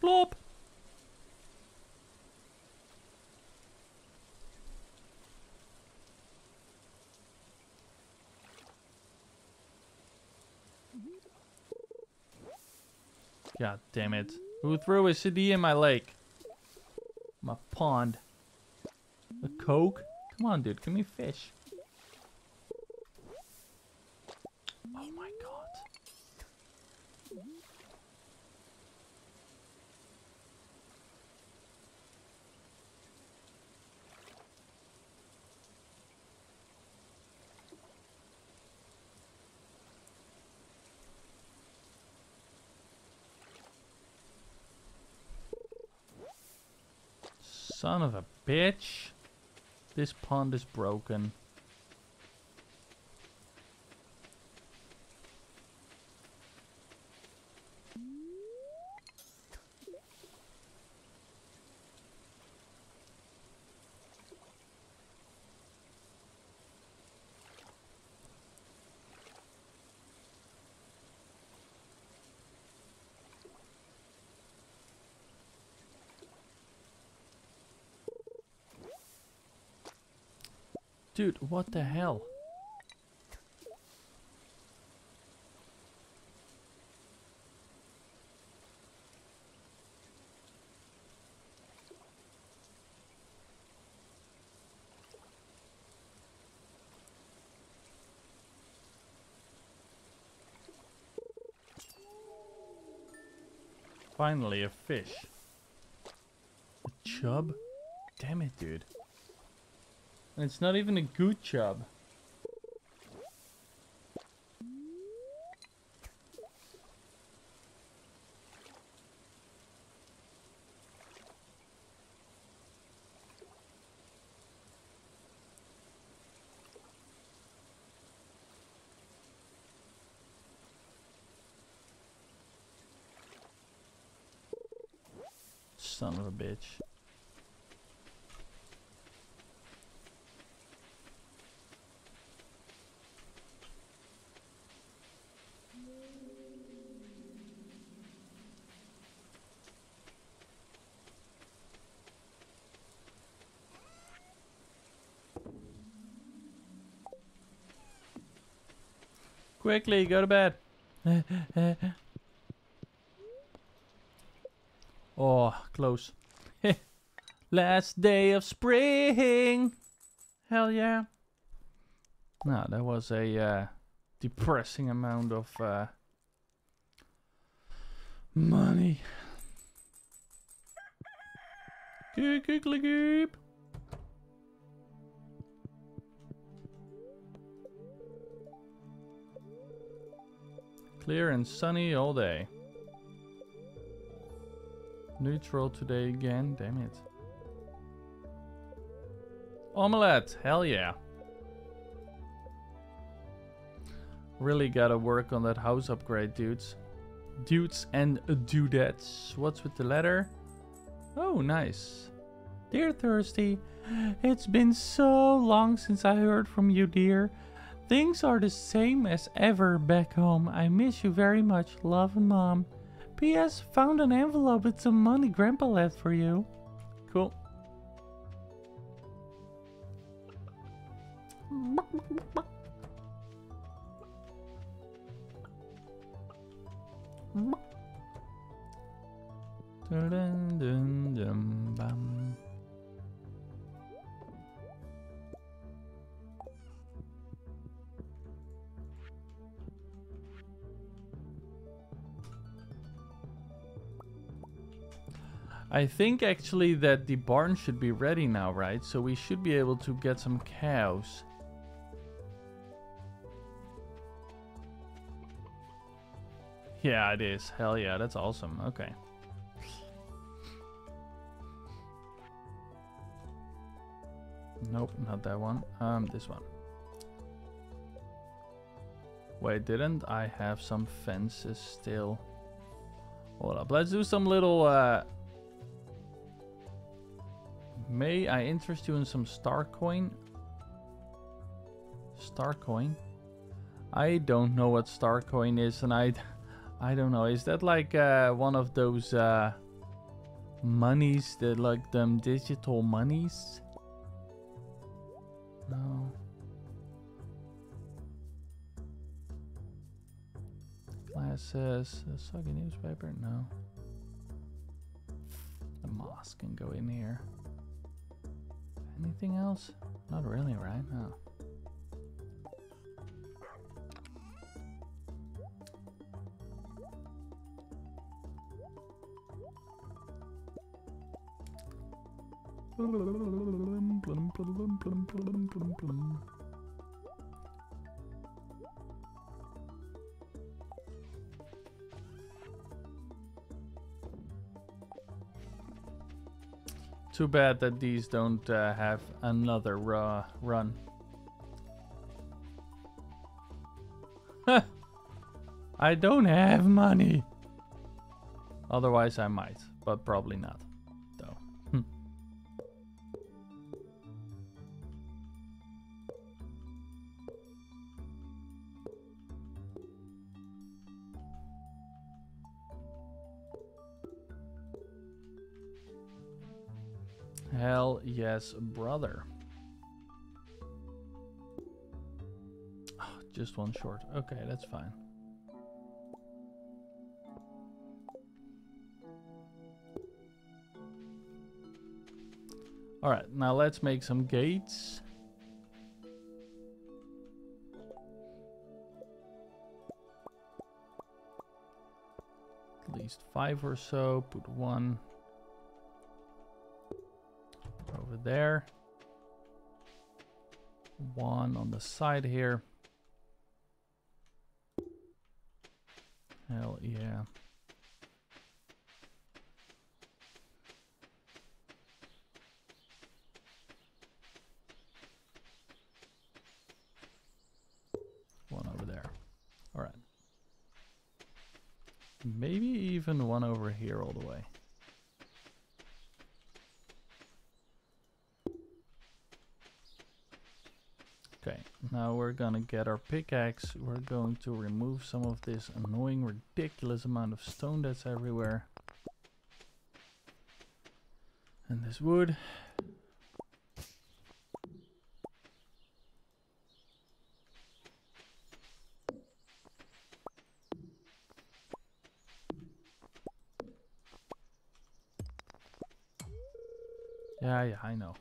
Plop! God damn it. Who threw a CD in my lake? My pond. A coke? Come on, dude. Give me fish. Oh my god. Son of a bitch. This pond is broken. Dude, what the hell? Finally, a fish. A chub? Damn it, dude. And it's not even a good chub. Son of a bitch. Quickly, go to bed. oh, close. Last day of spring. Hell yeah. No, that was a uh, depressing amount of uh, money. Goop, goop, goop. Clear and sunny all day. Neutral today again, damn it. Omelette, hell yeah. Really gotta work on that house upgrade, dudes. Dudes and dudettes. What's with the letter? Oh, nice. Dear Thirsty, it's been so long since I heard from you, dear. Things are the same as ever back home. I miss you very much. Love mom. P.S. Found an envelope with some money Grandpa left for you. Cool. Dun dun dun I think actually that the barn should be ready now, right? So we should be able to get some cows. Yeah, it is. Hell yeah, that's awesome. Okay. Nope, not that one. Um, this one. Wait, didn't I have some fences still? Hold up, let's do some little, uh... May I interest you in some star coin? Star coin? I don't know what star coin is and I... I don't know, is that like uh, one of those uh, monies, that like them digital monies? No. Glasses, a soggy newspaper? No. The moss can go in here. Anything else? Not really, right? No. Too bad that these don't uh, have another uh, run. I don't have money. Otherwise I might, but probably not. Yes, brother. Oh, just one short. Okay, that's fine. Alright, now let's make some gates. At least five or so. Put one there. One on the side here. Hell yeah. One over there. Alright. Maybe even one over here all the way. Okay, now we're gonna get our pickaxe. We're going to remove some of this annoying, ridiculous amount of stone that's everywhere. And this wood. Yeah, yeah, I know.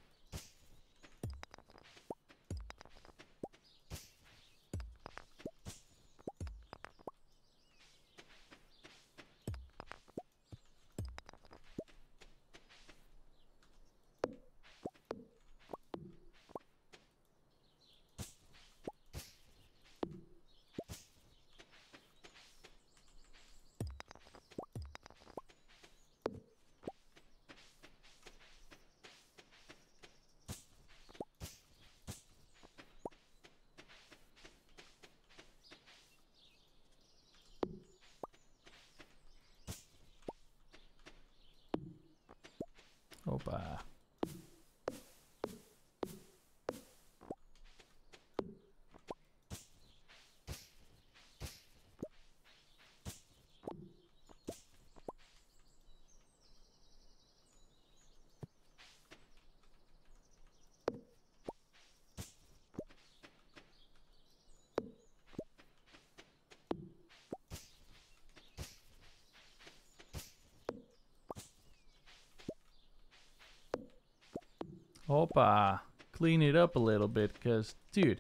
Hoppa. Clean it up a little bit, because, dude.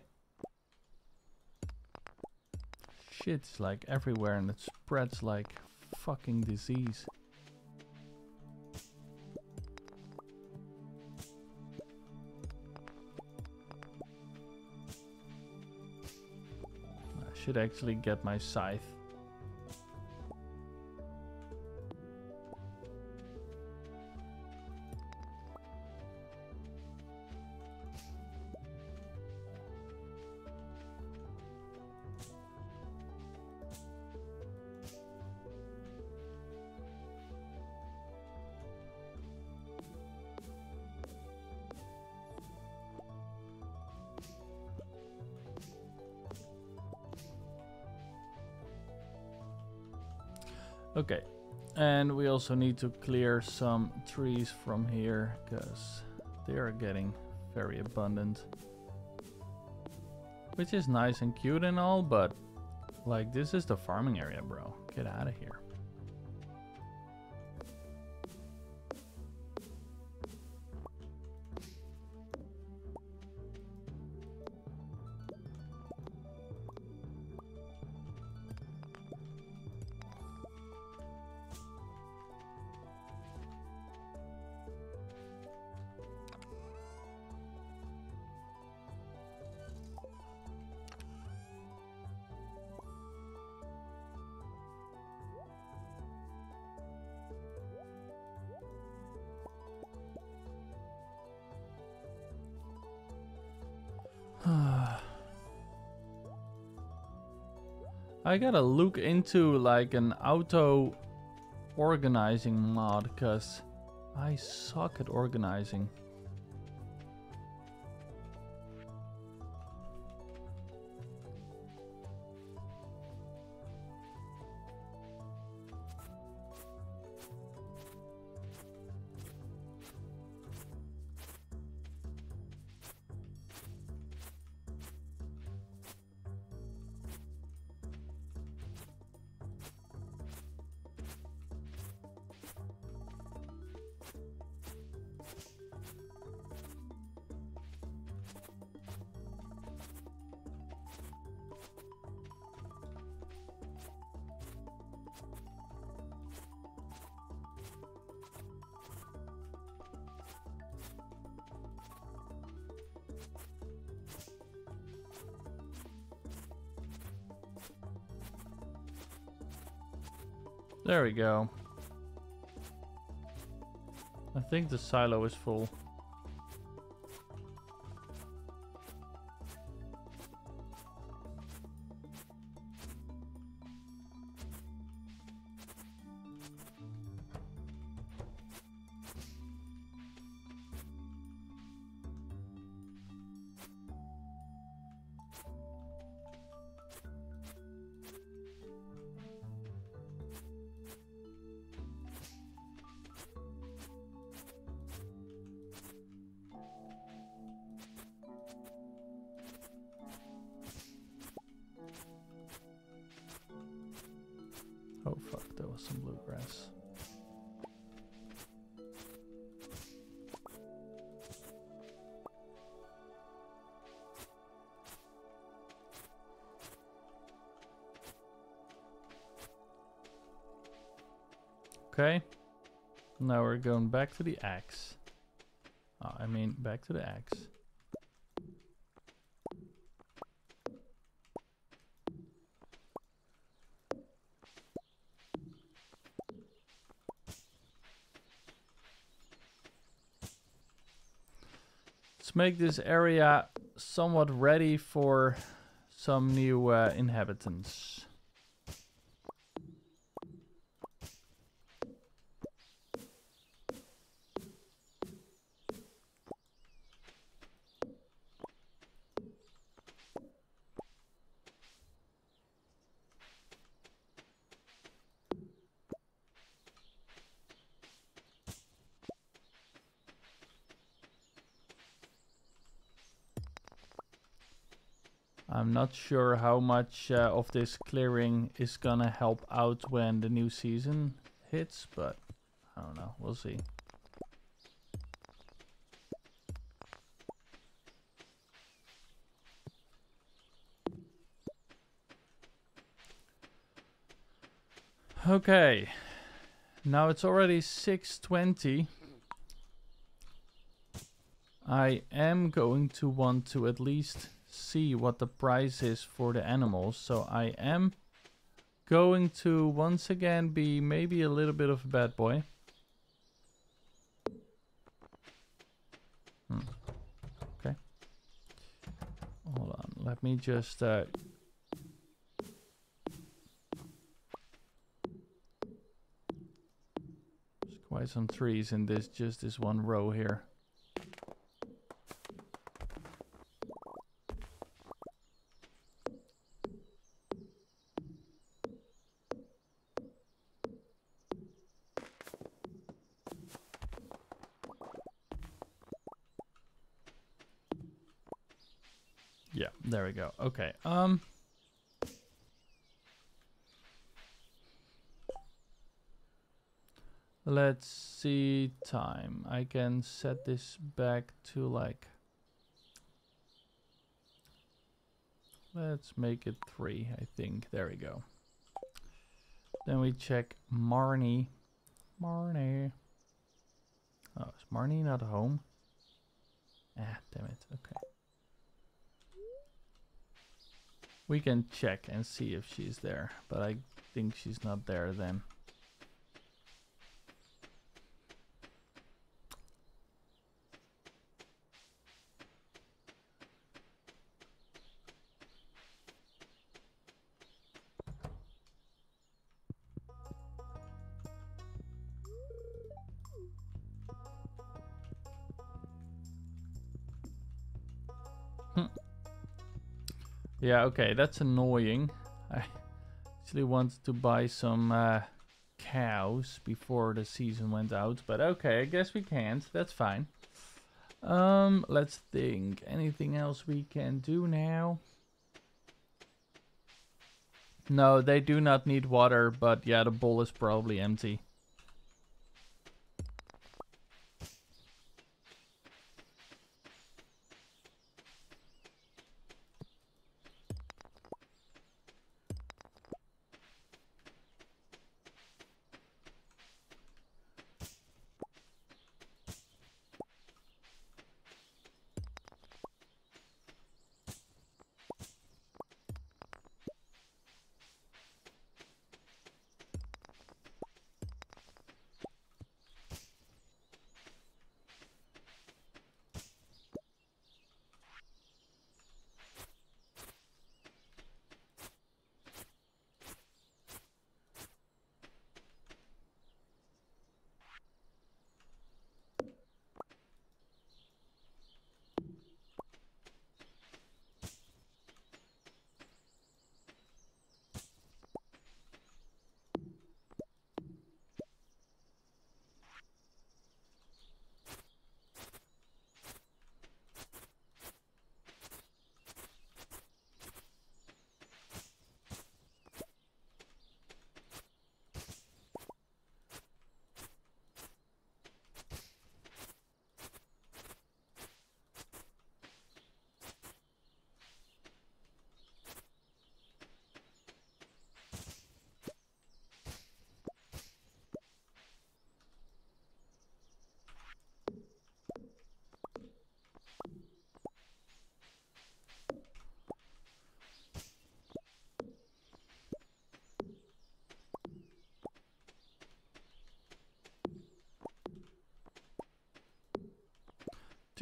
Shit's like everywhere and it spreads like fucking disease. I should actually get my scythe. And we also need to clear some trees from here because they are getting very abundant. Which is nice and cute and all, but like this is the farming area, bro. Get out of here. I gotta look into like an auto organizing mod because I suck at organizing. We go. I think the silo is full. Back to the axe. Oh, I mean, back to the axe. Let's make this area somewhat ready for some new uh, inhabitants. I'm sure how much uh, of this clearing is gonna help out when the new season hits, but I don't know. We'll see. Okay. Now it's already 620. I am going to want to at least see what the price is for the animals. So I am going to once again be maybe a little bit of a bad boy. Hmm. Okay. Hold on. Let me just uh, quite some trees in this just this one row here. Yeah, there we go. Okay. Um Let's see time. I can set this back to like Let's make it 3, I think. There we go. Then we check Marnie. Marnie. Oh, is Marnie not home? Ah, damn it. Okay. We can check and see if she's there, but I think she's not there then. Yeah, okay, that's annoying. I actually wanted to buy some uh, cows before the season went out, but okay, I guess we can't. That's fine. Um, let's think. Anything else we can do now? No, they do not need water, but yeah, the bowl is probably empty.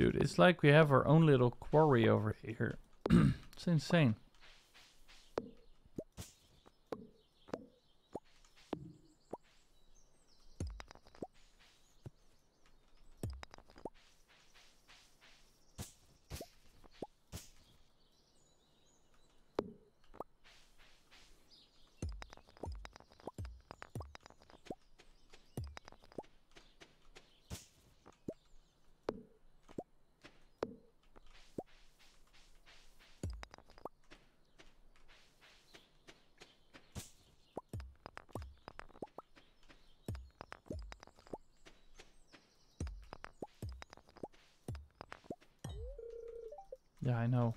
Dude, it's like we have our own little quarry over here. it's insane. Yeah, I know.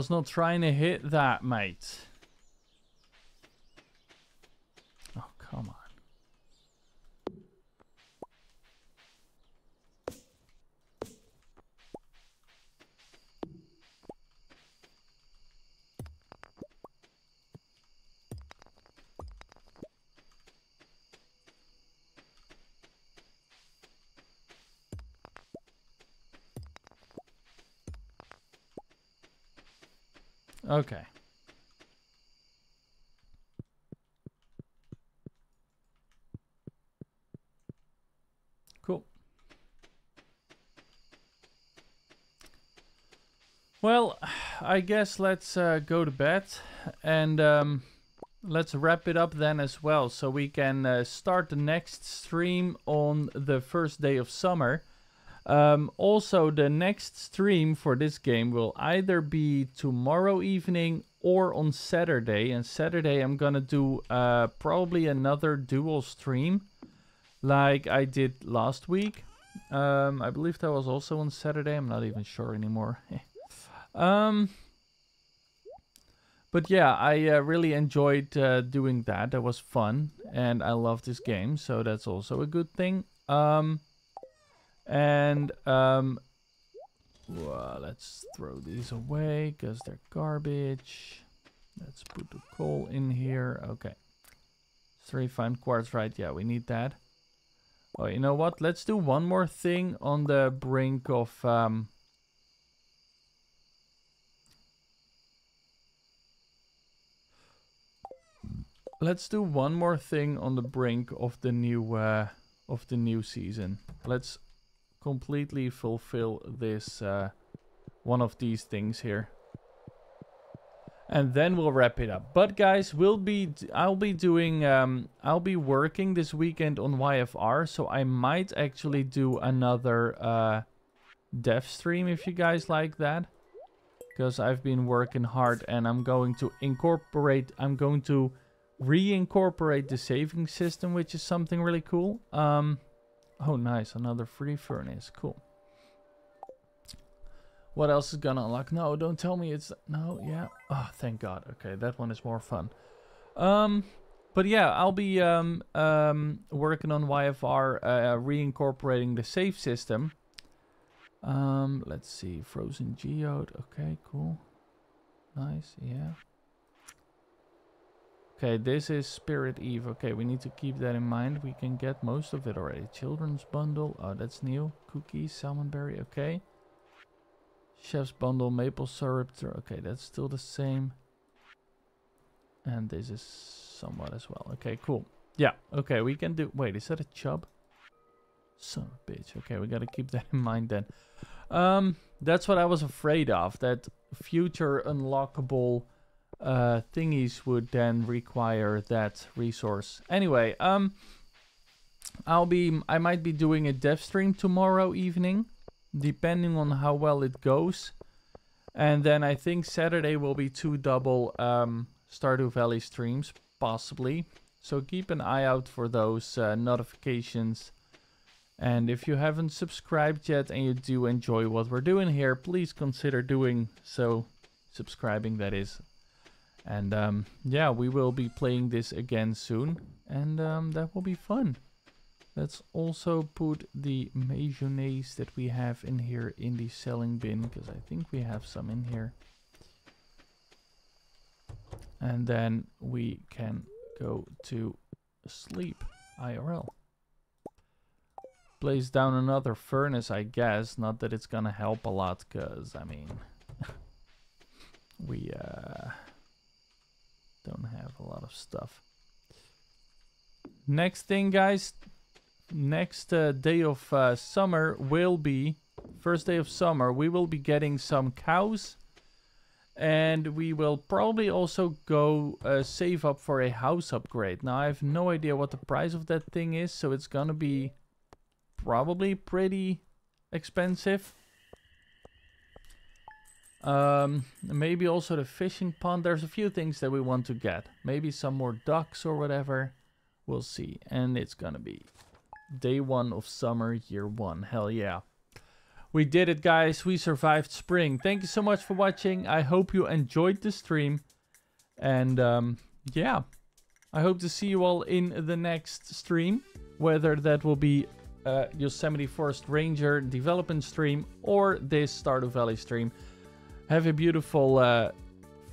Was not trying to hit that, mate. Oh, come on. Okay. Cool. Well, I guess let's uh, go to bed and um, let's wrap it up then as well so we can uh, start the next stream on the first day of summer. Um, also, the next stream for this game will either be tomorrow evening or on Saturday. And Saturday, I'm gonna do uh, probably another dual stream like I did last week. Um, I believe that was also on Saturday. I'm not even sure anymore. um, but yeah, I uh, really enjoyed uh, doing that. That was fun, and I love this game, so that's also a good thing. Um, and um, well, let's throw these away because they're garbage. Let's put the coal in here. Okay. Three fine quartz, right? Yeah, we need that. Oh, you know what? Let's do one more thing on the brink of... Um, let's do one more thing on the brink of the new uh, of the new season. Let's completely fulfill this uh, one of these things here. And then we'll wrap it up. But guys, we'll be I'll be doing um, I'll be working this weekend on YFR, so I might actually do another uh, dev stream if you guys like that. Because I've been working hard and I'm going to incorporate I'm going to reincorporate the saving system, which is something really cool. Um, Oh, nice. Another free furnace. Cool. What else is gonna unlock? No, don't tell me it's... No, yeah. Oh, thank God. Okay, that one is more fun. Um, but yeah, I'll be um, um, working on YFR, uh, reincorporating the save system. Um, let's see. Frozen Geode. Okay, cool. Nice, yeah. Okay, this is Spirit Eve. Okay, we need to keep that in mind. We can get most of it already. Children's bundle. Oh, that's new. Cookies, salmonberry. Okay. Chef's bundle, maple syrup. Okay, that's still the same. And this is somewhat as well. Okay, cool. Yeah, okay, we can do... Wait, is that a chub? Son of a bitch. Okay, we gotta keep that in mind then. Um, that's what I was afraid of. That future unlockable uh, thingies would then require that resource. Anyway, um, I'll be, I might be doing a dev stream tomorrow evening, depending on how well it goes. And then I think Saturday will be two double um, Stardew Valley streams, possibly. So keep an eye out for those uh, notifications. And if you haven't subscribed yet and you do enjoy what we're doing here, please consider doing so. Subscribing, that is. And um, yeah, we will be playing this again soon. And um, that will be fun. Let's also put the mayonnaise that we have in here in the selling bin. Because I think we have some in here. And then we can go to sleep IRL. Place down another furnace, I guess. Not that it's gonna help a lot, because, I mean... we, uh... Don't have a lot of stuff. Next thing, guys. Next uh, day of uh, summer will be... First day of summer, we will be getting some cows. And we will probably also go uh, save up for a house upgrade. Now, I have no idea what the price of that thing is. So it's gonna be probably pretty expensive. Um, maybe also the fishing pond. There's a few things that we want to get. Maybe some more ducks or whatever. We'll see. And it's gonna be day one of summer, year one. Hell yeah. We did it, guys. We survived spring. Thank you so much for watching. I hope you enjoyed the stream. And um, yeah, I hope to see you all in the next stream. Whether that will be uh, Yosemite Forest Ranger development stream or this Stardew Valley stream. Have a beautiful uh,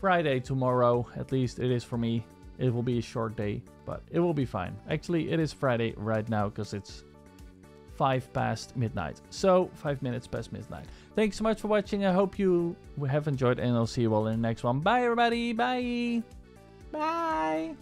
Friday tomorrow. At least it is for me. It will be a short day, but it will be fine. Actually, it is Friday right now because it's 5 past midnight. So, 5 minutes past midnight. Thanks so much for watching. I hope you have enjoyed, and I'll see you all in the next one. Bye, everybody. Bye. Bye.